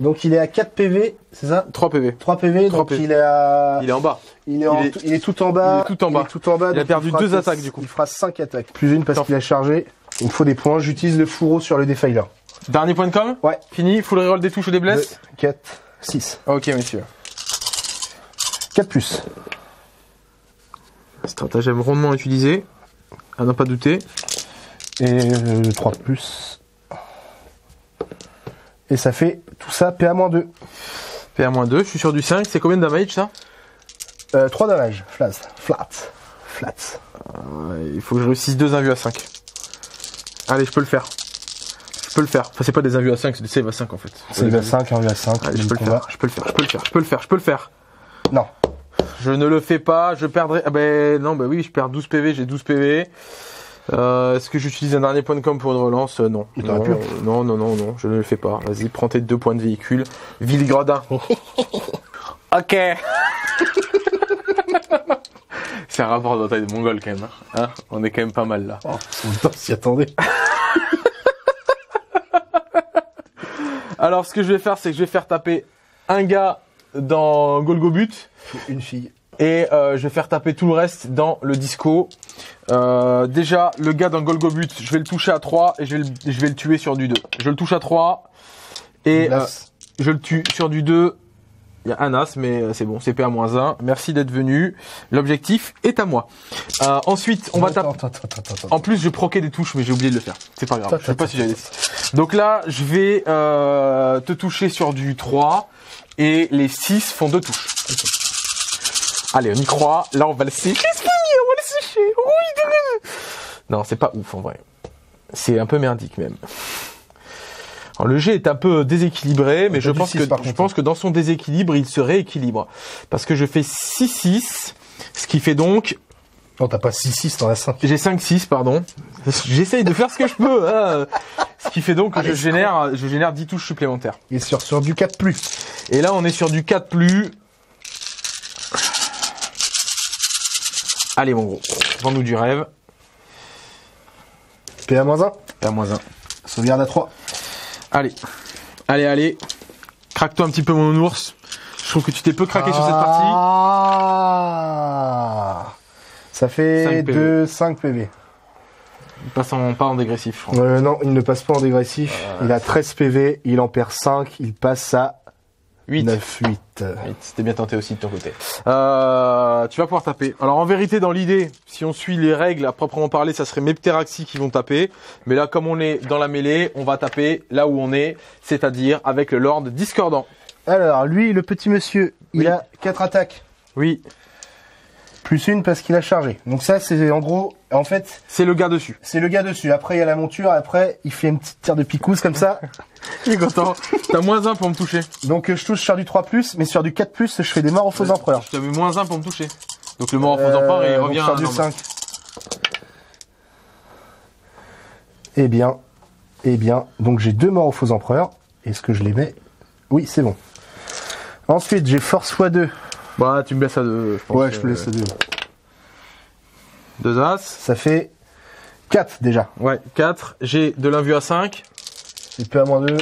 Donc il est à 4 PV, c'est ça? 3 PV. 3 PV, Trois donc PV. il est à... Il est en bas. Il est, en- il est- il est tout en bas. il est tout en bas. tout en bas. Il a perdu fera deux que- attaques, du coup. Il fera 5 attaques. Plus une parce qu'il a chargé. Il me faut des points. J'utilise le fourreau sur le défiler. Dernier point de com? Ouais. Fini, full reroll des touches ou des blesses? 4, 6. Ok, messieurs. 4 plus. Stratagème rondement utilisé. À ne pas douter. Et euh, 3 plus. Et ça fait tout ça PA-2. PA-2, je suis sur du 5. C'est combien de damage ça? Euh, 3 dommages. Flat. Flat. Flat. Euh, Il faut que je réussisse deux invus à 5. Allez, je peux le faire. Je peux le faire. Enfin, c'est pas des invus à 5, c'est des save à 5 en fait. C'est le 5, 1 à 5. Allez, je peux le faire. Je peux le faire. Je peux le faire. Je peux le faire. Je peux le faire. Non. Je ne le fais pas. Je perdrai. Ah ben non, bah oui, je perds 12 PV. J'ai 12 PV. Euh, Est-ce que j'utilise un dernier point de com pour une relance? Euh, Non. Mais t'aurais non, pu. euh, non, non, non, non, je ne le fais pas. Vas-y, prends tes deux points de véhicule. Villegradin. (laughs) ok. C'est un rapport de taille de mongol quand même. hein. Hein? On est quand même pas mal là. Oh, on s'y attendait. (laughs) Alors, ce que je vais faire, c'est que je vais faire taper un gars dans Golgobut Une fille. Et euh, je vais faire taper tout le reste dans le disco. Euh, déjà, le gars dans Golgobut, je vais le toucher à 3 et je vais le, je vais le tuer sur du 2. Je le touche à 3 et euh, je le tue sur du 2. Il y a un as, mais euh, c'est bon, c'est PA-1. Merci d'être venu. L'objectif est à moi. Euh, ensuite, on va taper... En plus, je proquais des touches, mais j'ai oublié de le faire. C'est pas grave. Attends, Je sais pas si j'avais. Donc là, je vais euh, te toucher sur du 3 et les 6 font deux touches. Allez, on y croit. Là, on va le sécher. On va le sécher. Oui, Non, c'est pas ouf en vrai. C'est un peu merdique même. Alors, le jet est un peu déséquilibré, mais je pense que je pense que dans son déséquilibre, il se rééquilibre parce que je fais 6-6, ce qui fait donc Non, t'as pas 6-6, t'en as 5. j'ai 5-6, pardon. J'essaye de faire ce que je peux. hein. Ce qui fait donc que je génère, je génère 10 touches supplémentaires. Et sur, sur du 4 plus. Et là, on est sur du 4 plus. Allez, mon gros. Vends-nous du rêve. PA-1. Et à moins 1. Sauvegarde à 3. Allez. Allez, allez. Craque-toi un petit peu, mon ours. Je trouve que tu t'es peu craqué sur cette partie. Ah Ça fait 5 PV. 2, 5 PV. Il passe en, pas en dégressif. Euh, non, il ne passe pas en dégressif. Il a 13 PV, il en perd 5, il passe à 8. 9, 8. Oui, C'était bien tenté aussi de ton côté. Euh, tu vas pouvoir taper. Alors en vérité, dans l'idée, si on suit les règles à proprement parler, ça serait mes ptéraxis qui vont taper. Mais là, comme on est dans la mêlée, on va taper là où on est, c'est-à-dire avec le Lord Discordant. Alors, lui, le petit monsieur, il a 4 attaques. Oui, Plus une parce qu'il a chargé. Donc ça, c'est en gros, en fait, c'est le gars dessus. c'est le gars dessus. Après, il y a la monture. Après, il fait une petite tire de picousse comme ça. (laughs) Il est content. T'as moins 1 pour me toucher. Donc, euh, je touche sur du 3+, mais sur du 4+, je fais des morts aux faux empereurs. Je t'avais moins 1 pour me toucher. Donc le mort part, il Euh, donc revient sur à du normal. 5. Eh bien, eh bien, donc j'ai deux morts aux faux empereurs. Est-ce que je les mets? Oui, c'est bon. Ensuite, j'ai force x2. Bah, tu me laisses à deux, je pense. Ouais, je te laisse deux. Deux As. Ça fait 4 déjà. Ouais, 4. J'ai de l'invue à 5. C'est peu à moins 2.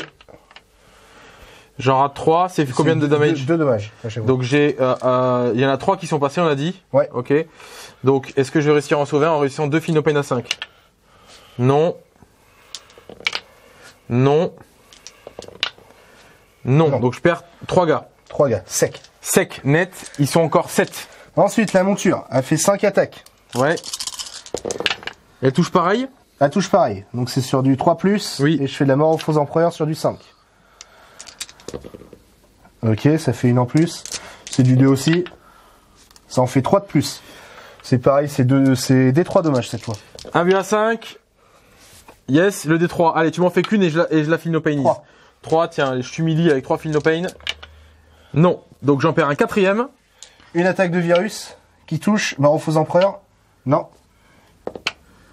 J'en rate 3. C'est combien de damage 2 dommages. Donc j'ai, euh, euh, il y en a trois qui sont passés, on a dit. Ouais. Ok. Donc est-ce que je vais réussir à en sauver un en réussissant deux Philopènes à 5 Non. Non. Non. Donc je perds trois gars. 3 gars, sec. Sec, net. Ils sont encore 7. Ensuite, la monture a fait 5 attaques. Ouais. Elle touche pareil La touche pareil. Donc c'est sur du 3+, Oui. et je fais de la mort aux faux empereurs sur du 5. Ok, ça fait une en plus. C'est du 2 aussi. Ça en fait 3 de plus. C'est pareil, c'est deux, c'est des 3 dommages cette fois. Un but à 5. Yes, le D3. Allez, tu m'en fais qu'une et je la, et je la Philopénise. Trois. 3, tiens, je t'humilie avec 3 Philopènes. Non. Donc j'en perds un quatrième. Une attaque de virus qui touche mort aux faux empereurs. Non.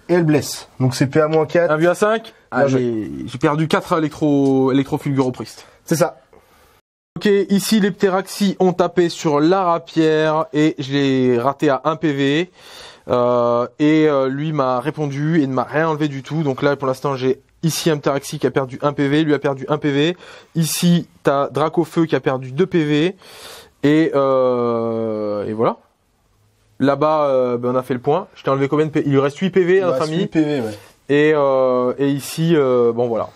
Et elle blesse. Donc c'est PA-4. 1 vue à 5 Bien J'ai j'ai perdu 4 électro, électrofulguroprist. C'est ça. Ok, ici les ptéraxis ont tapé sur la rapière et je l'ai raté à 1 PV. Euh, et euh, lui m'a répondu et ne m'a rien enlevé du tout. Donc là pour l'instant j'ai ici un ptéraxis qui a perdu 1 PV, lui a perdu 1 PV. Ici t'as Dracofeu qui a perdu 2 PV. Et, euh, et voilà. Là-bas euh, ben, on a fait le point. Je t'ai enlevé combien de PV Il lui reste 8 PV à notre ami. PV, ouais. Et, euh, et ici, euh, bon voilà.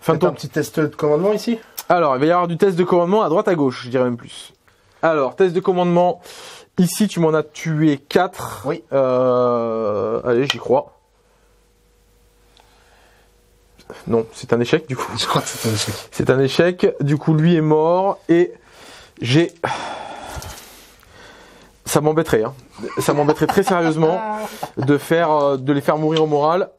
Fin de un petit test de commandement ici alors, il va y avoir du test de commandement à droite à gauche, je dirais même plus. Alors, test de commandement. Ici, tu m'en as tué 4. Oui. Euh, allez, j'y crois. Non, c'est un échec du coup. Je crois que c'est un échec. C'est un échec. Du coup, lui est mort et j'ai. Ça m'embêterait. Hein. Ça m'embêterait très sérieusement de faire, euh, de les faire mourir au moral.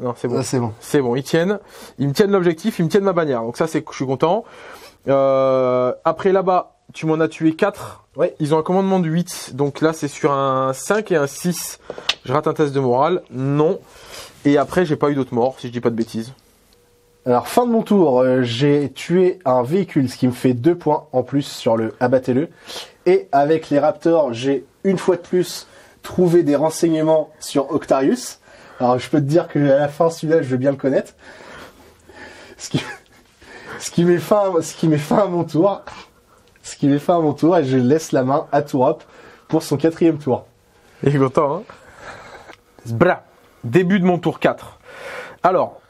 Non, c'est bon. C'est bon. C'est bon, ils tiennent. Ils me tiennent l'objectif, ils me tiennent ma bannière. Donc ça, c'est, je suis content. Euh, après là-bas, tu m'en as tué 4. Ouais. Ils ont un commandement de 8. Donc là, c'est sur un 5 et un 6. Je rate un test de morale. Non. Et après, j'ai pas eu d'autres morts, si je dis pas de bêtises. Alors, fin de mon tour, euh, j'ai tué un véhicule, ce qui me fait deux points en plus sur le abattez-le. Et avec les Raptors, j'ai une fois de plus trouvé des renseignements sur Octarius. Alors, je peux te dire que à la fin, celui-là, je veux bien le connaître. Ce qui, met fin, ce qui met fin à mon tour. Ce qui met fin à mon tour et je laisse la main à Tourop pour son quatrième tour. Il est content, hein? Bra. Début de mon tour 4. Alors,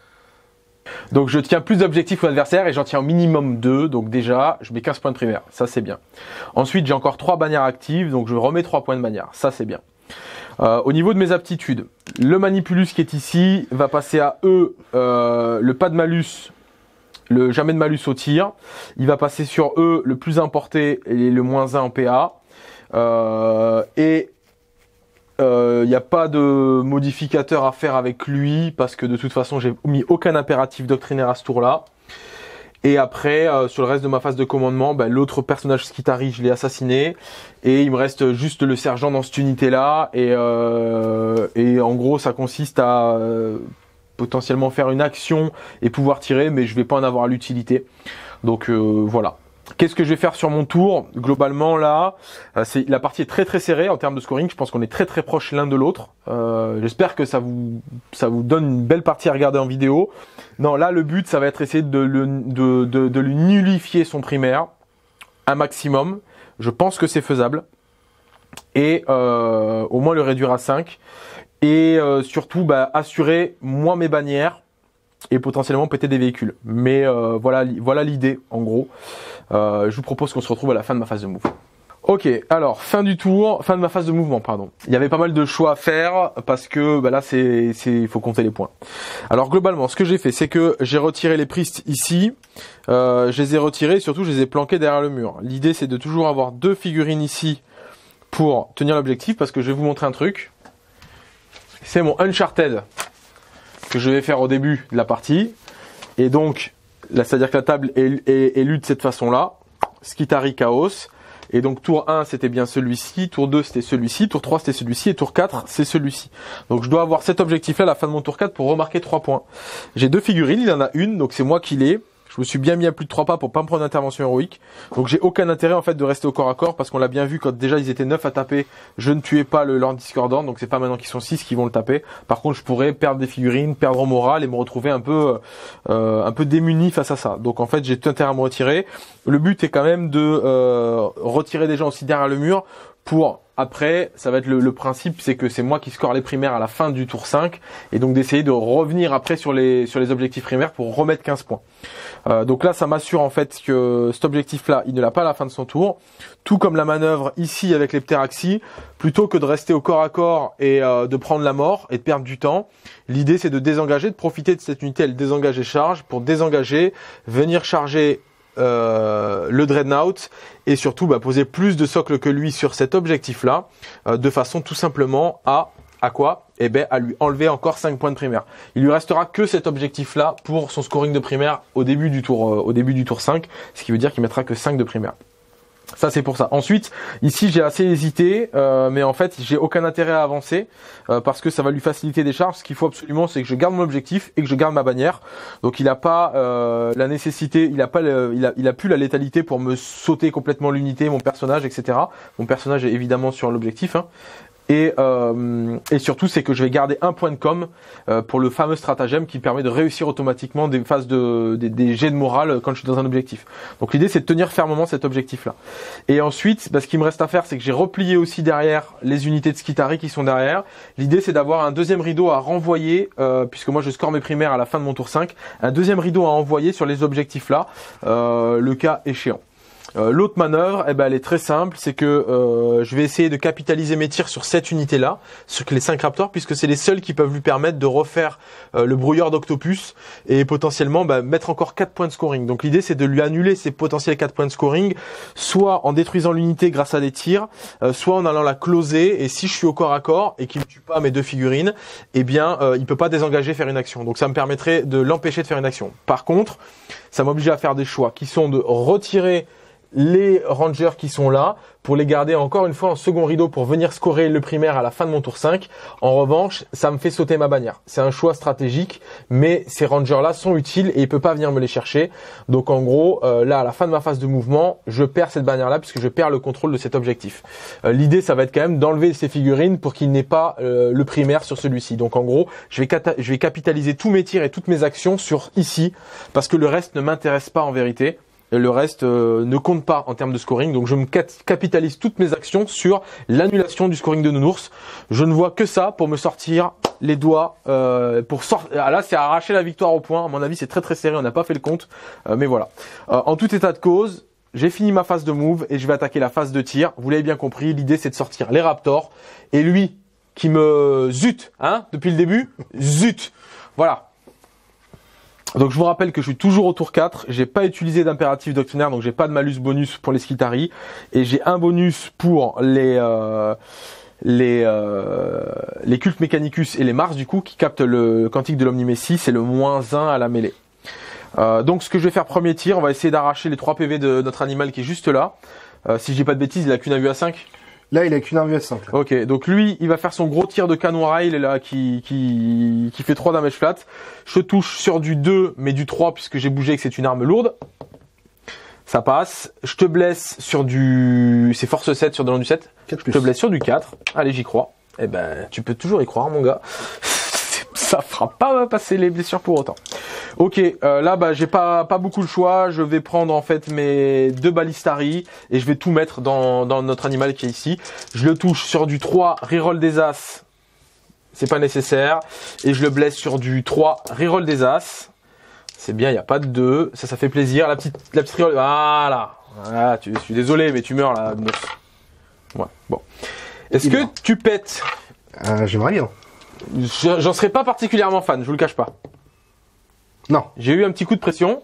donc je tiens plus d'objectifs que l'adversaire et j'en tiens au minimum 2. Donc déjà, je mets 15 points de primaire. Ça, c'est bien. Ensuite, j'ai encore 3 bannières actives. Donc je remets 3 points de bannière. Ça, c'est bien. Euh, au niveau de mes aptitudes, le manipulus qui est ici va passer à E, euh, le pas de malus, le jamais de malus au tir. Il va passer sur E, le plus importé et le moins 1 en PA. Euh, et il n'y a pas de modificateur à faire avec lui parce que de toute façon j'ai mis aucun impératif doctrinaire à ce tour là. Et après, euh, sur le reste de ma phase de commandement, ben, l'autre personnage Skitari, je l'ai assassiné. Et il me reste juste le sergent dans cette unité-là. Et, euh, et en gros, ça consiste à euh, potentiellement faire une action et pouvoir tirer, mais je vais pas en avoir l'utilité. Donc euh, voilà. Qu'est-ce que je vais faire sur mon tour Globalement là, euh, c'est la partie est très très serrée en termes de scoring. Je pense qu'on est très très proches l'un de l'autre. Euh, J'espère que ça vous ça vous donne une belle partie à regarder en vidéo. Non, là le but ça va être essayer de, le, de, de, de lui nullifier son primaire un maximum. Je pense que c'est faisable et euh, au moins le réduire à 5 et euh, surtout bah, assurer moi mes bannières et potentiellement péter des véhicules. Mais euh, voilà, voilà l'idée en gros. Euh, je vous propose qu'on se retrouve à la fin de ma phase de move. Ok, alors fin du tour, fin de ma phase de mouvement, pardon. Il y avait pas mal de choix à faire parce que bah là c'est il faut compter les points. Alors globalement, ce que j'ai fait, c'est que j'ai retiré les pristes ici, euh, je les ai retirés, et surtout je les ai planqués derrière le mur. L'idée c'est de toujours avoir deux figurines ici pour tenir l'objectif parce que je vais vous montrer un truc. C'est mon Uncharted que je vais faire au début de la partie. Et donc, là, c'est-à-dire que la table est, est, est lue de cette façon-là. Skitari Chaos. Et donc, tour 1, c'était bien celui-ci. Tour 2, c'était celui-ci. Tour 3, c'était celui-ci. Et tour 4, c'est celui-ci. Donc, je dois avoir cet objectif-là à la fin de mon tour 4 pour remarquer 3 points. J'ai deux figurines. Il y en a une. Donc, c'est moi qui l'ai. Je me suis bien mis à plus de 3 pas pour pas me prendre d'intervention héroïque. Donc j'ai aucun intérêt en fait de rester au corps à corps parce qu'on l'a bien vu quand déjà ils étaient 9 à taper, je ne tuais pas le Lord Discordant, donc c'est pas maintenant qu'ils sont 6 qui vont le taper. Par contre je pourrais perdre des figurines, perdre en morale et me retrouver un peu euh, un peu démuni face à ça. Donc en fait j'ai tout intérêt à me retirer. Le but est quand même de euh, retirer des gens aussi derrière le mur pour après, ça va être le, le principe, c'est que c'est moi qui score les primaires à la fin du tour 5, et donc d'essayer de revenir après sur les sur les objectifs primaires pour remettre 15 points. Euh, donc là, ça m'assure en fait que cet objectif-là, il ne l'a pas à la fin de son tour, tout comme la manœuvre ici avec les ptéraxis, plutôt que de rester au corps à corps et euh, de prendre la mort et de perdre du temps. L'idée, c'est de désengager, de profiter de cette unité, elle désengager charge pour désengager, venir charger euh, le Dreadnought et surtout bah, poser plus de socle que lui sur cet objectif là euh, de façon tout simplement à à quoi? Eh ben à lui enlever encore 5 points de primaire. Il lui restera que cet objectif là pour son scoring de primaire au début du tour euh, au début du tour 5, ce qui veut dire qu'il mettra que 5 de primaire. Ça c'est pour ça. Ensuite, ici j'ai assez hésité, euh, mais en fait j'ai aucun intérêt à avancer euh, parce que ça va lui faciliter des charges. Ce qu'il faut absolument, c'est que je garde mon objectif et que je garde ma bannière. Donc il n'a pas euh, la nécessité, il a pas, il a, il a plus la létalité pour me sauter complètement l'unité, mon personnage, etc. Mon personnage est évidemment sur l'objectif, hein. Et, euh, et surtout, c'est que je vais garder un point de com euh, pour le fameux stratagème qui permet de réussir automatiquement des phases de des, des jets de morale quand je suis dans un objectif. Donc l'idée, c'est de tenir fermement cet objectif-là. Et ensuite, bah, ce qui me reste à faire, c'est que j'ai replié aussi derrière les unités de Skitari qui sont derrière. L'idée, c'est d'avoir un deuxième rideau à renvoyer, euh, puisque moi je score mes primaires à la fin de mon tour 5, un deuxième rideau à envoyer sur les objectifs-là, le cas échéant. Euh, l'autre manœuvre, eh ben, elle est très simple, c'est que euh, je vais essayer de capitaliser mes tirs sur cette unité-là, sur les 5 Raptors, puisque c'est les seuls qui peuvent lui permettre de refaire euh, le brouilleur d'Octopus et potentiellement bah, mettre encore 4 points de scoring. Donc l'idée c'est de lui annuler ses potentiels 4 points de scoring, soit en détruisant l'unité grâce à des tirs, soit en allant la closer, et si je suis au corps à corps et qu'il ne tue pas mes deux figurines, eh bien il peut pas désengager faire une action. Donc ça me permettrait de l'empêcher de faire une action. Par contre, ça m'oblige à faire des choix qui sont de retirer les rangers qui sont là pour les garder encore une fois en second rideau pour venir scorer le primaire à la fin de mon tour 5. En revanche, ça me fait sauter ma bannière. C'est un choix stratégique, mais ces rangers-là sont utiles et il peut pas venir me les chercher. Donc en gros, euh, là, à la fin de ma phase de mouvement, je perds cette bannière-là puisque je perds le contrôle de cet objectif. Euh, l'idée, ça va être quand même d'enlever ces figurines pour qu'il n'ait pas euh, le primaire sur celui-ci. Donc en gros, je vais, je vais capitaliser tous mes tirs et toutes mes actions sur ici parce que le reste ne m'intéresse pas en vérité le reste euh, ne compte pas en termes de scoring. Donc je me capitalise toutes mes actions sur l'annulation du scoring de Nounours. Je ne vois que ça pour me sortir les doigts euh, pour sortir. Ah, là, c'est arracher la victoire au point. À mon avis, c'est très très serré. On n'a pas fait le compte, euh, mais voilà. en tout état de cause, j'ai fini ma phase de move et je vais attaquer la phase de tir. Vous l'avez bien compris. L'idée, c'est de sortir les Raptors et lui qui me zut, hein, depuis le début, zut. Voilà. Donc je vous rappelle que je suis toujours au tour 4, j'ai pas utilisé d'impératif doctrinaire, donc j'ai pas de malus bonus pour les Skitari, et j'ai un bonus pour les euh, les euh, cultes Mechanicus et les Mars du coup qui captent le quantique de l'Omnimésie, c'est le moins 1 à la mêlée. Euh, donc ce que je vais faire premier tir, on va essayer d'arracher les 3 PV de notre animal qui est juste là. si je dis pas de bêtises, il a qu'une vue à 5 Là, il a qu'une arme 5 Ok, donc lui, il va faire son gros tir de canon rail là qui, qui, qui fait 3 damage flat. Je touche sur du 2, mais du 3 puisque j'ai bougé et que c'est une arme lourde. Ça passe. Je te blesse sur du... C'est force 7 sur de du 7. Je te blesse sur du 4. Allez, j'y crois. Eh ben, tu peux toujours y croire, mon gars. Ça fera pas passer les blessures pour autant. Ok, euh, là bah j'ai pas pas beaucoup le choix. Je vais prendre en fait mes deux balistari et je vais tout mettre dans, dans notre animal qui est ici. Je le touche sur du 3 reroll des as. C'est pas nécessaire. Et je le blesse sur du 3 reroll des as. C'est bien, il n'y a pas de 2. Ça, ça fait plaisir. La petite, la petite reroll. Voilà. Voilà, tu, je suis désolé, mais tu meurs là. Ouais, bon. Est-ce que tu pètes? Euh, J'aimerais bien. J'en serais pas particulièrement fan, je vous le cache pas. Non. J'ai eu un petit coup de pression.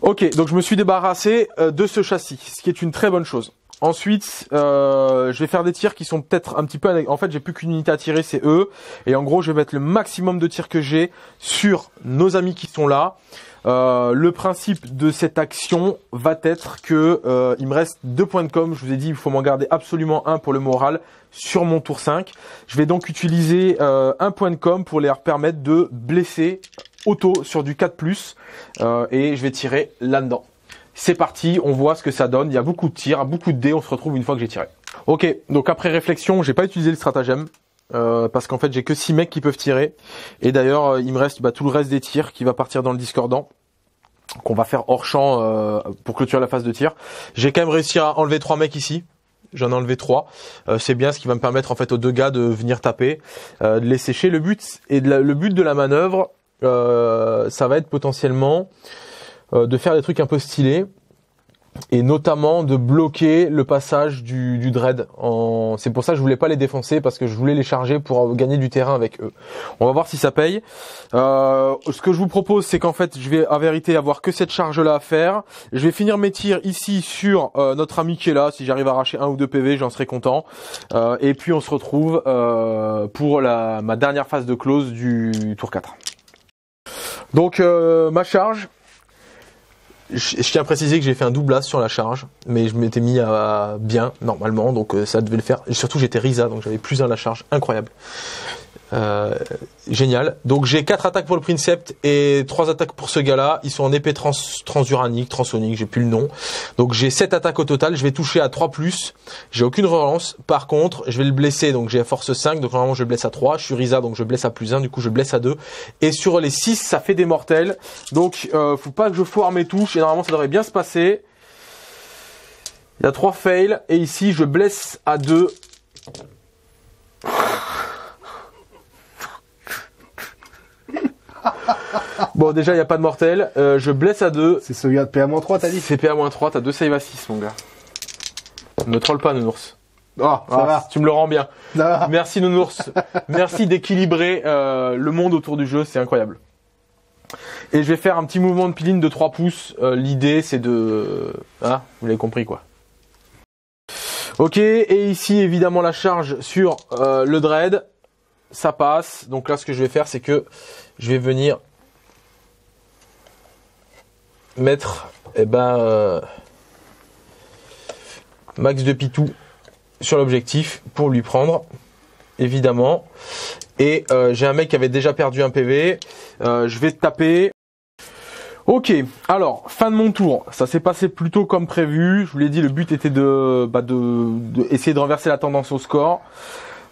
Ok, donc je me suis débarrassé euh, de ce châssis, ce qui est une très bonne chose. Ensuite, euh, je vais faire des tirs qui sont peut-être un petit peu... En fait, j'ai plus qu'une unité à tirer, c'est eux. Et en gros, je vais mettre le maximum de tirs que j'ai sur nos amis qui sont là. Euh, le principe de cette action va être que euh, il me reste deux points de com. Je vous ai dit, il faut m'en garder absolument un pour le moral sur mon tour 5. Je vais donc utiliser euh, un point de com pour leur permettre de blesser auto sur du 4+, et je vais tirer là-dedans. C'est parti, on voit ce que ça donne. Il y a beaucoup de tirs, beaucoup de dés. On se retrouve une fois que j'ai tiré. Ok, donc après réflexion, j'ai pas utilisé le stratagème. Euh, parce qu'en fait j'ai que 6 mecs qui peuvent tirer et d'ailleurs euh, il me reste bah, tout le reste des tirs qui va partir dans le discordant qu'on va faire hors champ euh, pour clôturer la phase de tir. J'ai quand même réussi à enlever trois mecs ici. J'en ai enlevé trois. c'est bien ce qui va me permettre en fait aux deux gars de venir taper, de les sécher. Le but et le but de la manœuvre, ça va être potentiellement de faire des trucs un peu stylés et notamment de bloquer le passage du, du dread. En... C'est pour ça que je voulais pas les défoncer parce que je voulais les charger pour gagner du terrain avec eux. On va voir si ça paye. Euh, ce que je vous propose, c'est qu'en fait, je vais en vérité avoir que cette charge-là à faire. Je vais finir mes tirs ici sur euh, notre ami qui est là. Si j'arrive à arracher un ou deux PV, j'en serai content. Euh, et puis on se retrouve euh, pour la, ma dernière phase de close du tour 4. Donc ma charge, je, tiens à préciser que j'ai fait un double as sur la charge, mais je m'étais mis à bien normalement, donc euh, ça devait le faire. Et surtout j'étais Risa, donc j'avais plus un la charge, incroyable. Euh, génial. Donc j'ai quatre attaques pour le Princept et trois attaques pour ce gars-là. Ils sont en épée trans, transuranique, transonique, j'ai plus le nom. Donc j'ai sept attaques au total. Je vais toucher à 3 plus. J'ai aucune relance. Par contre, je vais le blesser. Donc j'ai force 5. Donc normalement je blesse à 3. Je suis Risa, donc je blesse à plus 1. Du coup je blesse à 2. Et sur les 6, ça fait des mortels. Donc euh, faut pas que je foire mes touches. Et normalement ça devrait bien se passer. Il y a 3 fails. Et ici je blesse à 2. Bon, déjà, il n'y a pas de mortel. Euh, je blesse à 2. C'est sauvegarde PA-3, t'as dit C'est PA-3, t'as 2 save à 6, mon gars. Ne troll pas, Nounours. Ah, ça Ah, va. Tu me le rends bien. Ça va. Merci, Nounours. Merci d'équilibrer euh, le monde autour du jeu, c'est incroyable. Et je vais faire un petit mouvement de piline de 3 pouces. Euh, L'idée, c'est de... Ah, vous l'avez compris, quoi. Ok, et ici, évidemment, la charge sur euh, le dread. Ça passe. Donc là, ce que je vais faire, c'est que je vais venir mettre, eh ben, euh, max de pitou sur l'objectif pour lui prendre, évidemment. Et euh, j'ai un mec qui avait déjà perdu un PV. Euh, je vais taper. Ok, alors fin de mon tour. Ça s'est passé plutôt comme prévu. Je vous l'ai dit, le but était de, bah, de, essayer de renverser la tendance au score.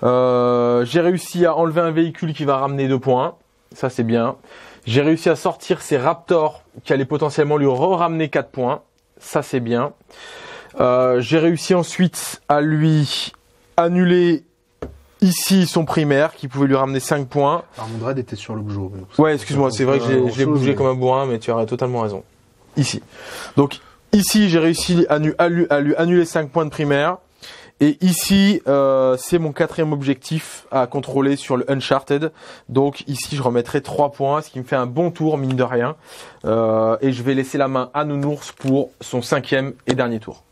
J'ai réussi à enlever un véhicule qui va ramener deux points. Ça c'est bien. J'ai réussi à sortir ces Raptors qui allaient potentiellement lui ramener 4 points. Ça c'est bien. Euh, j'ai réussi ensuite à lui annuler ici son primaire qui pouvait lui ramener 5 points. Alors, mon dread était sur le. Ouais, excuse-moi, c'est vrai que j'ai- j'ai bougé comme un bourrin, mais tu as totalement raison. Ici. Donc ici, j'ai réussi à lui, à lui annuler 5 points de primaire. Et ici, euh, c'est mon quatrième objectif à contrôler sur le Uncharted. Donc ici, je remettrai 3 points, ce qui me fait un bon tour, mine de rien. Euh, et je vais laisser la main à Nounours pour son cinquième et dernier tour.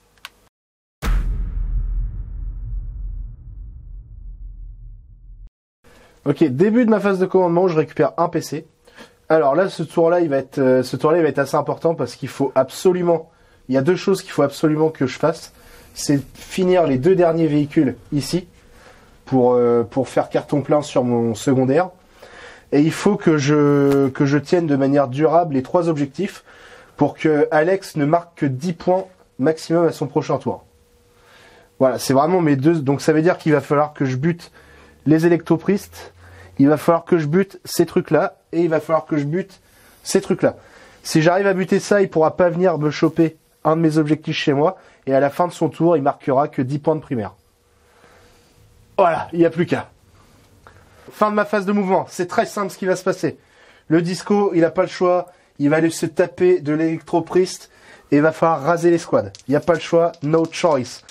Ok, début de ma phase de commandement, je récupère un PC. Alors là, ce tour-là, il va être, euh, ce tour-là, il va être assez important parce qu'il faut absolument, il y a deux choses qu'il faut absolument que je fasse. C'est finir les deux derniers véhicules ici pour euh, pour faire carton plein sur mon secondaire. Et il faut que je tienne de manière durable les trois objectifs pour que Alex ne marque que 10 points maximum à son prochain tour. Voilà, c'est vraiment mes deux. Donc ça veut dire qu'il va falloir que je bute les électropristes, il va falloir que je bute ces trucs-là, et il va falloir que je bute ces trucs-là. Si j'arrive à buter ça, il pourra pas venir me choper un de mes objectifs chez moi, et à la fin de son tour, il marquera que 10 points de primaire. Voilà, il n'y a plus qu'à. Fin de ma phase de mouvement, c'est très simple ce qui va se passer. Le disco, il n'a pas le choix, il va aller se taper de l'électropriste, et il va falloir raser les squads. Il n'y a pas le choix, no choice.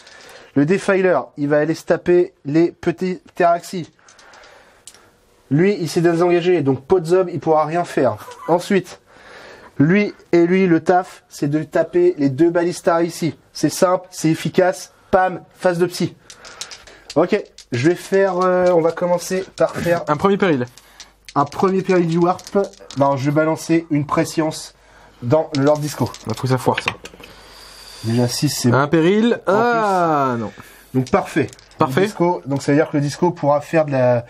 Le Defiler, il va aller se taper les petits Teraxi. Lui, il s'est désengagé, donc Podzob, il pourra rien faire. Ensuite, lui et lui, le taf, c'est de taper les deux balistas ici. C'est simple, c'est efficace. Pam, phase de psy. Ok, je vais faire. euh, on va commencer par faire Un premier péril. un premier péril du warp. Non, je vais balancer une préscience dans le Lord Disco. Il faut que ça foire ça. Déjà 6, c'est bon. Un péril. Ah non. Donc parfait. Parfait. Disco, donc ça veut dire que le disco pourra faire de la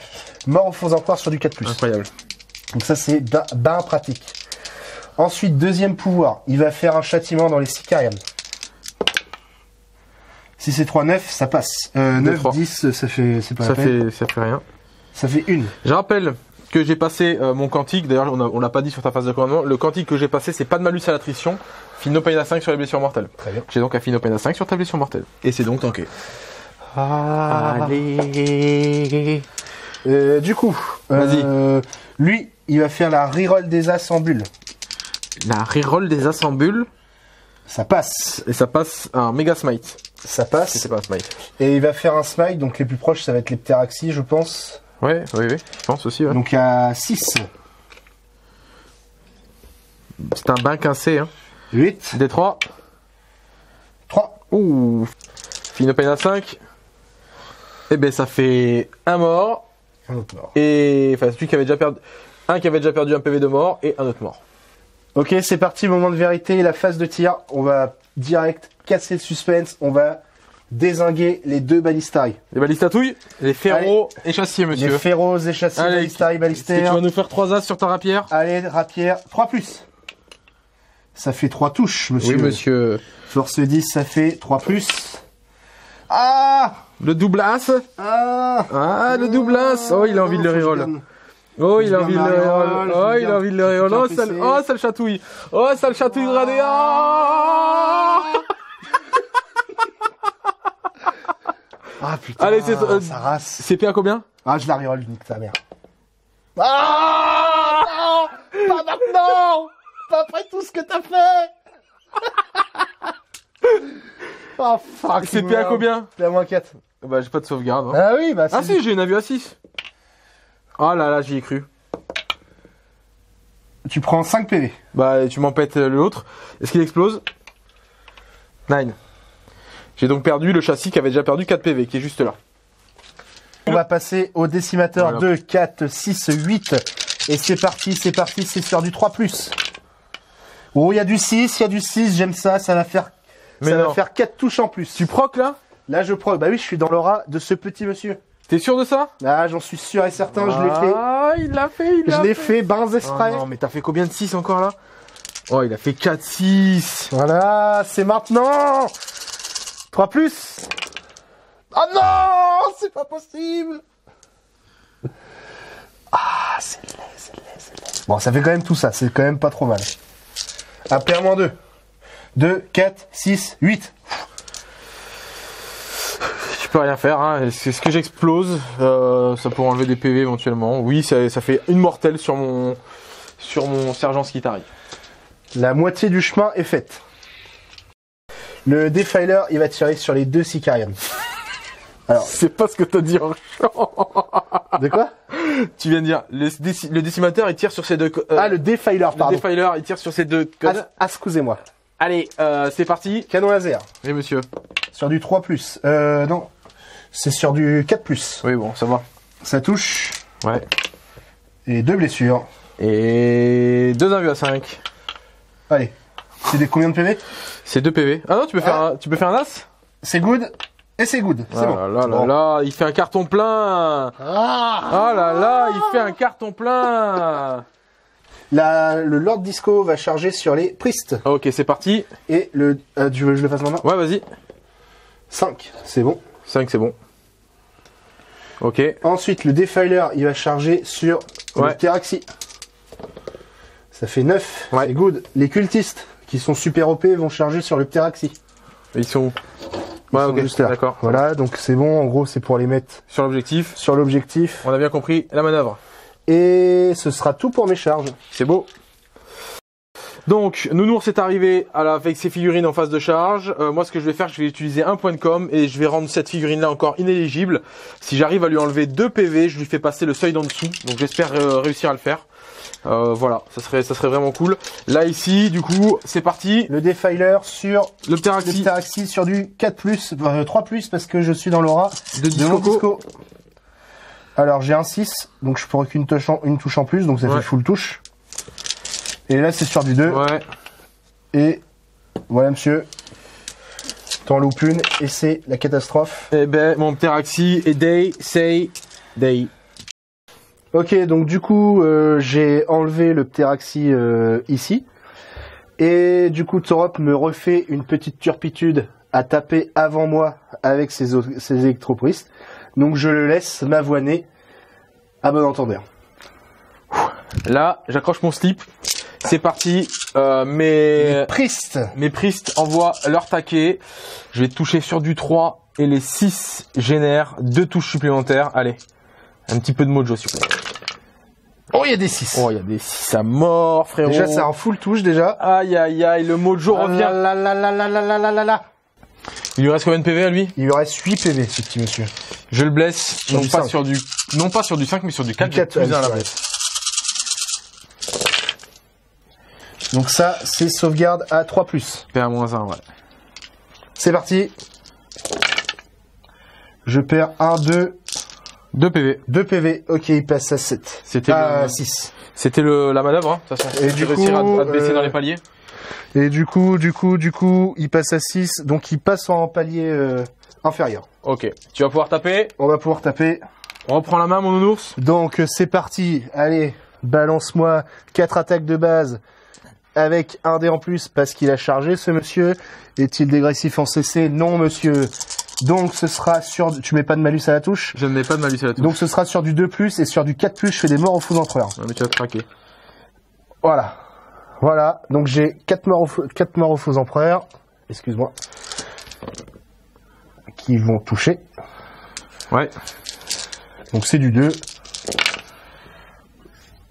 mort en faux encore sur du 4+. Incroyable. Donc ça c'est ben pratique. Ensuite, deuxième pouvoir, il va faire un châtiment dans les Sicarians. Si c'est 3, 9, ça passe. Euh, Deux, 9, trois. 10, ça fait, c'est pas Ça la peine. fait, ça fait rien. Ça fait une. Je rappelle que j'ai passé euh, mon quantique, d'ailleurs on l'a pas dit sur ta phase de commandement, le quantique que j'ai passé c'est pas de malus à l'attrition, Finopane à 5 sur les blessures mortelles. Très bien. J'ai donc un Finopane à 5 sur ta blessure mortelle. Et c'est donc tanké. Allez. Euh, du coup, euh, lui, il va faire la reroll des as en bulle. La reroll des assembules Ça passe. et ça passe à un méga smite. Ça Si passe. c'est pas un smite. Et il va faire un smite, donc les plus proches, ça va être les Pteraxi, je pense. Ouais, oui, oui, je pense aussi. Ouais. Donc à 6, C'est un bain quincé, hein. 8, D3. 3. Ouh. Finopane à 5. Et ben ça fait un mort. Un autre mort. Et enfin celui qui avait déjà perdu. Un qui avait déjà perdu un PV de mort et un autre mort. Ok, c'est parti, moment de vérité, la phase de tir. On va direct casser le suspense. On va désinguer les deux balistari. Les balistatouilles, les ferros et chassiers, monsieur. Les ferros et châssis Allez, balistari Est-ce que tu vas nous faire trois as sur ta rapière Allez, rapière, 3 plus. Ça fait 3 touches, monsieur. monsieur. Force 10, ça fait 3 plus. Ah Le double as Ah Ah, le double as Oh, il a envie de le reroll. Donne. Oh, il a envie de le Oh, il a envie de le Oh, ça, oh, ça le chatouille. Oh, ça le chatouille de radé. Ah (laughs) Ah putain, Allez, c'est- euh, ça race. CP à combien? Ah, je la reroll, nique ta mère. Ah non Pas maintenant Pas après tout ce que t'as fait Oh fuck CP à combien? T'es à moins 4. Bah, j'ai pas de sauvegarde. hein. Ah oui, bah Ah c'est- si, j'ai une avis à 6. Oh là là, j'y ai cru. Tu prends 5 PV. Bah, tu m'empêtes l'autre. Est-ce qu'il explose? 9. J'ai donc perdu le châssis qui avait déjà perdu 4 PV, qui est juste là. On va passer au décimateur Voilà. 2, 4, 6, 8. Et c'est parti, c'est parti, c'est sur du 3+. Oh, il y a du 6, il y a du 6, j'aime ça, ça va faire, Mais ça non. va faire 4 touches en plus. Tu procs là? Là, je prends, bah oui, je suis dans l'aura de ce petit monsieur. T'es sûr de ça? Ah, j'en suis sûr et certain, je l'ai fait. Ah, il l'a fait, il Je l'a l'ai fait, bains Oh exprès. non, mais t'as fait combien de 6 encore là? Oh, il a fait 4, 6. Voilà, c'est maintenant 3 plus Oh non C'est pas possible Ah, c'est laid, c'est laid, c'est laid. Bon, ça fait quand même tout ça, c'est quand même pas trop mal. Après, à moins 2. 2, 4, 6, 8. Je peux rien faire, hein. Est-ce est-ce que j'explose Euh, Ça pourrait enlever des PV éventuellement. Oui, ça, ça fait une mortelle sur mon, sur mon sergent Skitari. La moitié du chemin est faite. Le Defiler, il va tirer sur les deux Sicarians. C'est pas ce que t'as dit en De quoi? Tu viens de dire, le, déci- le décimateur il tire sur ces deux. euh, Ah, le Defiler, le pardon. défiler il tire sur ces deux. Ah, ah, excusez-moi. Allez, euh, c'est parti. Canon laser. Oui, monsieur. Sur du 3 plus. Euh, non. C'est sur du 4 plus. Oui, bon, ça va. Ça touche. Ouais. Et deux blessures. Et deux invus à 5. Allez. C'est des combien de PV C'est deux PV. Ah non, tu peux faire Ah. un, tu peux faire un as? C'est good. Et c'est good. C'est Ah bon. là là là Bon. là, il fait un carton plein. Ah Ah là là, il fait un carton plein. La- le Lord Disco va charger sur les Priest. Ok, c'est parti. Et le. euh, tu veux que je le fasse maintenant? Ouais, vas-y. 5. C'est bon. 5, c'est bon. Ok. Ensuite, le Defiler, il va charger sur Ouais. le Teraxi. Ça fait 9. Ouais. C'est good. Les cultistes, qui sont super OP, vont charger sur le Pteraxi. Ils sont où Ils Ouais, sont ok, juste là. d'accord. Voilà, donc c'est bon. En gros, c'est pour les mettre Sur l'objectif, sur l'objectif. on a bien compris la manœuvre. Et ce sera tout pour mes charges. C'est beau. Donc, Nounours est arrivé à la- avec ses figurines en phase de charge. Euh, moi, ce que je vais faire, je vais utiliser un point de com et je vais rendre cette figurine-là encore inéligible. Si j'arrive à lui enlever 2 PV, je lui fais passer le seuil d'en dessous. Donc, j'espère euh, réussir à le faire. Euh, voilà, ça serait, ça serait vraiment cool. Là, ici, du coup, c'est parti. Le Defiler sur Le Pteraxi Pteraxi sur du 4+, euh, 3+, parce que je suis dans l'aura de de mon disco. Alors j'ai un 6, donc je pourrais qu'une touche en, une touche en plus, donc ça Ouais. fait full touche. Et là c'est sur du 2. Ouais. Et voilà monsieur. T'en loupes une et c'est la catastrophe. Eh ben, mon Pteraxi et Day, say, Day. Ok, donc du coup euh, j'ai enlevé le Pteraxi euh, ici. Et du coup Torop me refait une petite turpitude à taper avant moi avec ses, ses électropristes. Donc je le laisse m'avoiner à bon entendeur. Là, j'accroche mon slip. C'est parti. Euh, mes... Pristes. Mes Pristes envoient leur taquet. Je vais toucher sur du 3 et les 6 génèrent deux touches supplémentaires. Allez, un petit peu de mojo s'il vous plaît. Oh, il y a des 6. Oh, il y a des 6 à mort, frérot. Déjà, c'est en full touche déjà. Aïe, aïe, aïe, le mojo ah revient. Il lui reste combien de PV à lui? Il lui reste 8 PV, ce petit monsieur. Je le blesse, non pas, sur du, 5, mais sur du 4. Du 4 plus 1 à la blesse. Donc ça, c'est sauvegarde à 3+. PA-1, ouais. C'est parti. Je perds 1, 2, 2 PV. 2 PV. Ok, il passe à 7. C'était à le- 6. C'était le- la manœuvre, hein, de toute façon. Et Tu du à, coup, à te baisser euh, dans les paliers. Et du coup, du coup, du coup, il passe à 6. Donc il passe en palier euh, inférieur. Ok. Tu vas pouvoir taper. On va pouvoir taper. On reprend la main, mon nounours. Donc euh, c'est parti. Allez, balance-moi 4 attaques de base avec un dé en plus parce qu'il a chargé ce monsieur. Est-il dégressif en CC Non, monsieur. Donc ce sera sur... Tu mets pas de malus à la touche? Je ne mets pas de malus à la touche. Donc ce sera sur du 2 plus et sur du 4 plus, je fais des morts au faux empereur. Ouais, mais tu vas craquer. Voilà. Voilà. Donc j'ai 4 morts au faux, 4 morts au faux empereur. Excuse-moi. Qui vont toucher. Ouais. Donc c'est du 2.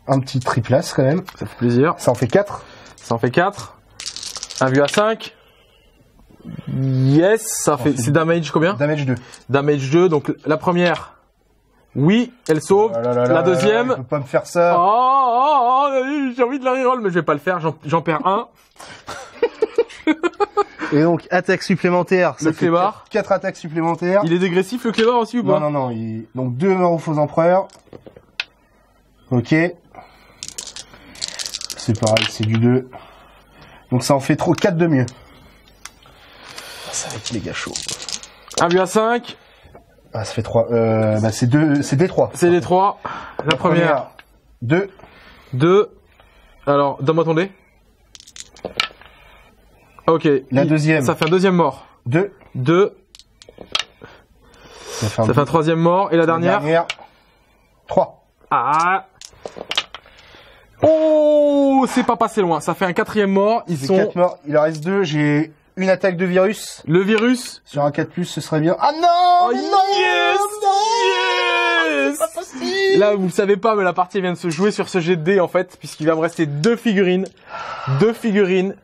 Un petit triplace quand même. Ça fait plaisir. Ça en fait 4. Ça en fait 4. Un vu à 5. Yes, ça fait. fait C'est damage combien Damage 2. Damage 2. Donc la première. Oui, elle sauve. Oh là là là la là, deuxième. Il faut pas me faire ça. Oh, oh, oh, j'ai envie de la reroll, mais je vais pas le faire. J'en- perds un. Et donc attaque supplémentaire. Ça Le fait clébard. 4 attaques supplémentaires. Il est dégressif le clébard aussi ou pas Non, non, non. il- Donc deux morts aux faux empereurs. Ok. C'est pareil, c'est du 2. Donc ça en fait trop 4 de mieux. Ça va être méga chaud. Un vu à 5. Ah, ça fait 3. Euh, bah c'est deux, c'est des 3. C'est les 3. La première. 2. 2. Alors, donne-moi ton dé. Ok. La Il- deuxième. Ça fait un deuxième mort. 2. 2. Ça fait un Ça fait un troisième mort. Et la dernière Dernière. 3. Ah Oh C'est pas passé loin. Ça fait un quatrième mort. Ils C'est sont... 4 morts. Il en reste 2. J'ai une attaque de virus. Le virus. Sur un 4+, ce serait bien. Ah non Oh mais non yes Yes Pas possible Là, vous le savez pas, mais la partie vient de se jouer sur ce jet de dés, en fait, puisqu'il va me rester deux figurines. Deux figurines.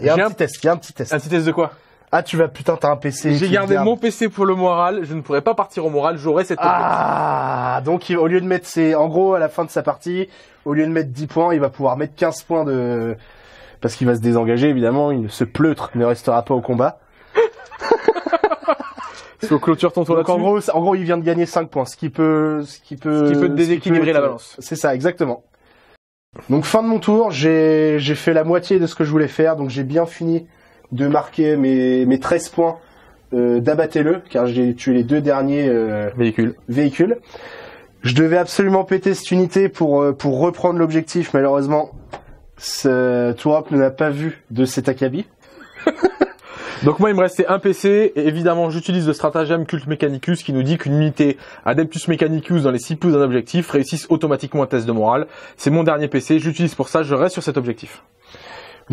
Il y a J'ai un un- petit test, il y a un petit test. Un petit test de quoi? Ah, tu vas, putain, t'as un PC. J'ai gardé mon PC pour le moral. Je ne pourrais pas partir au moral. J'aurai cette Ah, donc au lieu de mettre ses, en gros, à la fin de sa partie, au lieu de mettre 10 points, il va pouvoir mettre 15 points de, parce qu'il va se désengager, évidemment, il, ce pleutre ne restera pas au combat. (laughs) Faut clôture ton tour Donc en gros, en gros, il vient de gagner 5 points, ce qui peut, ce qui peut, Ce qui peut déséquilibrer peut la balance. C'est ça, exactement. Donc fin de mon tour, j'ai fait la moitié de ce que je voulais faire, donc j'ai bien fini de marquer mes, mes 13 points, euh, d'abattez-le, car j'ai tué les deux derniers, euh, Véhicule. véhicule. Je devais absolument péter cette unité pour, euh, pour reprendre l'objectif. Malheureusement, ce Tourop ne l'a pas vu de cet acabit. (laughs) Donc moi, il me restait un PC, et évidemment, j'utilise le stratagème Cult Mechanicus qui nous dit qu'une unité Adeptus Mechanicus dans les 6 pouces d'un objectif réussisse automatiquement un test de morale. C'est mon dernier PC, j'utilise pour ça, je reste sur cet objectif.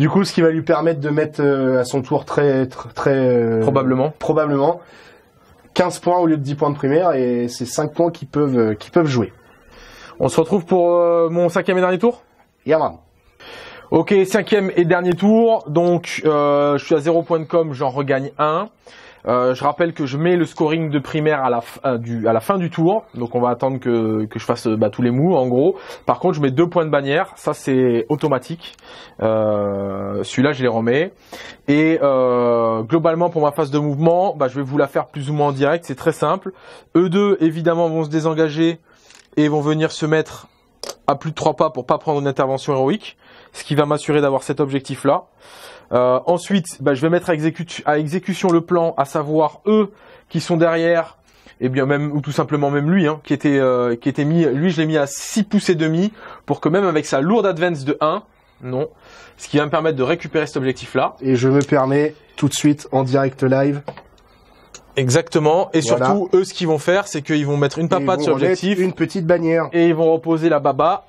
Du coup, ce qui va lui permettre de mettre euh, à son tour très très, très euh, Probablement. probablement 15 points au lieu de 10 points de primaire et c'est 5 points qui peuvent euh, qui peuvent jouer. On se retrouve pour euh, mon cinquième et dernier tour? Yaman. Ok, cinquième et dernier tour. Donc, euh, je suis à 0 point de com, j'en regagne un. Euh, je rappelle que je mets le scoring de primaire à la, f- euh, du, à la fin du tour. Donc, on va attendre que, que je fasse bah, tous les moves, en gros. Par contre, je mets deux points de bannière. Ça, c'est automatique. Euh, Celui-là, je les remets. Et euh, globalement, pour ma phase de mouvement, bah, je vais vous la faire plus ou moins en direct. C'est très simple. Eux deux, évidemment, vont se désengager et vont venir se mettre à plus de trois pas pour pas prendre une intervention héroïque ce qui va m'assurer d'avoir cet objectif-là. Euh, ensuite, bah, je vais mettre à, exécu- à exécution le plan, à savoir eux qui sont derrière, et bien même ou tout simplement même lui, hein, qui était euh, qui était mis, lui je l'ai mis à 6 pouces et demi pour que même avec sa lourde advance de 1, non, ce qui va me permettre de récupérer cet objectif-là. Et je me permets tout de suite en direct live Exactement. Et Voilà. surtout, eux, ce qu'ils vont faire, c'est qu'ils vont mettre une papade sur l'objectif une petite bannière, et ils vont reposer la baba.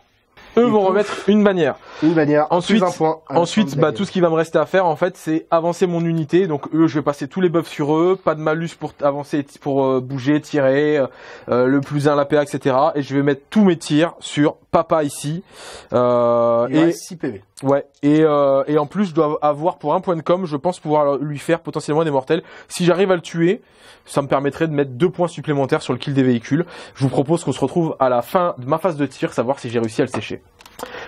Eux vont remettre une bannière. une bannière, Ensuite- un point. Ensuite, bah, tout ce qui va me rester à faire, en fait, c'est avancer mon unité. Donc, eux, je vais passer tous les buffs sur eux. Pas de malus pour avancer, pour euh, bouger, tirer, euh, euh, le plus 1, la PA, etc. Et je vais mettre tous mes tirs sur papa ici. Euh, Il et reste 6 PV. ouais, et, euh, et en plus je dois avoir pour un point de com, je pense pouvoir lui faire potentiellement des mortels. Si j'arrive à le tuer, ça me permettrait de mettre deux points supplémentaires sur le kill des véhicules. Je vous propose qu'on se retrouve à la fin de ma phase de tir, savoir si j'ai réussi à le sécher.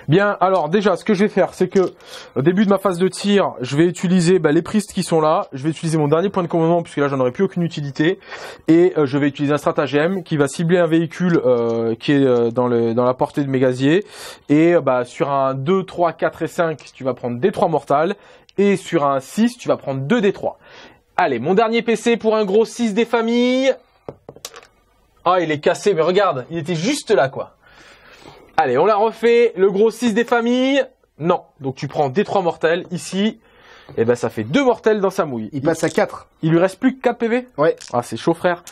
Bien, alors déjà, ce que je vais faire, c'est que au début de ma phase de tir, je vais utiliser bah, les pristes qui sont là. Je vais utiliser mon dernier point de commandement puisque là, j'en aurai plus aucune utilité, et euh, je vais utiliser un stratagème qui va cibler un véhicule euh, qui est euh, dans, le, dans la portée de mes gaziers. Et euh, bah, sur un 2, 3, 4 et 5, tu vas prendre des 3 mortales, et sur un 6, tu vas prendre 2 des 3. Allez, mon dernier PC pour un gros 6 des familles. Ah, il est cassé, mais regarde, il était juste là, quoi. Allez, on l'a refait. Le gros 6 des familles. Non. Donc tu prends des 3 mortels ici. Et ben ça fait 2 mortels dans sa mouille. Il passe à 4. Il lui reste plus que 4 PV Ouais. Ah, c'est chaud, frère.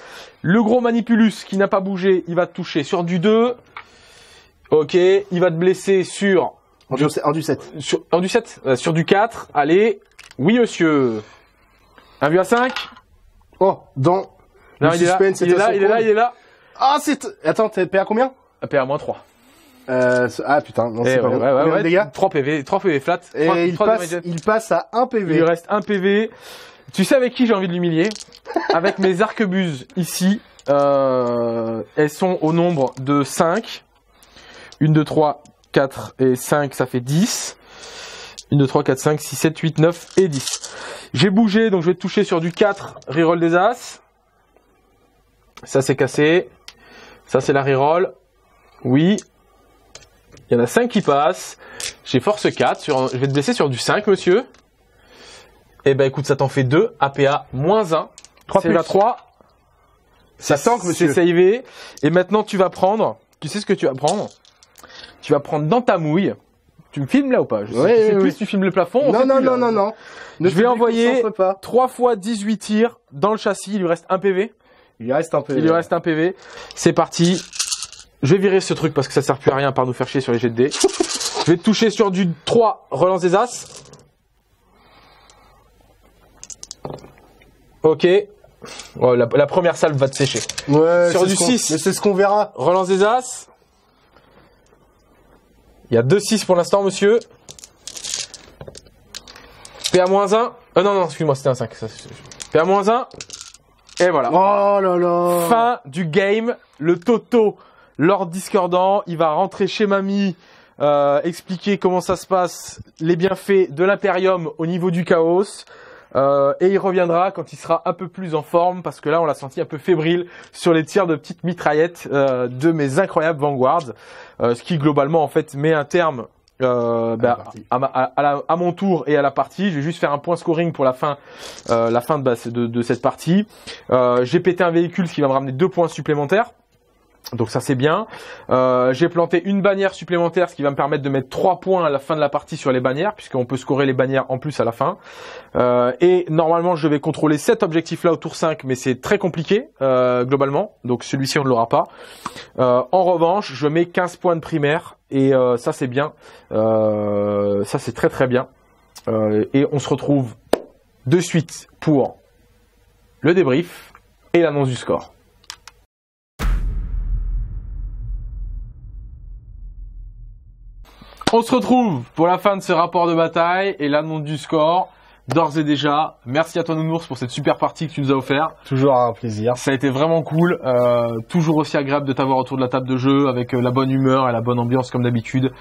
Le gros Manipulus qui n'a pas bougé, il va te toucher sur du 2. Ok, il va te blesser sur, En du, en du 7. sur en du 7, euh, sur du 4. Allez. Oui, monsieur. Un vu à 5 Oh, dans Non, le il est là, suspense il est là, il est là, il est là. Ah, c'est... Attends, t'es PA combien? PA-3. euh, Ah, putain, non, Eh c'est pas ouais, bon. ouais, ouais, de ouais, dégâts? 3 PV, 3 PV flat. Et il, passe, damage. il passe à 1 Il lui PV. reste un PV. Tu sais avec qui j'ai envie de l'humilier? (laughs) Avec mes arquebuses ici. Euh, elles sont au nombre de 5. 1, 2, 3, 4 et 5, ça fait 10. 1, 2, 3, 4, 5, 6, 7, 8, 9 et 10. J'ai bougé, donc je vais te toucher sur du 4, reroll des As. Ça c'est cassé. Ça c'est la reroll. Oui. Il y en a 5 qui passent. J'ai force 4. Sur, je vais te blesser sur du 5, monsieur. Eh ben écoute, ça t'en fait 2. APA moins 1. 3 C'est plus. la 3. Ça tank, monsieur. C'est savé. Et maintenant, tu vas prendre. Tu sais ce que tu vas prendre? Tu vas prendre dans ta mouille. Tu me filmes là ou pas? Je sais, Oui, je sais oui, plus oui. si tu filmes le plafond. on Non, non, non, non, non. Je vais envoyer- déconcentre pas. 3 fois 18 tirs dans le châssis. Il lui reste un PV. Il lui reste un PV. Il lui reste un PV. C'est parti. Je vais virer ce truc parce que ça sert plus à rien par nous faire chier sur les jets de dés. Je vais te toucher sur du 3, relance des As. Ok. Oh, la, la première salve va te sécher. Ouais, Sur du ce qu'on- 6. Mais c'est ce qu'on verra. Relance des As. Il y a 2-6 pour l'instant, monsieur. PA-1. Euh, non, non, excuse-moi, c'était un 5. ça, c'est- PA-1. Et voilà. Oh là là. Fin du game. Le Toto, Lord Discordant, il va rentrer chez Mamie, euh, expliquer comment ça se passe, les bienfaits de l'Imperium au niveau du chaos. Euh, et il reviendra quand il sera un peu plus en forme, parce que là on l'a senti un peu fébrile sur les tirs de petites mitraillettes euh, de mes incroyables Vanguards, euh, ce qui globalement en fait met un terme euh, bah, à, ma- à- à la- à mon tour et à la partie. Je vais juste faire un point scoring pour la fin, euh, la fin de, bah, de, de cette partie. Euh, j'ai pété un véhicule ce qui va me ramener deux points supplémentaires. Donc ça c'est bien. Euh, j'ai planté une bannière supplémentaire, ce qui va me permettre de mettre trois points à la fin de la partie sur les bannières, puisqu'on peut scorer les bannières en plus à la fin. Euh, et normalement je vais contrôler cet objectif là au tour 5, mais c'est très compliqué euh, globalement. Donc celui-ci on ne l'aura pas. En revanche, je mets 15 points de primaire, et ça c'est bien. Ça c'est très très bien. Et on se retrouve de suite pour le débrief et l'annonce du score. On se retrouve pour la fin de ce rapport de bataille et l'annonce du score. D'ores et déjà, merci à toi Nounours pour cette super partie que tu nous as offert. Toujours un plaisir. Ça a été vraiment cool, euh, toujours aussi agréable de t'avoir autour de la table de jeu avec euh, la bonne humeur et la bonne ambiance comme d'habitude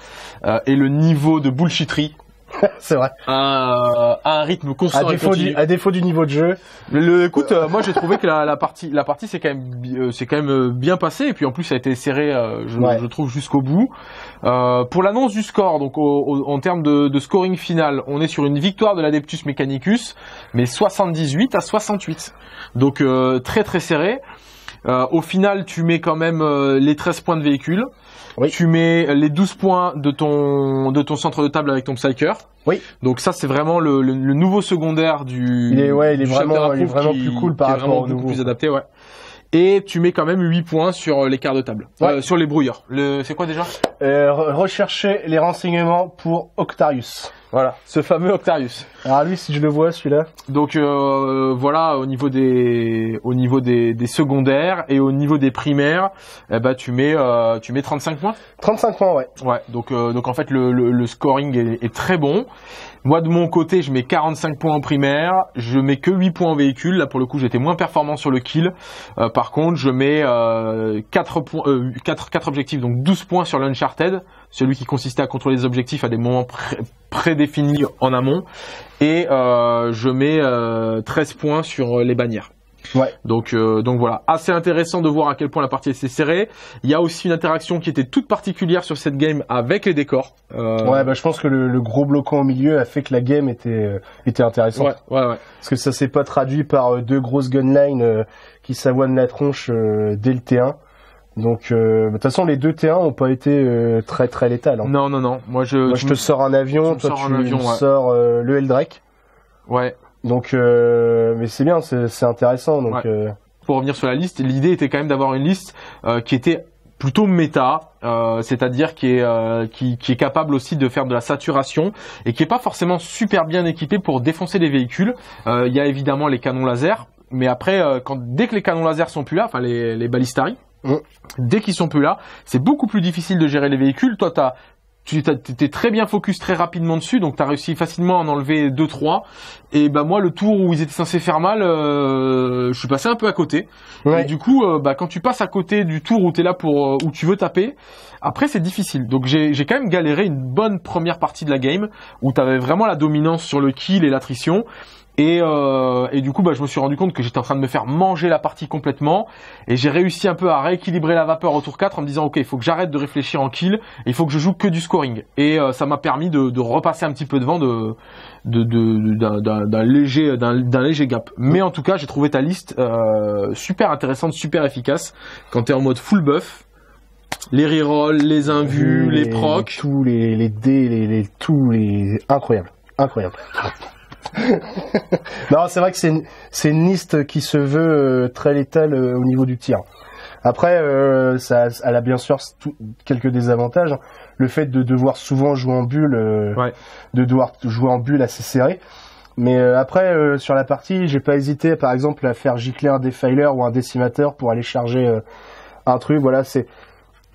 euh, et le niveau de bullshitterie (laughs) C'est vrai. à, à un rythme À constant et défaut, du, à défaut du niveau de jeu. Le, écoute, euh, moi j'ai trouvé que la, la partie, la partie c'est quand même, euh, c'est quand même euh, bien passé et puis en plus ça a été serré, euh, je, Ouais. je trouve jusqu'au bout. Euh, pour l'annonce du score, donc au- au- en termes de, de scoring final, on est sur une victoire de l'Adeptus Mechanicus, mais 78 à 68, donc euh, très très serré. Euh, au final, tu mets quand même euh, les 13 points de véhicule. Oui. Tu mets les 12 points de ton de ton centre de table avec ton Psyker. Oui. Donc ça c'est vraiment le, le- le nouveau secondaire du Il est- ouais, il est vraiment- il est vraiment qui- plus cool par qui est rapport vraiment au beaucoup nouveau. plus adapté, ouais. et tu mets quand même 8 points sur les quarts de table, Ouais. Euh, sur les brouilleurs. Le, c'est quoi déjà? Euh, re- recherchez les renseignements pour Octarius. Voilà, ce fameux Octarius. Alors lui, si je le vois, celui-là. Donc euh, voilà, au niveau des, au niveau des, des secondaires et au niveau des primaires, eh ben tu mets, euh, tu mets 35 points. 35 points, ouais. Ouais, donc euh, donc en fait le, le, le scoring est, est très bon. Moi de mon côté, je mets 45 points en primaire, je mets que 8 points en véhicule. Là pour le coup, j'étais moins performant sur le kill. Euh, par contre, je mets euh, 4 points euh, 4 4 objectifs donc 12 points sur l'uncharted, celui qui consistait à contrôler les objectifs à des moments pré- prédéfinis en amont et euh, je mets euh, 13 points sur les bannières. Ouais. Donc, euh, donc voilà, assez intéressant de voir à quel point la partie était serrée. Il y a aussi une interaction qui était toute particulière sur cette game avec les décors. Euh, Ouais, bah je pense que le, le gros bloquant au milieu a fait que la game était euh, était intéressante. ouais, ouais, ouais. Parce que ça s'est pas traduit par euh, deux grosses gunlines euh, qui s'avoinent la tronche euh, dès le T1. Donc, euh, de toute façon, les deux T1 ont pas été euh, très très létales. hein. Non, non, non. Moi, je, Moi, je te me- sors un avion, me toi tu ouais. sors euh, le Eldrake. ouais. Donc, euh, mais c'est bien, c'est intéressant. Donc, Ouais. euh, Pour revenir sur la liste, l'idée était quand même d'avoir une liste euh, qui était plutôt méta, euh, c'est-à-dire qui est euh, qui, qui est capable aussi de faire de la saturation et qui est pas forcément super bien équipé pour défoncer les véhicules. Euh, Il y a évidemment les canons laser, mais après, euh, quand dès que les canons laser sont plus là, enfin les, les balistari, Mm. dès qu'ils sont plus là, c'est beaucoup plus difficile de gérer les véhicules. Toi, t'as tu t'étais très bien focus très rapidement dessus, donc t'as réussi facilement à en enlever deux trois. Et bah moi, le tour où ils étaient censés faire mal, euh, je suis passé un peu à côté. ouais. Et du coup, euh, bah, quand tu passes à côté du tour où tu es là pour euh, où tu veux taper, après c'est difficile. Donc j'ai j'ai quand même galéré une bonne première partie de la game où tu avais vraiment la dominance sur le kill et l'attrition. Et, euh, et du coup, bah, je me suis rendu compte que j'étais en train de me faire manger la partie complètement. Et j'ai réussi un peu à rééquilibrer la vapeur au tour 4 en me disant, ok, il faut que j'arrête de réfléchir en kill. Il faut que je joue que du scoring. Et euh, ça m'a permis de, de repasser un petit peu devant de de- de- d'un d'un léger léger gap. Mais en tout cas, j'ai trouvé ta liste euh, super intéressante, super efficace. Quand tu es en mode full buff, les rerolls, les invus, les, procs. tous les les dés, les, les tous les incroyable, incroyable. (laughs) non, c'est vrai que c'est une, liste qui se veut euh, très létale euh, au niveau du tir. Après, euh, ça, elle a bien sûr tout- quelques désavantages. Le fait de devoir souvent jouer en bulle, Ouais. de devoir jouer en bulle assez serré. Mais après, sur la partie, j'ai pas hésité, par exemple, à faire gicler un défiler ou un décimateur pour aller charger un truc. Voilà, c'est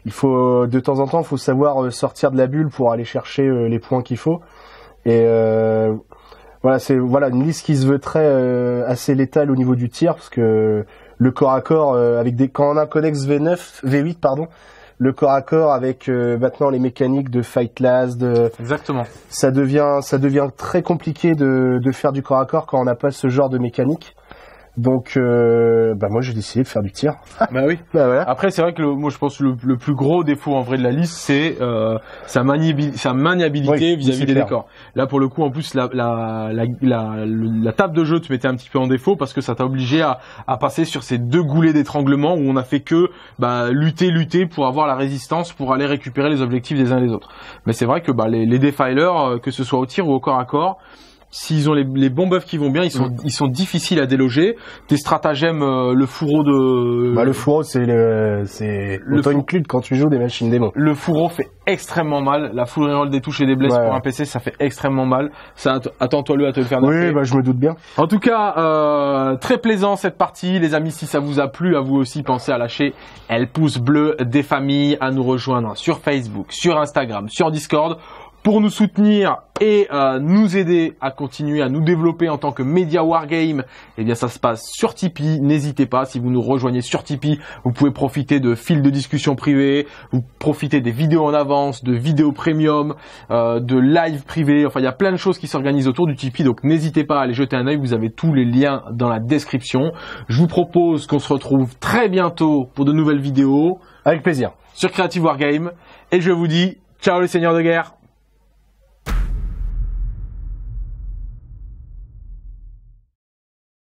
il faut de temps en temps, il faut savoir sortir de la bulle pour aller chercher les points qu'il faut. Et voilà, c'est voilà une liste qui se veut très euh, assez létale au niveau du tir parce que le corps à corps euh, avec des quand on a un codex V9 V8 pardon, le corps à corps avec euh, maintenant les mécaniques de fight last, de Exactement. ça devient ça devient très compliqué de, de faire du corps à corps quand on n'a pas ce genre de mécanique. Donc euh, bah moi j'ai décidé de faire du tir. (laughs) bah oui. Bah voilà. Après, c'est vrai que le, moi, je pense que le, le plus gros défaut en vrai de la liste, c'est euh, sa, maniabi- sa maniabilité Oui, vis-à-vis des clair. décors. Là, pour le coup, en plus, la, la, la, la, le- la table de jeu te mettait un petit peu en défaut parce que ça t'a obligé à, à passer sur ces deux goulets d'étranglement où on a fait que bah, lutter, lutter pour avoir la résistance pour aller récupérer les objectifs des uns des autres. Mais c'est vrai que bah, les, les defilers, euh, que ce soit au tir ou au corps à corps, S'ils ont les, les bons buffs qui vont bien, ils sont, Mm. ils sont difficiles à déloger. Tes stratagèmes, euh, le fourreau de, Bah, le fourreau, c'est le, c'est Le clude quand tu joues des machines démons. Le fourreau fait extrêmement mal. La full reroll des touches et des blesses Ouais. pour un PC, ça fait extrêmement mal. Ça, att- attends-toi le à te le faire. Oui, bah, je me doute bien. En tout cas, euh, très plaisant cette partie. Les amis, si ça vous a plu, à vous aussi, pensez à lâcher le pouce bleu des familles, à nous rejoindre sur Facebook, sur Instagram, sur Discord pour nous soutenir et euh, nous aider à continuer à nous développer en tant que média wargame. Eh bien, ça se passe sur Tipeee. N'hésitez pas, si vous nous rejoignez sur Tipeee, vous pouvez profiter de fils de discussion privés, vous profitez des vidéos en avance, de vidéos premium, euh, de live privés. Enfin, il y a plein de choses qui s'organisent autour du Tipeee. Donc, n'hésitez pas à aller jeter un œil. Vous avez tous les liens dans la description. Je vous propose qu'on se retrouve très bientôt pour de nouvelles vidéos Avec plaisir. sur Creative Wargame. Et je vous dis, ciao les seigneurs de guerre